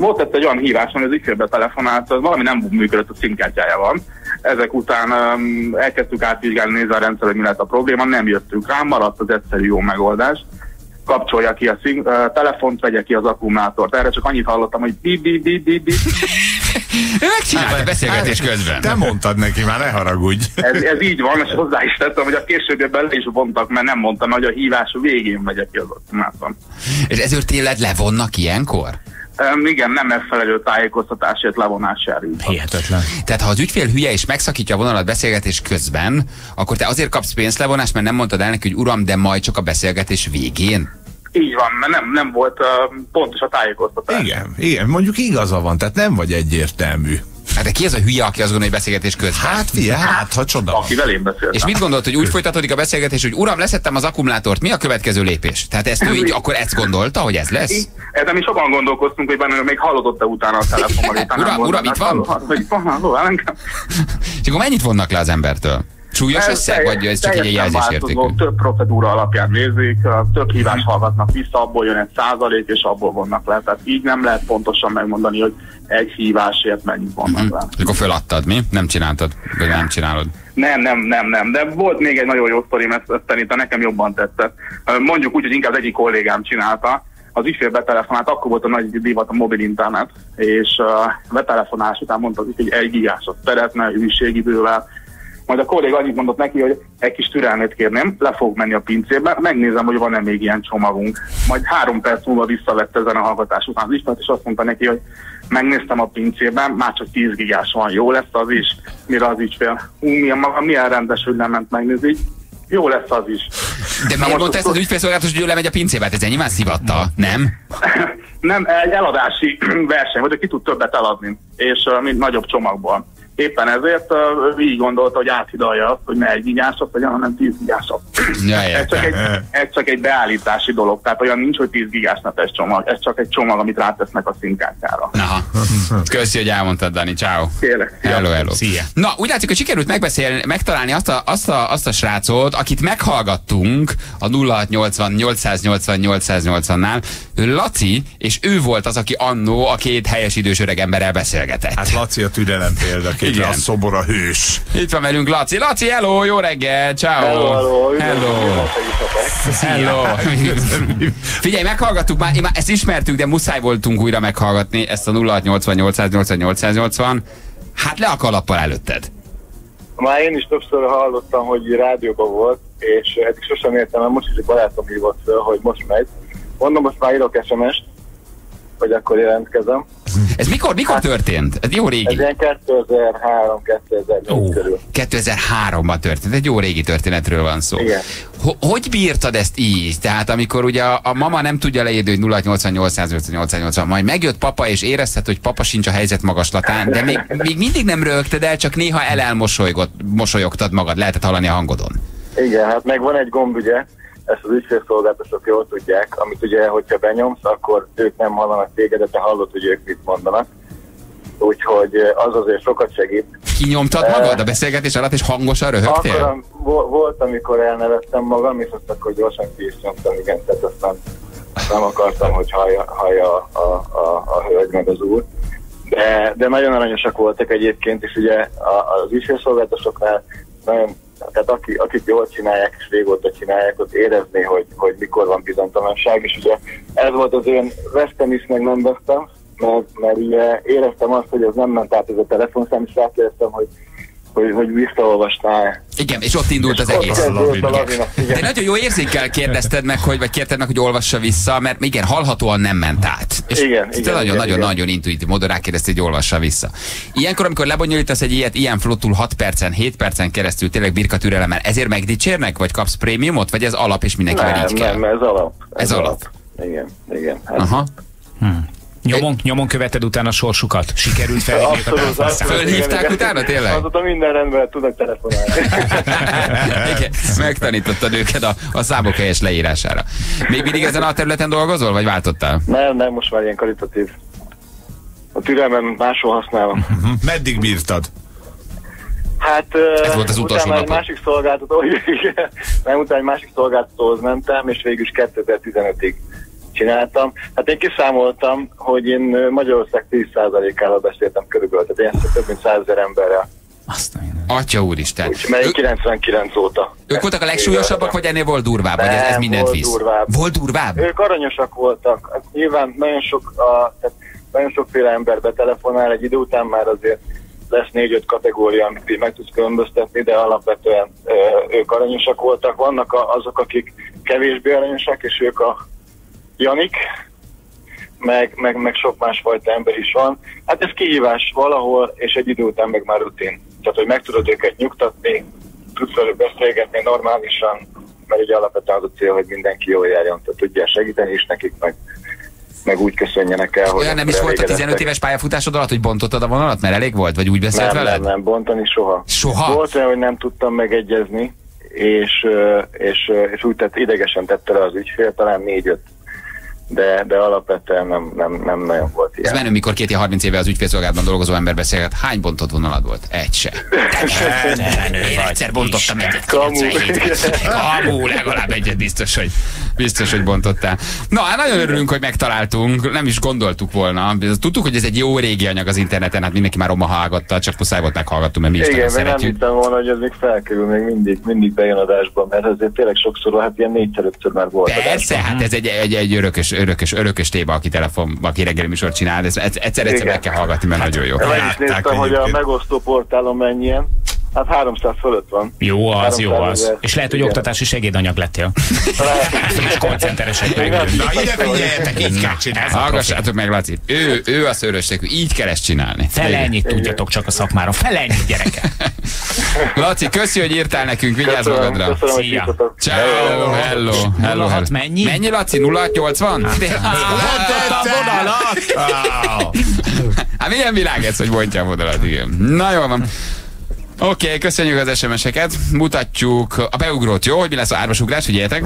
volt egy olyan hívás, hogy az ügyfélbe telefonált, az valami nem működött a szimkártyájával. Ezek után um, elkezdtük átvizsgálni, nézni a rendszer, hogy mi lett a probléma, nem jöttünk rá, maradt az egyszerű jó megoldás. Kapcsolja ki a szim, uh, telefont, vegye ki az akkumulátort. Erre csak annyit hallottam, hogy bi bi bi bi bi. <laughs> Ő megcsinálta beszélgetés közben. Te mondtad neki, már ne haragudj. Ez, ez így van, és hozzá is tettem, hogy a későbbiekben le is vontak, mert nem mondtam, hogy a hívás végén vegye ki az akkumulátor. És ezért tényleg levonnak ilyenkor? Um, igen, nem megfelelő tájékoztatásért levonás jár. Hihetetlen. Tehát ha az ügyfél hülye és megszakítja a vonalat beszélgetés közben, akkor te azért kapsz pénzlevonást, mert nem mondtad el neki, hogy uram, de majd csak a beszélgetés végén? Így van, mert nem, nem volt uh, pontos a tájékoztatás. Igen, igen, mondjuk igaza van, tehát nem vagy egyértelmű. Hát de ki az a hülye, aki azt gondolja, hogy beszélgetés közben? Hát fia, hát ha csoda. Aki velém beszélt. És mit gondolt, hogy úgy folytatódik a beszélgetés, hogy uram, leszettem az akkumulátort, mi a következő lépés? Tehát ezt ő így akkor ezt gondolta, hogy ez lesz? Ezen mi sokan gondolkoztunk, hogy benne még hallott-e utána a telefonban. Uram, uram, itt van? Halló, halló, Hogy van, halló. És akkor mennyit vonnak le az embertől? Súlyos összeg, vagy ez csak egy jelzésértékű? Több procedúra alapján nézik, több hívást hallgatnak vissza, abból jön egy százalék, és abból vonnak le. Tehát így nem lehet pontosan megmondani, hogy egy hívásért mennyit vonnak le. És akkor föladtad, mi? Nem csináltad? Vagy nem csinálod? Nem, nem, nem, nem, de volt még egy nagyon jó sztorim, ezt, ezt szerintem nekem jobban tetszett. Mondjuk úgy, hogy inkább az egyik kollégám csinálta, az ügyfél betelefonált, akkor volt a nagy divat a mobil internet, és uh, betelefonás után mondta az ügyfél, hogy egy gigásot szeretne, hűségidővel, majd a kolléga annyit mondott neki, hogy egy kis türelmét kérném, le fog menni a pincébe, megnézem, hogy van-e még ilyen csomagunk. Majd három perc múlva visszavette ezen a hallgatás után az ügyfelet, és azt mondta neki, hogy megnéztem a pincében, már csak 10 gigás van, jó lesz az is, mire az ügyfél. Ú, milyen maga, milyen rendes, hogy nem ment megnézni, jó lesz az is. De miért mondta ezt az ügyfélszolgálatos, hogy ő lemegy a pincébe? Hát ez már szivatta, nem? Nem, egy eladási <clears throat> verseny, hogy ki tud többet eladni, és mint nagyobb csomagból. Éppen ezért uh, így gondolta, hogy áthidalja azt, hogy ne egy vigyásat legyen, hanem tíz vigyásat. Ja, ez, csak egy, ez csak egy beállítási dolog, tehát olyan nincs, hogy 10 gigás netes csomag, ez csak egy csomag, amit rátesznek a színkártyára. Aha. Köszi, hogy elmondtad, Dani. Ciao. Kérlek. szia. Hello, hello. Szia. Na, úgy látszik, hogy sikerült megbeszélni, megtalálni azt a, azt, a, azt a srácot, akit meghallgattunk a 0680 880 880-nál. Ő Laci, és ő volt az, aki annó a két helyes idős öreg emberrel beszélgetett. Hát Laci a türelem példaképe, Igen. a szobor a hős. Itt van velünk Laci. Laci, hello, jó reggel, ciao. Hello, hello, hello. hello. <laughs> Figyelj, meghallgattuk már, már ezt ismertük, de muszáj voltunk újra meghallgatni ezt a 0680 880 880. Hát le a kalappal előtted. Már én is többször hallottam, hogy rádióban volt, és eddig sosem értem, mert most is egy barátom hívott föl, hogy most megy. Mondom, most már írok SMS-t, hogy akkor jelentkezem. Ez mikor, mikor történt? Ez jó régi. Ez ilyen 2003-2004 körül. 2003-ban történt, egy jó régi történetről van szó. Igen. Ho- hogy bírtad ezt így? Tehát amikor ugye a, a mama nem tudja leírni, hogy 0888 880, majd megjött papa, és érezted, hogy papa sincs a helyzet magaslatán, de még, <laughs> még mindig nem rögted el, csak néha elelmosolygott, mosolyogtad magad, lehetett hallani a hangodon. Igen, hát meg van egy gomb, ugye, ezt az ügyfélszolgáltatók jól tudják, amit ugye, hogyha benyomsz, akkor ők nem hallanak téged, de te hallod, hogy ők mit mondanak. Úgyhogy az azért sokat segít. Kinyomtad magad a beszélgetés alatt, és hangosan Akkor röhögtél? vo- volt, amikor elnevettem magam, és azt akkor gyorsan ki is nyomtam, igen, tehát aztán nem akartam, hogy hallja, hallja a, a, a, a hölgy meg az úr. De, de nagyon aranyosak voltak egyébként, és ugye a, az ügyfélszolgáltatásoknál nagyon, tehát aki, akik jól csinálják és régóta csinálják, ott érezni, hogy, hogy mikor van bizonytalanság, és ugye ez volt az én vesztem is, meg nem vesztem, mert, mert ugye éreztem azt, hogy ez nem ment át ez a telefonszám, és rákérdeztem, hogy, hogy, hogy visszaolvastál Igen, és ott indult az Ott egész. kezdődött a lavina, igen. De nagyon jó érzékkel kérdezted meg, hogy, vagy kérted meg, hogy olvassa vissza, mert igen, hallhatóan nem ment át. És Igen, te igen, nagyon, igen, nagyon, igen. nagyon intuitív módon rákérdezted, hogy olvassa vissza. Ilyenkor, amikor lebonyolítasz egy ilyet, ilyen flottul 6 percen, 7 percen keresztül, tényleg birka türelemmel, ezért megdicsérnek, vagy kapsz prémiumot, vagy ez alap, és mindenkivel Nem, így kell? nem, ez alap. Ez alap. Igen, igen. Hát, Aha. Nyomon, nyomon követed utána a sorsukat? Sikerült <laughs> felhívni Fölhívták igen, utána, tényleg? Azóta minden rendben tudok telefonálni. <laughs> Igen, megtanítottad őket a, a számok helyes leírására. Még mindig ezen a területen dolgozol, vagy váltottál? nem, nem, most már ilyen karitatív. A türelmem máshol használom. <laughs> Meddig bírtad? Hát, Ez volt az utolsó utána egy másik szolgáltató, nem, utána egy másik szolgáltatóhoz mentem, és végül is 2015-ig csináltam. Hát én kiszámoltam, hogy én Magyarország 10%-ával beszéltem körülbelül, tehát én több mint 100 ezer emberrel. Atya úristen. Úgyhogy mert én 99 óta. Ők voltak a legsúlyosabbak, vagy ennél volt durvább? Vagy ez, ez Nem, mindent volt visz? durvább. Volt durvább? Ők aranyosak voltak. Hát nyilván nagyon sok, a, tehát nagyon sokféle ember betelefonál, egy idő után már azért lesz négy-öt kategória, amit így meg tudsz különböztetni, de alapvetően ö, ők aranyosak voltak. Vannak a, azok, akik kevésbé aranyosak, és ők a Janik, meg, meg, meg sok másfajta ember is van. Hát ez kihívás valahol, és egy idő után meg már rutin. Tehát, hogy meg tudod őket nyugtatni, tudsz velük beszélgetni normálisan, mert ugye alapvetően az a cél, hogy mindenki jól járjon, tehát tudjál segíteni is nekik, meg, meg úgy köszönjenek el, hogy Olyan nem is volt a 15 elégedettek. éves pályafutásod alatt, hogy bontottad a vonalat, mert elég volt? Vagy úgy beszélt nem, veled? nem, nem, bontani soha. Soha? Volt olyan, hogy nem tudtam megegyezni, és, és, és úgy tett, idegesen tette le az ügyfél, talán négy-öt. De, de alapvetően nem, nem, nem nagyon volt Ez ilyen. menő, mikor két ilyen 30 éve az ügyfélszolgálatban dolgozó ember beszélget. Hány bontott vonalad volt? Egy se. Én egyszer bontottam egyet. Kamu. 97. Kamu, legalább egyet biztos, hogy biztos, hogy bontottál. Na, hát nagyon örülünk, hogy megtaláltunk. Nem is gondoltuk volna. Tudtuk, hogy ez egy jó régi anyag az interneten, hát mindenki már roma hallgatta, csak muszáj volt meghallgattunk, mert mi is Igen, mert nem hittem volna, hogy ez még felkerül, még mindig, mindig bejön adásba, mert azért tényleg sokszor, hát ilyen négyszer-ötször már volt Persze, adásban. hát ez egy, egy, egy örökös, örökös, örökös téma, aki telefon, aki reggeli műsor csinál, ez egyszer, egyszer Igen. meg kell hallgatni, mert nagyon jó. Meg is néztem, hogy a megosztó portálon mennyien, Hát 300 fölött van. Jó az, jó 300 az. ezer. És lehet, hogy Igen. oktatási segédanyag lettél. És koncenteresek meg. Na ide figyeljetek, így kell csinálni. Hallgassátok meg, Laci. Ő, ő a szőröstekű, így kell ezt csinálni. Fele ennyit tudjatok csak a szakmára. Fele ennyit, gyerekek. Laci, köszi, hogy írtál nekünk, vigyázz Köszönöm, magadra. köszönöm, hogy Szia. Ciao, hello, hello, 06 hello. mennyi? Mennyi, Laci? 0680? Bontottam vonalat! Hát milyen világ ez, hogy bontja a vonalat, igen. Na jól van. Oké, okay, köszönjük az SMS-eket. Mutatjuk a beugrót, jó? Hogy mi lesz a árvas ugrás, figyeljetek.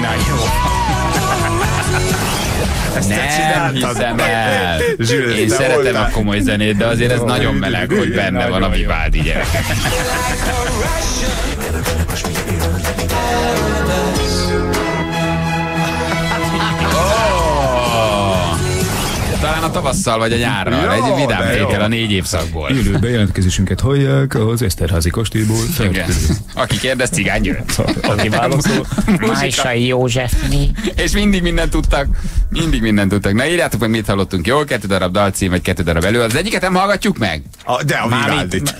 Na jó. <laughs> Nem hiszem el. Én te szeretem a komoly zenét, de azért ez nagyon meleg, hogy benne van a Vivaldi gyerek. <laughs> a tavasszal vagy a nyárral. Jó, Egy vidám tétel a négy évszakból. Élő bejelentkezésünket hallják az Eszterházi kastélyból. Aki kérdez, cigány. Aki válaszol. Májsai Józsefné. És mindig mindent tudtak. Mindig mindent tudtak. Na írjátok meg, mit hallottunk. Jó, kettő darab dalcím, vagy kettő darab elő. Az egyiket nem hallgatjuk meg? A, de a Vivaldit.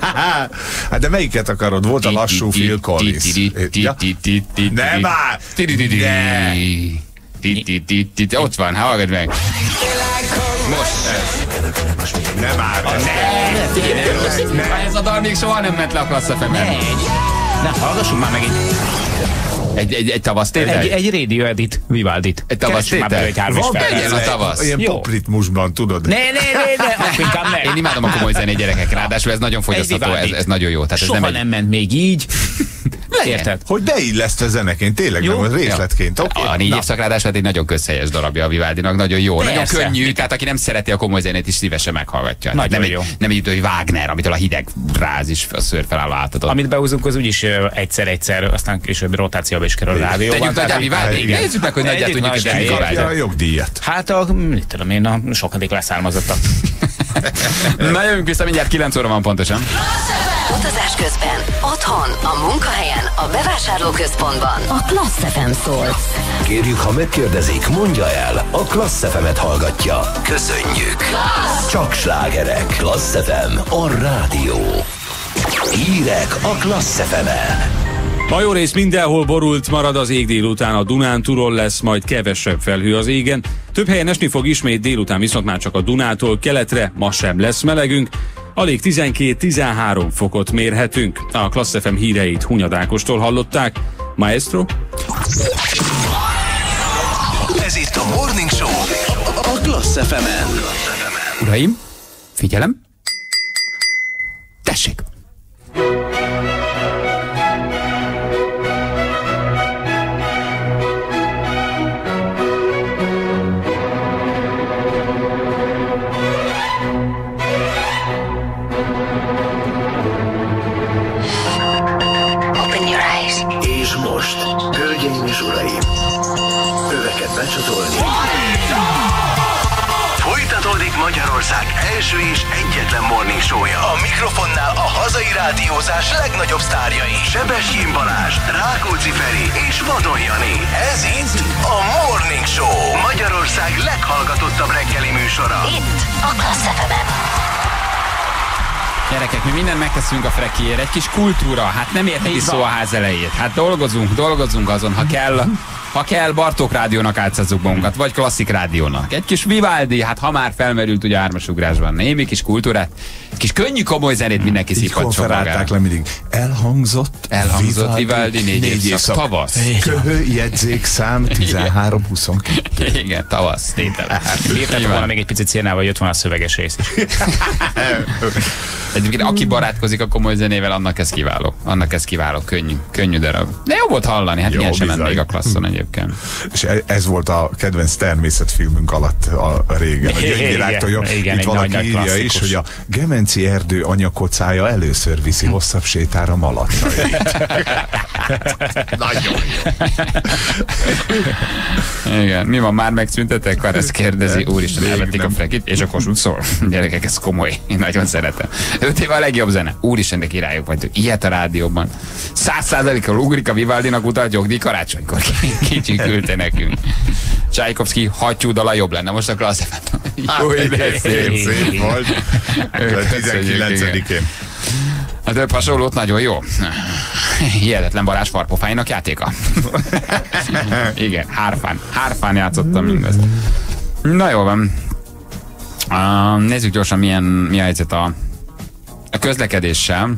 <laughs> hát de melyiket akarod? Volt a lassú Phil Collins. Ja? Nem már! Ne. Ne. Ott van, hallgadd meg. Most. Nem! Ne, figyelj, ne rossz. Ez a dal még soha nem ment le a klassz fm Na, hallgassuk már meg egy, Egy, egy, egy tavasz egy, egy radio edit Vivaldit. Egy tavasz Keressük már tétel? bele egy hármas Van legyen a tavasz. Ilyen popritmusban, tudod? Ne, ne, ne, ne, <laughs> ne. Én imádom a komoly zenét gyerekek, ráadásul ez nagyon fogyasztható, ez, ez nagyon jó. Tehát ez Soha nem nem, egy... ment még így. <laughs> Érted? Hogy de illesztve zeneként, tényleg Jó. nem, az részletként. Oké. A négy évszak ráadásul hát egy nagyon közhelyes darabja a Vivaldinak, nagyon jó, nagyon Persze. könnyű, tehát aki nem szereti a komoly zenét is szívesen meghallgatja. Nagyon nem jó. Egy, nem egy, hogy Wagner, amitől a hideg ráz is a szőr felálló átadott. Amit behúzunk, az úgyis egyszer-egyszer, aztán később rotációba is kerül a rádióban. Tegyük így- Vivaldi. Nézzük meg, hogy nagyjából tudjuk, nagy hogy a jogdíjat. Hát a, mit tudom én, a sokadik leszármazottak. <laughs> Na jövünk vissza, mindjárt 9 óra van pontosan. Utazás közben, otthon, a munkahelyen, a bevásárlóközpontban. A Klassz FM szól. Kérjük, ha megkérdezik, mondja el, a Klassz FM-et hallgatja. Köszönjük! Csak slágerek. Klassz FM, a rádió. Hírek a Klassz FM-en. Ma jó rész mindenhol borult marad az ég délután, a Dunán túról lesz majd kevesebb felhő az égen. Több helyen esni fog ismét délután, viszont már csak a Dunától keletre ma sem lesz melegünk. Alig 12-13 fokot mérhetünk. A Klassz FM híreit Hunyadákostól hallották. Maestro? Ez itt a Morning Show a Klassz FM-en. Uraim, figyelem. Tessék! És egyetlen morning show-ja. A mikrofonnál a hazai rádiózás legnagyobb sztárjai. Sebestyén Balázs, Rákóczi Feri és Vadon Jani. Ez itt a Morning Show. Magyarország leghallgatottabb reggeli műsora. Itt a Klassz FM-en. Gyerekek, mi mindent megteszünk a frekiért. Egy kis kultúra, hát nem érti szó a ház elejét. Hát dolgozunk, dolgozunk azon, ha kell, ha kell, Bartók rádiónak átszázzuk magunkat, vagy klasszik rádiónak. Egy kis Vivaldi, hát ha már felmerült ugye ármasugrásban, némi kis kultúrát, egy kis könnyű komoly zenét mindenki szívhat konferálták le mindig. Elhangzott, Elhangzott Vivaldi négy évszak. Tavasz. Köhő, jegyzékszám 13-22. Igen, tavasz, tétel. Írtátok volna még egy picit szénával, jött volna a szöveges rész is. <laughs> Egyébként aki barátkozik a komoly zenével, annak ez kiváló. Annak ez kiváló, könnyű, könnyű darab. De jó volt hallani, hát Jó, ilyen sem ment még a klasszon egyébként. És e- ez volt a kedvenc természetfilmünk alatt a régen. A gyöngyvirágtól, itt egy valaki írja is, klasszikus. hogy a Gemenci erdő anyakocája először viszi hosszabb sétára malacsait. <laughs> Nagyon jó. Igen, mi van, már megszüntetek? Akkor ezt kérdezi, úristen, elvették a nem. frekit, és a Kossuth szól. <laughs> Gyerekek, ez komoly, én nagyon szeretem. Öt éve a legjobb zene. Úristen, de királyok vagytok. Ilyet a rádióban. Száz százalékkal ugrik a Vivaldinak utalt jogdíj karácsonykor. Kicsi küldte nekünk. Csajkovszki hattyúdala jobb lenne. Most a klassz Jó, de szép, szép volt. A Köszönjük, 19-én. A több hasonlót nagyon jó. Hihetetlen Balázs farpofáinak játéka. Igen, hárfán. Hárfán játszottam mindezt. Na jó van. Uh, nézzük gyorsan, milyen, mi a helyzet a, a közlekedéssel.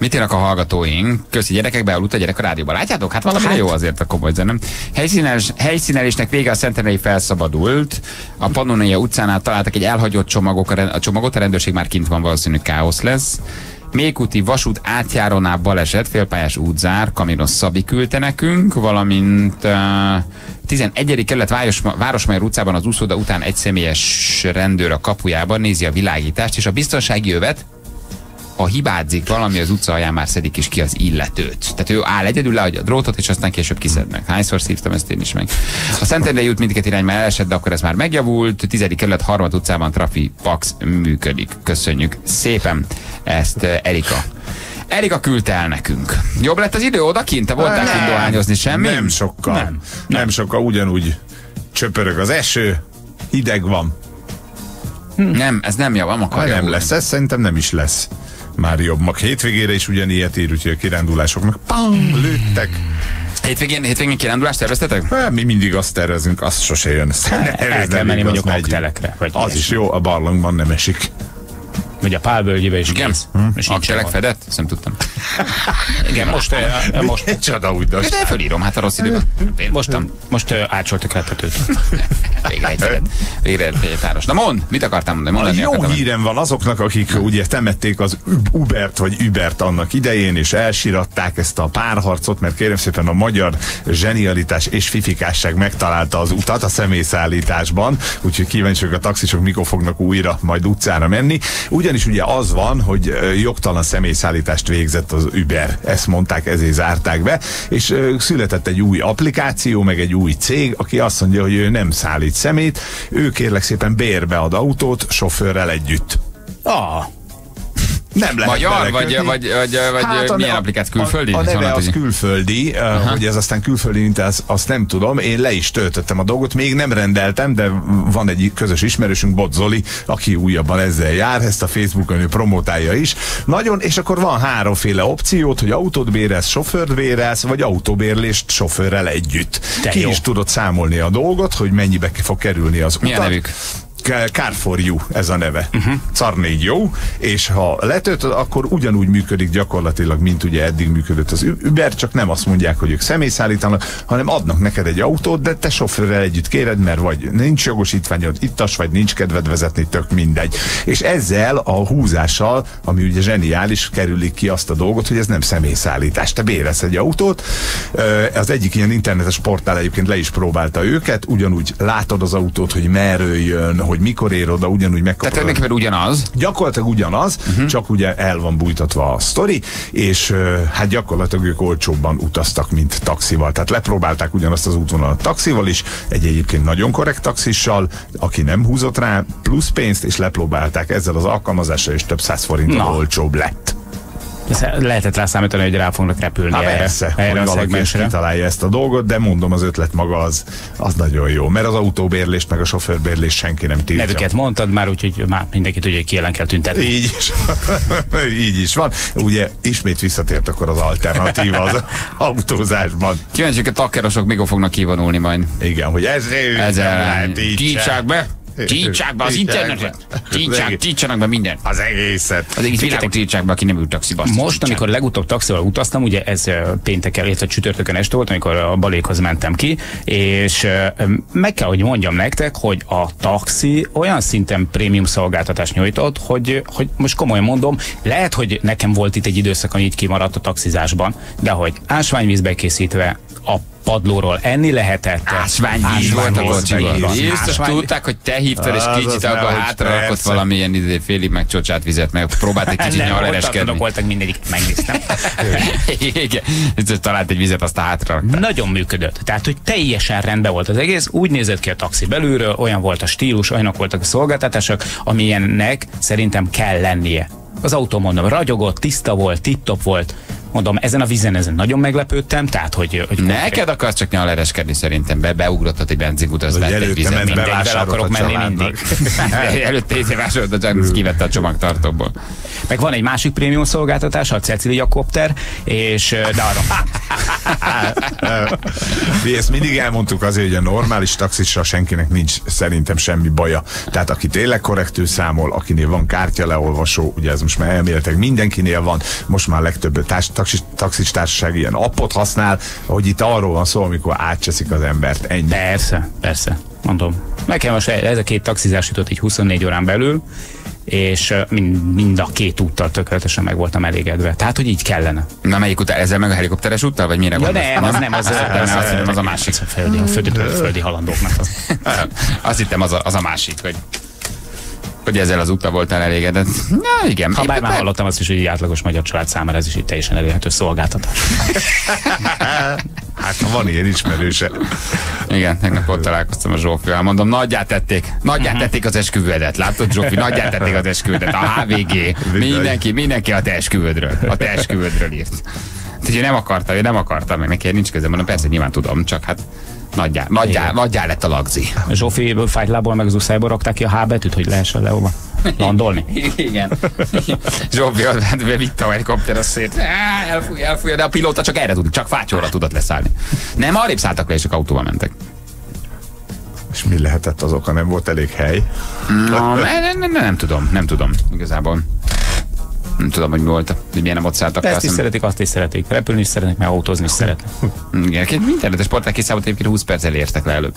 Mit írnak a hallgatóink? Köszi gyerekek, bealudt a gyerek a rádióban. Látjátok? Hát valamire hát. jó azért a komoly zenem. Helyszínes, helyszínelésnek vége a Szentenei felszabadult. A Pannonia utcánál találtak egy elhagyott csomagok, a, csomagot, a rendőrség már kint van, valószínű káosz lesz. Mékúti vasút átjárónál baleset, félpályás útzár, Kaminos Szabi küldte nekünk, valamint uh, 11. kerület Város, Városmajor utcában az úszoda után egy személyes rendőr a kapujában nézi a világítást, és a biztonsági övet ha hibázik valami az utca alján, már szedik is ki az illetőt. Tehát ő áll egyedül, leadja a drótot, és aztán később kiszednek. Hányszor szívtam ezt én is meg. A Szentendrei út mindkét irány már elesett, de akkor ez már megjavult. Tizedik kerület harmad utcában Trafi Pax működik. Köszönjük szépen ezt eh, Erika. Erika küldte el nekünk. Jobb lett az idő odakint? Te voltál kint dohányozni, semmi? Nem sokkal. Nem, nem sokkal, ugyanúgy csöpörög az eső, hideg van. Nem, ez nem jav, nem Ha akar nem javulni. lesz, ez szerintem nem is lesz. Már jobb. Mag hétvégére is ugyanilyet ír, úgyhogy a kirándulásoknak pam, lőttek. Hétvégén, hétvégén kirándulást terveztetek? Hát, mi mindig azt tervezünk, az sose jön. <laughs> Ez El ez kell nem menni mondjuk aktelekre. Vagy Az is jó, a barlangban nem esik. Vagy a pálvölgyébe is Igen? kész. És A fedett? Ezt nem tudtam. <laughs> Igen, most, eh, most, Csoda úgy De fölírom, hát a rossz időben. most, most eh, átsoltak el tetőt. <laughs> Végre egy. Végre egy páros. Na mond, mit akartál mondani? A Mondani jó akartam. hírem van azoknak, akik ugye temették az Ub- Ubert vagy Übert annak idején, és elsiratták ezt a párharcot, mert kérem szépen a magyar zsenialitás és fifikásság megtalálta az utat a személyszállításban, úgyhogy kíváncsiak a taxisok mikor fognak újra majd utcára menni. Ugyanis ugye az van, hogy jogtalan személyszállítást végzett az Uber. Ezt mondták, ezért zárták be, és született egy új applikáció, meg egy új cég, aki azt mondja, hogy ő nem szállít szemét, ő kérlek szépen bérbe ad autót sofőrrel együtt. Ah, Nem lehet Magyar, vagy, vagy, vagy, vagy Hát milyen applikáció? Külföldi? A, a neve az külföldi, uh, hogy ez aztán külföldi mint az, azt nem tudom. Én le is töltöttem a dolgot, még nem rendeltem, de van egy közös ismerősünk, Bodzoli, aki újabban ezzel jár, ezt a Facebookon ő promotálja is. Nagyon, és akkor van háromféle opciót, hogy autót bérelsz, sofőrt bérelsz, vagy autóbérlést sofőrrel együtt. De Ki jó. is tudod számolni a dolgot, hogy mennyibe fog kerülni az Milyen utat. nevük? Car for you ez a neve. Uh-huh. Négy jó, és ha letöltöd, akkor ugyanúgy működik gyakorlatilag, mint ugye eddig működött az Uber, csak nem azt mondják, hogy ők személyszállítanak, hanem adnak neked egy autót, de te sofőrrel együtt kéred, mert vagy nincs jogosítványod, ittas, vagy nincs kedved vezetni, tök mindegy. És ezzel a húzással, ami ugye zseniális, kerülik ki azt a dolgot, hogy ez nem személyszállítás. Te béresz egy autót, az egyik ilyen internetes portál egyébként le is próbálta őket, ugyanúgy látod az autót, hogy merről jön, hogy mikor ér oda, ugyanúgy megkapod. Tehát tulajdonképpen ugyanaz. Gyakorlatilag ugyanaz, uh-huh. csak ugye el van bújtatva a sztori, és hát gyakorlatilag ők olcsóbban utaztak, mint taxival. Tehát lepróbálták ugyanazt az útvonalat taxival is, egy egyébként nagyon korrekt taxissal, aki nem húzott rá plusz pénzt, és lepróbálták ezzel az alkalmazással, és több száz forinttal olcsóbb lett. Ez lehetett rá számítani, hogy rá fognak repülni Há erre, persze, erre hogy a valaki szegmensre. kitalálja ezt a dolgot, de mondom, az ötlet maga az, az nagyon jó, mert az autóbérlést meg a sofőrbérlést senki nem tiltja. Nevüket mondtad már, úgyhogy már mindenki tudja, hogy ki ellen kell tüntetni. Így is, <laughs> így is van. Ugye ismét visszatért akkor az alternatíva az <laughs> autózásban. Kíváncsiak a takkerosok mikor fognak kivonulni majd. Igen, hogy ez Ezzel títsák be. Títsák be az internetet. be. Títsák, títsanak be minden. Az egészet. Az egész világot títsák be, aki nem ült taxiba. Most, amikor legutóbb taxival utaztam, ugye ez pénteken, illetve csütörtökön este volt, amikor a balékhoz mentem ki, és meg kell, hogy mondjam nektek, hogy a taxi olyan szinten prémium szolgáltatást nyújtott, hogy, hogy most komolyan mondom, lehet, hogy nekem volt itt egy időszak, ami így kimaradt a taxizásban, de hogy ásványvízbe készítve, a padlóról enni lehetett. Ásványvíz volt a kocsiban. Ásvány- tudták, hogy te hívtad, és kicsit az akkor hátra rakott valamilyen izé, félig meg csocsát vizet, meg próbált egy <laughs> kicsit Nem, nyal ott tartanak ereskedni. voltak mindegyik, megnéztem. <laughs> Igen, talált egy vizet, azt hátra rakta. Nagyon működött. Tehát, hogy teljesen rendben volt az egész, úgy nézett ki a taxi belülről, olyan volt a stílus, olyanok voltak a szolgáltatások, amilyennek szerintem kell lennie. Az autó mondom, ragyogott, tiszta volt, tip-top volt. Mondom, ezen a vízen ezen nagyon meglepődtem, tehát hogy... hogy Neked akarsz csak nyalereskedni szerintem, be, beugrottat egy benzinkutat, az vett egy be, vásárolt akarok a menni mindig. <laughs> Előtte észre vásárolt a csak kivette a csomagtartóból. Meg van egy másik prémium szolgáltatás, a Cecilia Kopter, és de arra, <laughs> Mi ezt mindig elmondtuk azért, hogy a normális taxisra senkinek nincs szerintem semmi baja. Tehát aki tényleg korrektül számol, akinél van kártya leolvasó, ugye ez most már elméletileg mindenkinél van, most már legtöbb társ, taxis, társaság ilyen appot használ, hogy itt arról van szó, amikor átcseszik az embert. Ennyi. Persze, persze, mondom. Nekem most ez a két taxizás jutott így 24 órán belül, és mind, mind a két úttal tökéletesen meg voltam elégedve. Tehát, hogy így kellene. Na melyik után? Ezzel meg a helikopteres úttal, vagy mire Ja gondolsz? nem, az nem, az, az, Nem, az, azt hittem, az a másik. A földi, a földi, földi halandóknak az. Azt hittem, az a, az a másik, hogy hogy ezzel az úttal voltál elégedett. Na igen. Ha bár már hallottam azt is, hogy egy átlagos magyar család számára ez is egy teljesen elérhető szolgáltatás. <laughs> Hát ha van ilyen ismerőse. Igen, tegnap ott találkoztam a Zsófival. Mondom, nagyját tették. Nagyját tették az esküvődet. Látod, Zsófi? Nagyját tették az esküvődet. A HVG. Mindenki, mindenki a te esküvődről. A te esküvődről írt. Tehát ő nem akarta, ő nem akarta, meg neki nincs köze. Mondom, persze, nyilván tudom, csak hát nagyjá, nagyjá, nagyjá lett a lagzi. Zsófi fájtlából meg az uszájból rakták ki a H betűt, hogy lehessen lehova landolni. <laughs> Igen. <laughs> Zsófi hát vitte a helikopter a szét. Elfúj, elfúj, de a pilóta csak erre tud, csak fátyóra tudott leszállni. Nem, arrébb szálltak le, és csak autóval mentek. És mi lehetett az oka? Nem volt elég hely? No, nem, nem, nem, nem tudom, nem tudom igazából. Nem tudom, hogy mi volt, hogy milyen le. ezt is szeretik, azt is szeretik. Repülni is szeretnek, meg autózni is szeretnek. Igen, két internetes portál kiszámolt egyébként 20 perccel értek le előbb.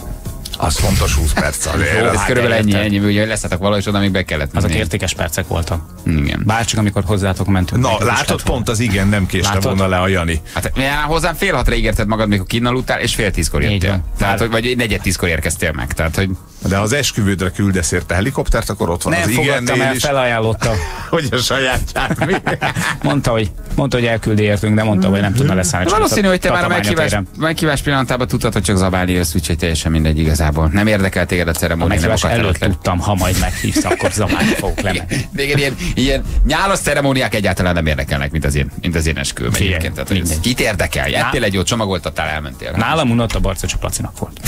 Az fontos 20 perc ez hát körülbelül ennyi, ennyi, ugye leszálltak valahogy, oda még be kellett Azok menni. értékes percek voltak. Igen. Bárcsak amikor hozzátok mentünk. Na, is látod, pont az igen nem késte volna le a Jani. Hát já, hozzám fél hatra ígérted magad, mikor kinnaludtál, és fél tízkor jöttél. Tehát, Hát- hogy, vagy negyed tízkor érkeztél meg. Tehát, hogy De az esküvődre küldesz érte helikoptert, akkor ott van Nem az fogadtam igennél el, is. felajánlotta. <laughs> Hogy a sajátját. mi? <laughs> Mondta, hogy, mondta, hogy elküldi értünk, de mondta, hogy nem tudna leszállni. Valószínű, hogy te már a meghívás, meghívás pillanatában tudtad, hogy csak zabálni jössz, úgyhogy teljesen mindegy igazából. Nem érdekel téged a A ceremónia, nem meghívás előtt tudtam, ha majd meghívsz, akkor zabálni fogok lemenni. Téged ilyen, ilyen nyálas ceremóniák egyáltalán nem érdekelnek, mint az én, mint az én esküvőm egyébként. Tehát, hogy kit érdekel? Ettél egy jót, csomagoltattál, elmentél. Nálam unott a barca csak Lacinak volt.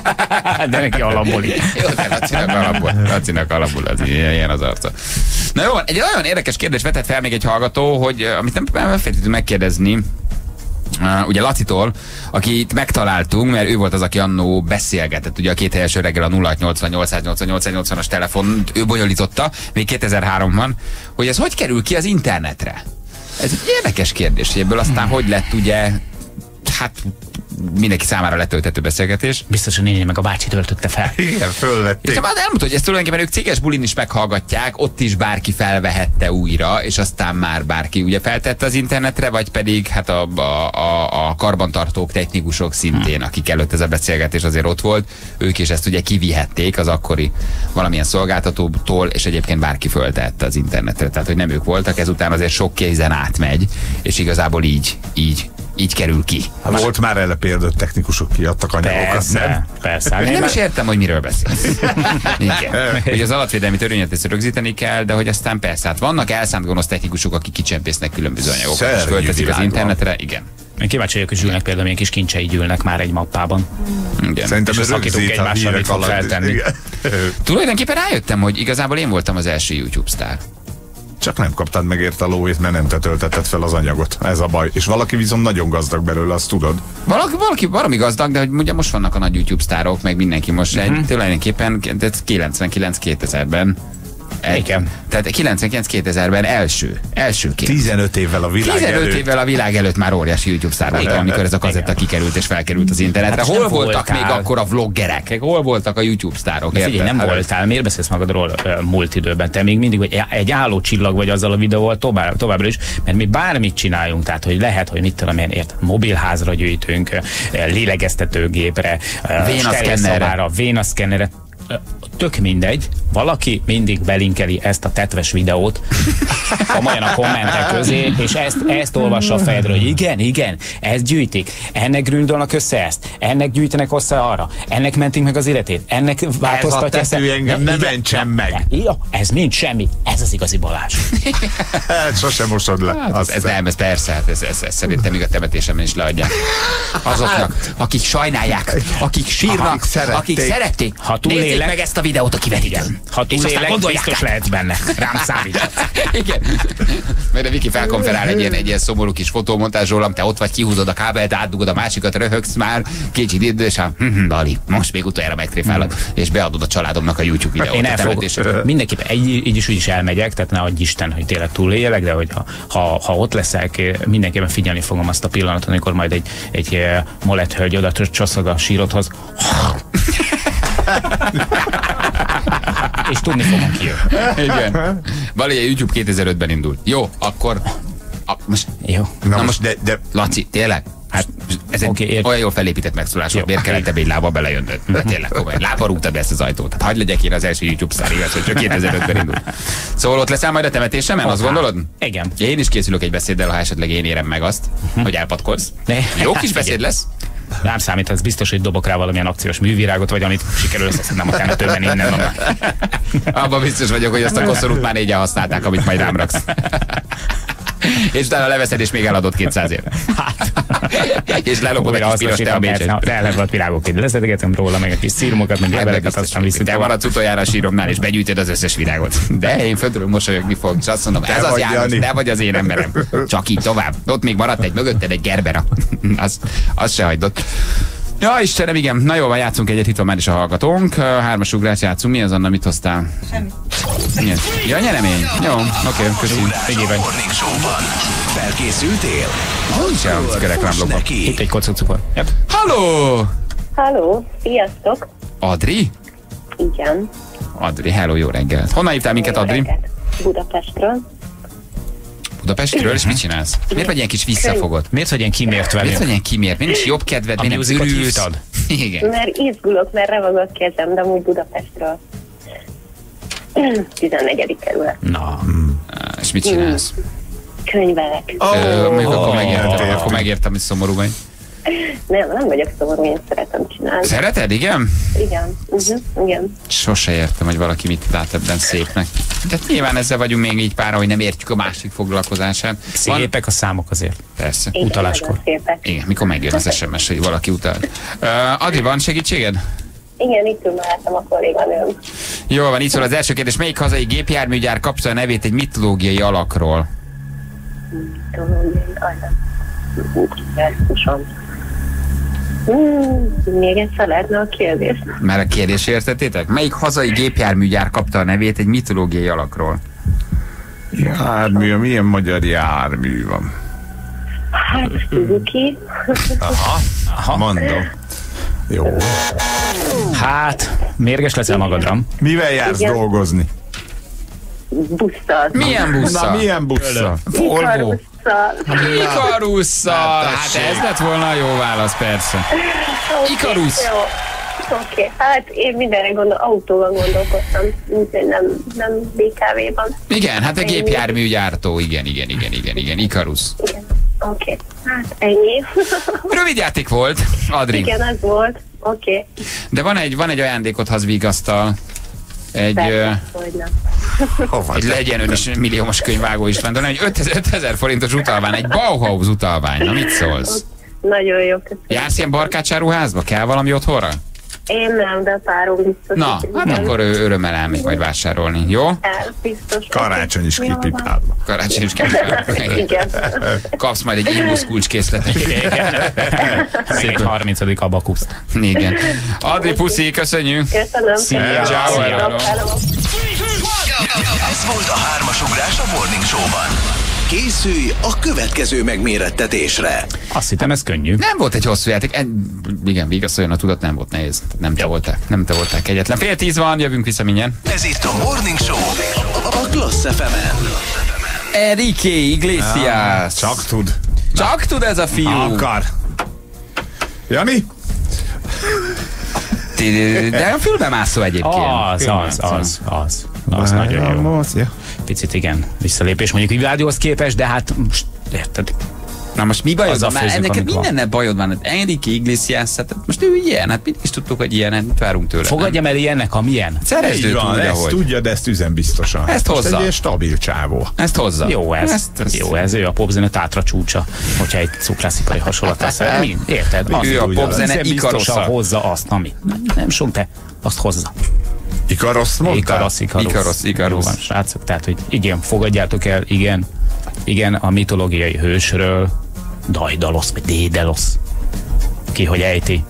<laughs> De neki alapból. Jó, de Lacinak alapul, Lacinak alapul az ilyen, az arca. Na jó, egy olyan érdekes kérdés vetett fel még egy hallgató, hogy amit nem, nem feltétlenül megkérdezni, Uh, ugye Lacitól, akit megtaláltunk, mert ő volt az, aki annó beszélgetett, ugye a két helyes öreggel a 0680 as telefont, ő bonyolította, még 2003-ban, hogy ez hogy kerül ki az internetre? Ez egy érdekes kérdés, hogy ebből aztán hogy lett ugye, hát mindenki számára letölthető beszélgetés. Biztos, hogy néni meg a bácsi töltötte fel. <laughs> Igen, fölvették. És hát elmondta, hogy ezt tulajdonképpen ők céges bulin is meghallgatják, ott is bárki felvehette újra, és aztán már bárki ugye feltette az internetre, vagy pedig hát a, a, a, a karbantartók, technikusok szintén, akik előtt ez a beszélgetés azért ott volt, ők is ezt ugye kivihették az akkori valamilyen szolgáltatótól, és egyébként bárki föltette az internetre. Tehát, hogy nem ők voltak, ezután azért sok kézen átmegy, és igazából így, így, így kerül ki. Volt már erre példa, hogy technikusok kiadtak anyagokat, nem? Persze, persze. Hát Én nem is értem, hogy miről beszélsz. <laughs> Igen. Hogy az adatvédelmi törvényet ezt rögzíteni kell, de hogy aztán persze, hát vannak elszánt gonosz technikusok, akik kicsempésznek különböző anyagokat, és fölteszik az internetre. Igen. Én kíváncsi vagyok, hogy zsülnek például milyen kis kincsei gyűlnek már egy mappában. Igen. Szerintem És ez szakítunk egymással, hírek mit fog alatt. feltenni. Igen. Tulajdonképpen rájöttem, hogy igazából én voltam az első YouTube sztár. Csak nem kaptad meg érte a lóét, mert nem te töltetted fel az anyagot. Ez a baj. És valaki viszont nagyon gazdag belőle, azt tudod. Valaki, valaki valami gazdag, de hogy ugye most vannak a nagy YouTube sztárok, meg mindenki most Mhm. egy, tulajdonképpen 99-2000-ben. Igen. Tehát 99-2000-ben első. Elsőként. 15 évvel a világ 15 előtt. évvel a világ előtt már óriási YouTube sztár voltam, Igen. amikor ez a kazetta kikerült és felkerült az internetre. Hát Hol voltak voltál. még akkor a vloggerek? Hol voltak a YouTube sztárok? De figyelj, nem Hát, voltál, miért beszélsz magadról uh, múlt időben? Te még mindig vagy egy álló csillag vagy azzal a videóval tovább, továbbra is, mert mi bármit csináljunk, tehát hogy lehet, hogy mit tudom én, ért, mobilházra gyűjtünk, lélegeztetőgépre, Vénaszkennerre. vénaszkennerre, tök mindegy, valaki mindig belinkeli ezt a tetves videót komolyan a kommentek közé, és ezt, ezt olvassa a fejedről, hogy igen, igen, ezt gyűjtik, ennek gründolnak össze ezt, ennek gyűjtenek össze arra, ennek mentik meg az életét, ennek változtatja ezt. tető engem ne mentsen ja, meg. Jó, ez nincs semmi, ez az igazi Balázs. <laughs> Hát sosem mosod le. Hát ez, ez nem, ez persze, hát ez, ez, ez szerintem még a temetésemben is leadják. Azoknak, akik sajnálják, akik sírnak, Akik szerették. akik szerették, Ha nézzék túlélek- meg ezt a videót a kivetítőn. Ha túlélek, biztos lehetsz benne. Rám számít. <laughs> Igen. Mert a Viki felkonferál egy ilyen, egy ilyen szomorú kis fotómontázs rólam, te ott vagy, kihúzod a kábelt, átdugod a másikat, röhögsz már, kicsit idő, és a hm, hm, Dali, most még utoljára megtréfálod, és beadod a családomnak a YouTube videót. Én a el fogok, temetésről. mindenképpen így, így is úgy is elmegyek, tehát ne adj Isten, hogy tényleg túléljelek, de hogy ha, ha, ha ott leszek, mindenképpen figyelni fogom azt a pillanatot, amikor majd egy, egy eh, molett hölgy oda csosszog a sírodhoz. <laughs> És tudni fogom ki ő. Igen. A YouTube 2005-ben indult. Jó, akkor... A, most, Jó. na, most most, de, de Laci, tényleg? Hát, ez egy Oké, ért- olyan jól felépített megszólás, hogy miért kellett ebbe egy lába belejönnöd? De tényleg, komoly. Lába rúgtad be ezt az ajtót. Hát hagyd legyek én az első YouTube szár, igaz, hogy csak 2005-ben indult. Szóval ott leszel majd a temetésemen, azt gondolod? Igen. Én is készülök egy beszéddel, ha esetleg én érem meg azt, hogy elpatkolsz. Jó kis beszéd lesz. Rám számít, az biztos, hogy dobok rá valamilyen akciós művirágot, vagy amit sikerül összeszednem a temetőben innen. Abban biztos vagyok, hogy azt a koszorút már négyen használták, amit majd rám raksz. És utána leveszed, és még eladod 200 ért. és lelopod kis piros teamage ha elhevett virágokat, leszedegetem róla, meg a kis szírmokat, meg leveleket, aztán viszik. Te maradsz utoljára a síromnál, és begyűjtöd az összes virágot. De én tudom mosolyogni fog, és azt mondom, ez az János, te vagy az én emberem. Csak így tovább. Ott még maradt egy mögötted egy gerbera. az, az se hagydott. Ja, Istenem, igen. Na jó, van, játszunk egyet, itt van már is a hallgatónk. Hármas ugrás játszunk. Mi az, Anna, mit hoztál? Semmi. Ja, nyeremény. Jó, oké, vagy. Morning Show-ban. Felkészültél? Nincs olyan Akkor kereklámlóban. fuss neki. Itt egy kocka cukor. Yep. Halló! Halló, sziasztok! Adri? Igen. Adri, hello, jó reggelt. Honnan hívtál minket, Jó Adri? reggelt. Budapestről. Budapestről, és mit csinálsz? Miért vagy ilyen kis visszafogott? Miért vagy ilyen kimért Miért vagy velünk? ilyen kimért? Miért nincs jobb kedved? A Miért nem örülsz? Igen. Mert izgulok, mert revag a kezem, de amúgy Budapestről. 14. kerület. Na, És mit csinálsz? Könyvelek. Ö, még akkor oh, megértem, oh. akkor megértem, hogy szomorú vagy. Nem, nem vagyok szomorú, én szeretem csinálni. Szereted, igen? Igen, uh-huh, igen. Sose értem, hogy valaki mit lát ebben szépnek. De nyilván ezzel vagyunk még így pára, hogy nem értjük a másik foglalkozását. Van, szépek a számok azért. persze. Igen, Utaláskor. Igen, mikor megjön az SMS, hogy valaki utal. Uh, Adri, van segítséged? Igen, itt ül mellettem a kolléganőm. Jól van, így szól az első kérdés. Melyik hazai gépjárműgyár kapta a nevét egy mitológiai alakról? Tudom, én még egyszer lehetne a kérdés. Már a kérdés értettétek? Melyik hazai gépjárműgyár kapta a nevét egy mitológiai alakról? jármű, milyen magyar jármű van? Hát, Suzuki. Aha, mondom. Jó. Hát, mérges leszel magadra. Mivel jársz Igen. dolgozni? Busszal. Milyen Na, busszal? milyen busszal? Volvo. Ikarusszal. Ikarusszal! Hát, Hát ez lett volna a jó válasz, persze. Ikarusz. Jó. Oké, okay. hát én mindenre gondol, autóban gondolkodtam, úgyhogy nem, nem BKV-ban. Igen, hát a gépjárműgyártó, igen, igen, igen, igen, igen, Ikarusz. Igen. Oké, okay. hát ennyi. <laughs> Rövid játék volt, Adri. Igen, ez volt. Oké, okay. De van egy, van egy ajándékot hazvigasztal. Egy, persze, egy legyen ön is milliómos könyvágó is van, de egy 5000, 5000 forintos utalvány, egy Bauhaus utalvány. Na mit szólsz? Nagyon jó, köszönöm. Jársz ilyen barkácsáruházba? Kell valami otthonra? Én nem, de a párom biztos. Na, hát igen. akkor ő örömmel elmegy majd vásárolni, jó? El, biztos. Karácsony is. Hát, kipipálva. Karácsony is kell. Igen. Kapsz majd egy imbusz kulcskészletet. Szép 30. abakuszt. Igen. Adri Puszi, köszönjük. Köszönöm. Szia. Ciao, Szia. hello. Hello. Ez volt a hármas ugrás a Morning Show-ban. Készülj a következő megmérettetésre. Azt hittem, ez könnyű. Nem volt egy hosszú játék. En, igen, vigaszoljon a tudat, nem volt nehéz. Nem te voltál. Nem te voltál kegyetlen. Fél tíz van, jövünk vissza mindjárt. Ez itt a Morning Show a Klassz fm Enrique Iglesias. Csak tud. Csak tud ez a fiú. Akar. Jani? De a fülbemászó egyébként. Az, az, az, az. Az Bár nagyon jó. az, ja. Picit igen, visszalépés mondjuk Ivádiohoz képest, de hát most érted? Na most mi bajod Azzal van? Már főzünk, van. mindenne bajod van. Hát Enrique Iglesias, hát most ő ilyen, hát mindig is tudtuk, hogy ilyen, hát mit várunk tőle. Fogadjam el ilyennek, amilyen. Szeresd őt van, úgy, ezt ahogy. tudja, de ezt üzen biztosan. Ezt Most hozza. Egy ilyen stabil csávó. Ezt hozza. Jó ez, Ezt, ezt. jó ez, ő a popzene tátra csúcsa, hogyha egy cukrászipari hasonlat lesz. Érted? Azt Ő a popzene Ikarosza. hozza azt, amit. Nem, nem sok, de azt hozza. Ikarosz mondtál? Ikarosz. Ikarosz, Ikarosz. Jó van, srácok, tehát, hogy igen, fogadjátok el, igen, igen, a mitológiai hősről, Daidalosz, vagy Dédelosz, ki hogy ejti,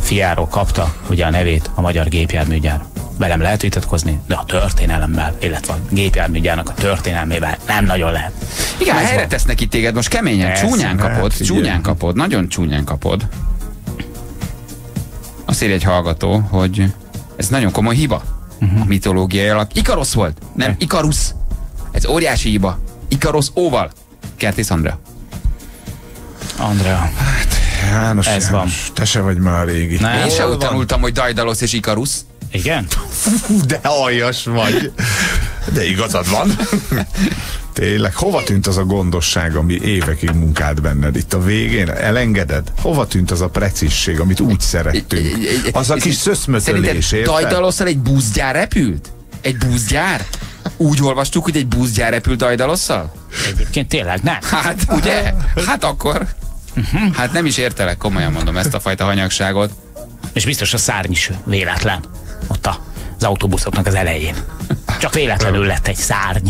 fiáról kapta ugye a nevét a magyar gépjárműgyár. Velem lehet vitatkozni, de a történelemmel, illetve a gépjárműgyárnak a történelmével nem nagyon lehet. Igen, Ez helyre van. tesznek itt téged, most keményen, Persze, csúnyán hát kapod, figyelj. csúnyán kapod, nagyon csúnyán kapod. Azt írja egy hallgató, hogy ez nagyon komoly hiba. A mitológiai alap. Ikarosz volt, nem Ikarusz. Ez óriási hiba. Ikarosz óval. Kertész Andrea. Andrea. János, Ez János, te se vagy már régi. Nem. Én se van? tanultam, hogy Dajdalos és Ikarusz. Igen? De aljas vagy. De igazad van. <laughs> Tényleg, hova tűnt az a gondosság, ami évekig munkált benned itt a végén? Elengeded? Hova tűnt az a precízség, amit úgy szerettünk? Az a kis szöszmötölés, érted? Dajdalosszal egy buszgyár repült? Egy buszgyár? Úgy olvastuk, hogy egy buszgyár repült Dajdalosszal? Egyébként tényleg nem. Hát, ugye? Hát akkor. Hát nem is értelek, komolyan mondom ezt a fajta hanyagságot. És biztos a szárny is véletlen. Ott a, az autóbuszoknak az elején. Csak véletlenül lett egy szárny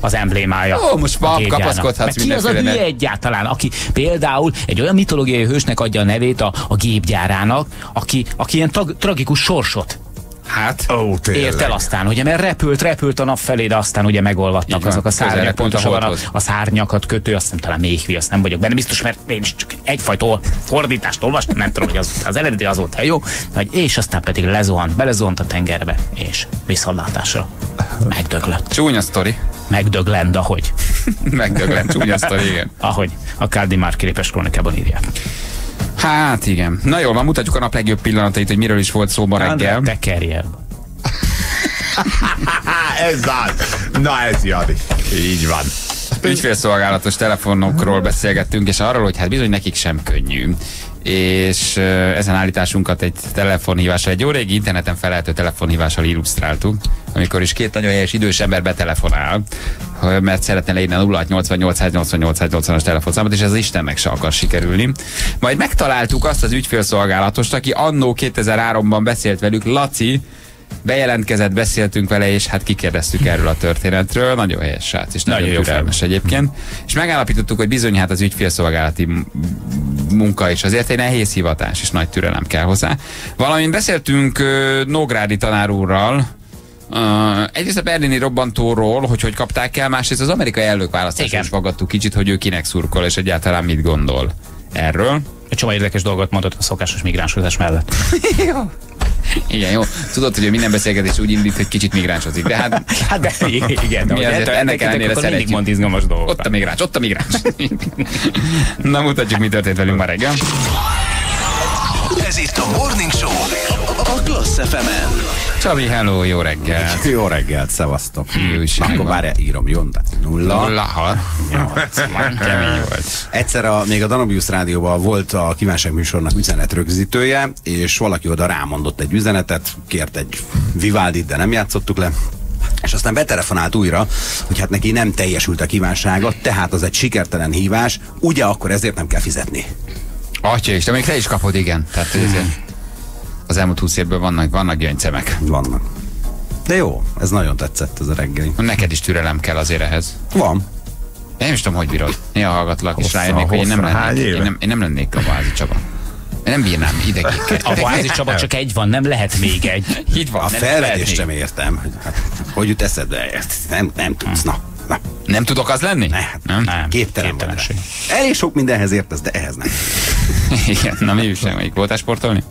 az emblémája. Ó, most gépgyárnak. kapaszkodhatsz ki az a hülye egyáltalán, aki például egy olyan mitológiai hősnek adja a nevét a, a gépgyárának, aki, aki ilyen tag, tragikus sorsot Hát, tényleg. ért el aztán, ugye, mert repült, repült a nap felé, de aztán ugye megolvadtak Így azok a szárnyak, pontosabban a, a szárnyakat kötő, azt nem talán méhvi, azt nem vagyok benne biztos, mert én is csak egyfajta fordítást olvastam, nem tudom, hogy az, az eredeti az volt jó, hogy és aztán pedig lezuhant, belezuhant a tengerbe, és viszontlátásra megdöglött. csúnya sztori. Megdöglend, ahogy, <laughs> Megdöglem, csúnya sztori, igen. ahogy a Kárdi már képes krónikában írják. Hát igen. Na jól van, mutatjuk a nap legjobb pillanatait, hogy miről is volt szó ma reggel. Tekerjel. <laughs> ez az. Na ez Jani. Így van. Ügyfélszolgálatos telefonokról beszélgettünk, és arról, hogy hát bizony nekik sem könnyű. És ezen állításunkat egy telefonhívással, egy jó régi interneten felelhető telefonhívással illusztráltuk, amikor is két nagyon helyes idős ember betelefonál, mert szeretne leírni a 06888888-as telefonszámot, és ez az Istennek se akar sikerülni. Majd megtaláltuk azt az ügyfélszolgálatost, aki annó 2003-ban beszélt velük, Laci, bejelentkezett, beszéltünk vele, és hát kikérdeztük erről a történetről. Nagyon helyes srác, és nagyon, Nagyon türelmes egyébként. És megállapítottuk, hogy bizony hát az ügyfélszolgálati munka is azért egy nehéz hivatás, és nagy türelem kell hozzá. Valamint beszéltünk Nógrádi tanár úrral, Uh, egyrészt a berlini robbantóról, hogy hogy kapták el, másrészt az amerikai elnökválasztáson is magadtuk kicsit, hogy ő kinek szurkol, és egyáltalán mit gondol erről. Egy csomó érdekes dolgot mondott a szokásos migránsozás mellett. <laughs> jó. Igen, jó. Tudod, hogy minden beszélgetés úgy indít, hogy kicsit migránsozik, de hát... Hát de igen, mi azért ennek eltekintek, ellenére mindig szeretjük. mond izgalmas dolgokat. Ott a migráns, ott a migráns. Na mutatjuk, mi történt velünk ma reggel. Ez itt a Morning Show a Klassz fm Csabi, hello, jó reggel. <laughs> Jó reggelt, szevasztok. Jó újság Akkor várj, írom, jó? Nulla. Nulla, hat. <laughs> Kemény volt. Egyszer a, még a Danubius rádióban volt a kívánság műsornak üzenet rögzítője, és valaki oda rámondott egy üzenetet, kért egy Vivaldit, de nem játszottuk le. És aztán betelefonált újra, hogy hát neki nem teljesült a kívánsága, tehát az egy sikertelen hívás, ugye akkor ezért nem kell fizetni. Atya is, de még te is kapod, igen. Tehát hogy ezért az elmúlt húsz évben vannak, vannak gyöngyszemek. Vannak. De jó, ez nagyon tetszett ez a reggeli. Neked is türelem kell azért ehhez. Van. Én nem is tudom, hogy bírod. Néha hallgatlak, és Hosszan, rájönnék, hogy én nem lennék, én nem, én nem lennék a Vázi Csaba. Én nem bírnám idegig. <laughs> A Vázi Csaba csak egy van, nem lehet még egy. Itt van. A lehet sem értem. Hogy, hát, hogy jut eszedbe? Nem, nem tudsz, na. Na. Nem tudok az lenni? Ne, hát Nem? Nem, Képtelen képtelenség. Elég sok mindenhez értesz, de ehhez nem. <laughs> Igen, na mi újság, voltál sportolni?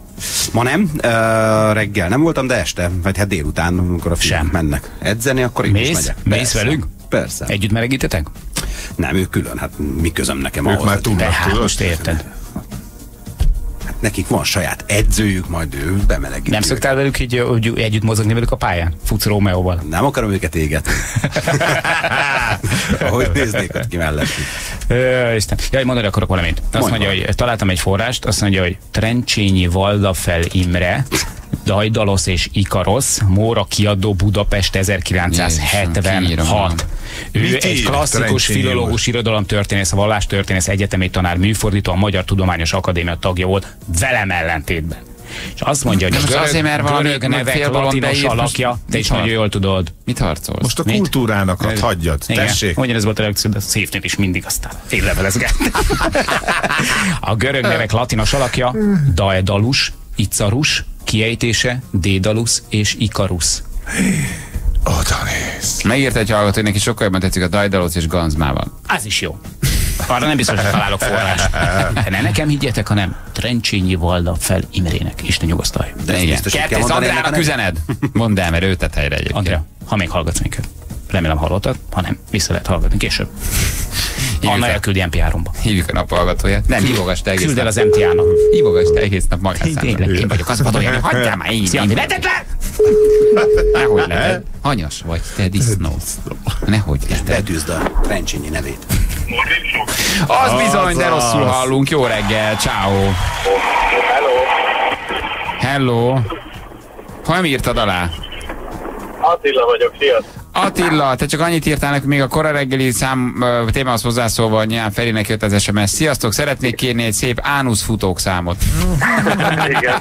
Ma nem, uh, reggel nem voltam, de este, vagy hát délután, amikor a fiúk Sem. mennek edzeni, akkor én is Mész? megyek. Mész Persze. velük? Persze. Együtt melegítetek? Nem, ők külön, hát mi közöm nekem Ők ahhoz. már De hát most érted. Nekik van saját edzőjük, majd ő bemelegíti. Nem szoktál velük így hogy együtt mozogni velük a pályán? Futsz Rómeóval. Nem akarom őket égetni. <laughs> Ahogy néznék ott ki mellett. Ö, Isten. Jaj, mondani akarok valamit. Azt Mondj mondja, hogy találtam egy forrást, azt mondja, hogy Trencsényi Valda fel Imre, Dajdalosz és Ikarosz, Móra kiadó Budapest 1976. Ő Mit egy klasszikus filológus, irodalomtörténész, vallástörténész, egyetemi tanár, műfordító, a Magyar Tudományos Akadémia tagja volt, velem ellentétben. És azt mondja, hogy most azért, mert valami görög nevek latinos alakja, te is nagyon jól tudod. Mit harcolsz? Most a kultúrának hagyjad, Igen, tessék. ugyanez volt a reakció, de szívnél is mindig aztán féllevelezget. <laughs> a görög nevek latinos alakja Daedalus, Icarus, kiejtése Dédalus és Ikarus. Oda néz. Megírta egy hallgató, hogy neki sokkal jobban tetszik a Daedalus és Ganzmával. Az is jó. Arra nem biztos, hogy találok forrást. Ne nekem higgyetek, hanem Trencsényi Valda fel Imrének. Isten nyugosztalj. De Igen. biztos, hogy kell Kertész mondani ennek a Andrának üzened? Mondd el, mert ő tett helyre egyébként. Andrea, ha még hallgatsz minket. Remélem hallottad, ha nem, vissza lehet hallgatni később. Anna elküldi NPR-omba. Hívjuk a naphallgatóját. Nem, hívogass te egész Küld el az MTA-nak. Hívogass te egész nap magát Tényleg, én vagyok az vadonjani. Hagyjál már én. Szia, én. lehetetlen! Nehogy lehet. Hanyas vagy, te disznó. Nehogy lehet. Betűzd a Trencsényi nevét. Az bizony, de rosszul hallunk. Jó reggel, ciao. Hello, Hello. Ha nem írtad alá? Attila vagyok, sziasztok. Attila, te csak annyit írtál nekünk még a kora reggeli szám témához hozzászólva, nyilván Ferinek jött az SMS. Sziasztok, szeretnék kérni egy szép ánusz futók számot. Igen.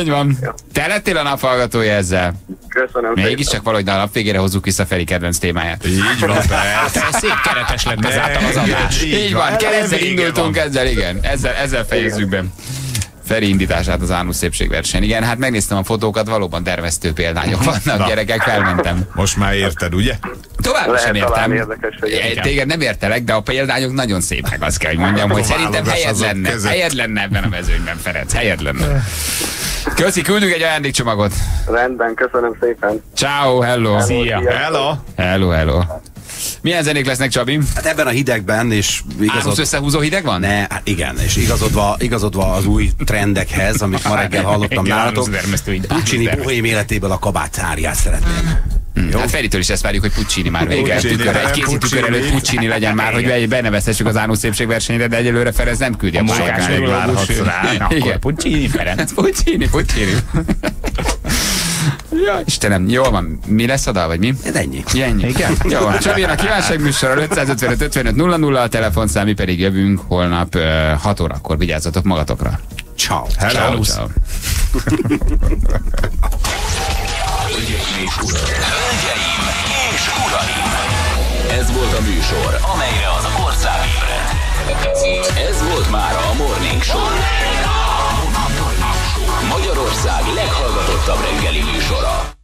Így van. Te lettél a naphallgatója ezzel. Köszönöm Mégiscsak valahogy a nap végére hozzuk vissza Feri kedvenc témáját. Így van, persze. Szép keretes lett ezáltal az adás. Így, Így van, van, ezzel indultunk, ezzel igen. Ezzel, ezzel fejezzük be. Feri indítását az Ánusz szépségverseny. Igen, hát megnéztem a fotókat, valóban tervesztő példányok vannak, Na. gyerekek, felmentem. Most már érted, ugye? Továbbra Lehet sem értem. É, Téged nem értelek, de a példányok nagyon szépek, azt kell, hogy mondjam, hogy szerintem helyed lenne. Helyed lenne ebben a mezőnyben, Ferenc, helyed lenne. Köszi, küldünk egy ajándékcsomagot. Rendben, köszönöm szépen. Ciao, hello. Szia. Hello. Hello, hello. Milyen zenék lesznek, Csabi? Hát ebben a hidegben, és igazod... összehúzó hideg van? Ne, hát igen, és igazodva, igazodva az új trendekhez, amit ma reggel <laughs> hallottam nálatok. Puccini bohém életéből a kabát szárját szeretném. Jó. Hát Feritől is ezt várjuk, hogy Puccini már. Puccini, Tükör, egy kézi tükör előtt Puccini legyen már, hogy be- benevezhessük az Ánusz szépségversenyre, de egyelőre Ferenc nem küldi a Munkás pályára. neurológus rá. Akkor Igen. Puccini Ferenc. Puccini, Puccini. <laughs> Istenem, jól van. Mi lesz a dal, vagy mi? Ez ennyi. Ennyi. Igen? Jó van. Csabi a kívánság műsor 555 55 00, a telefonszám, mi pedig jövünk holnap uh, 6 órakor. Vigyázzatok magatokra. Ciao. Hello. Ciao. ciao. Hölgyeim és uraim! Ez volt a műsor, amelyre az ország ébredt. Ez volt már a Morning Show. Magyarország leghallgatottabb reggeli műsora.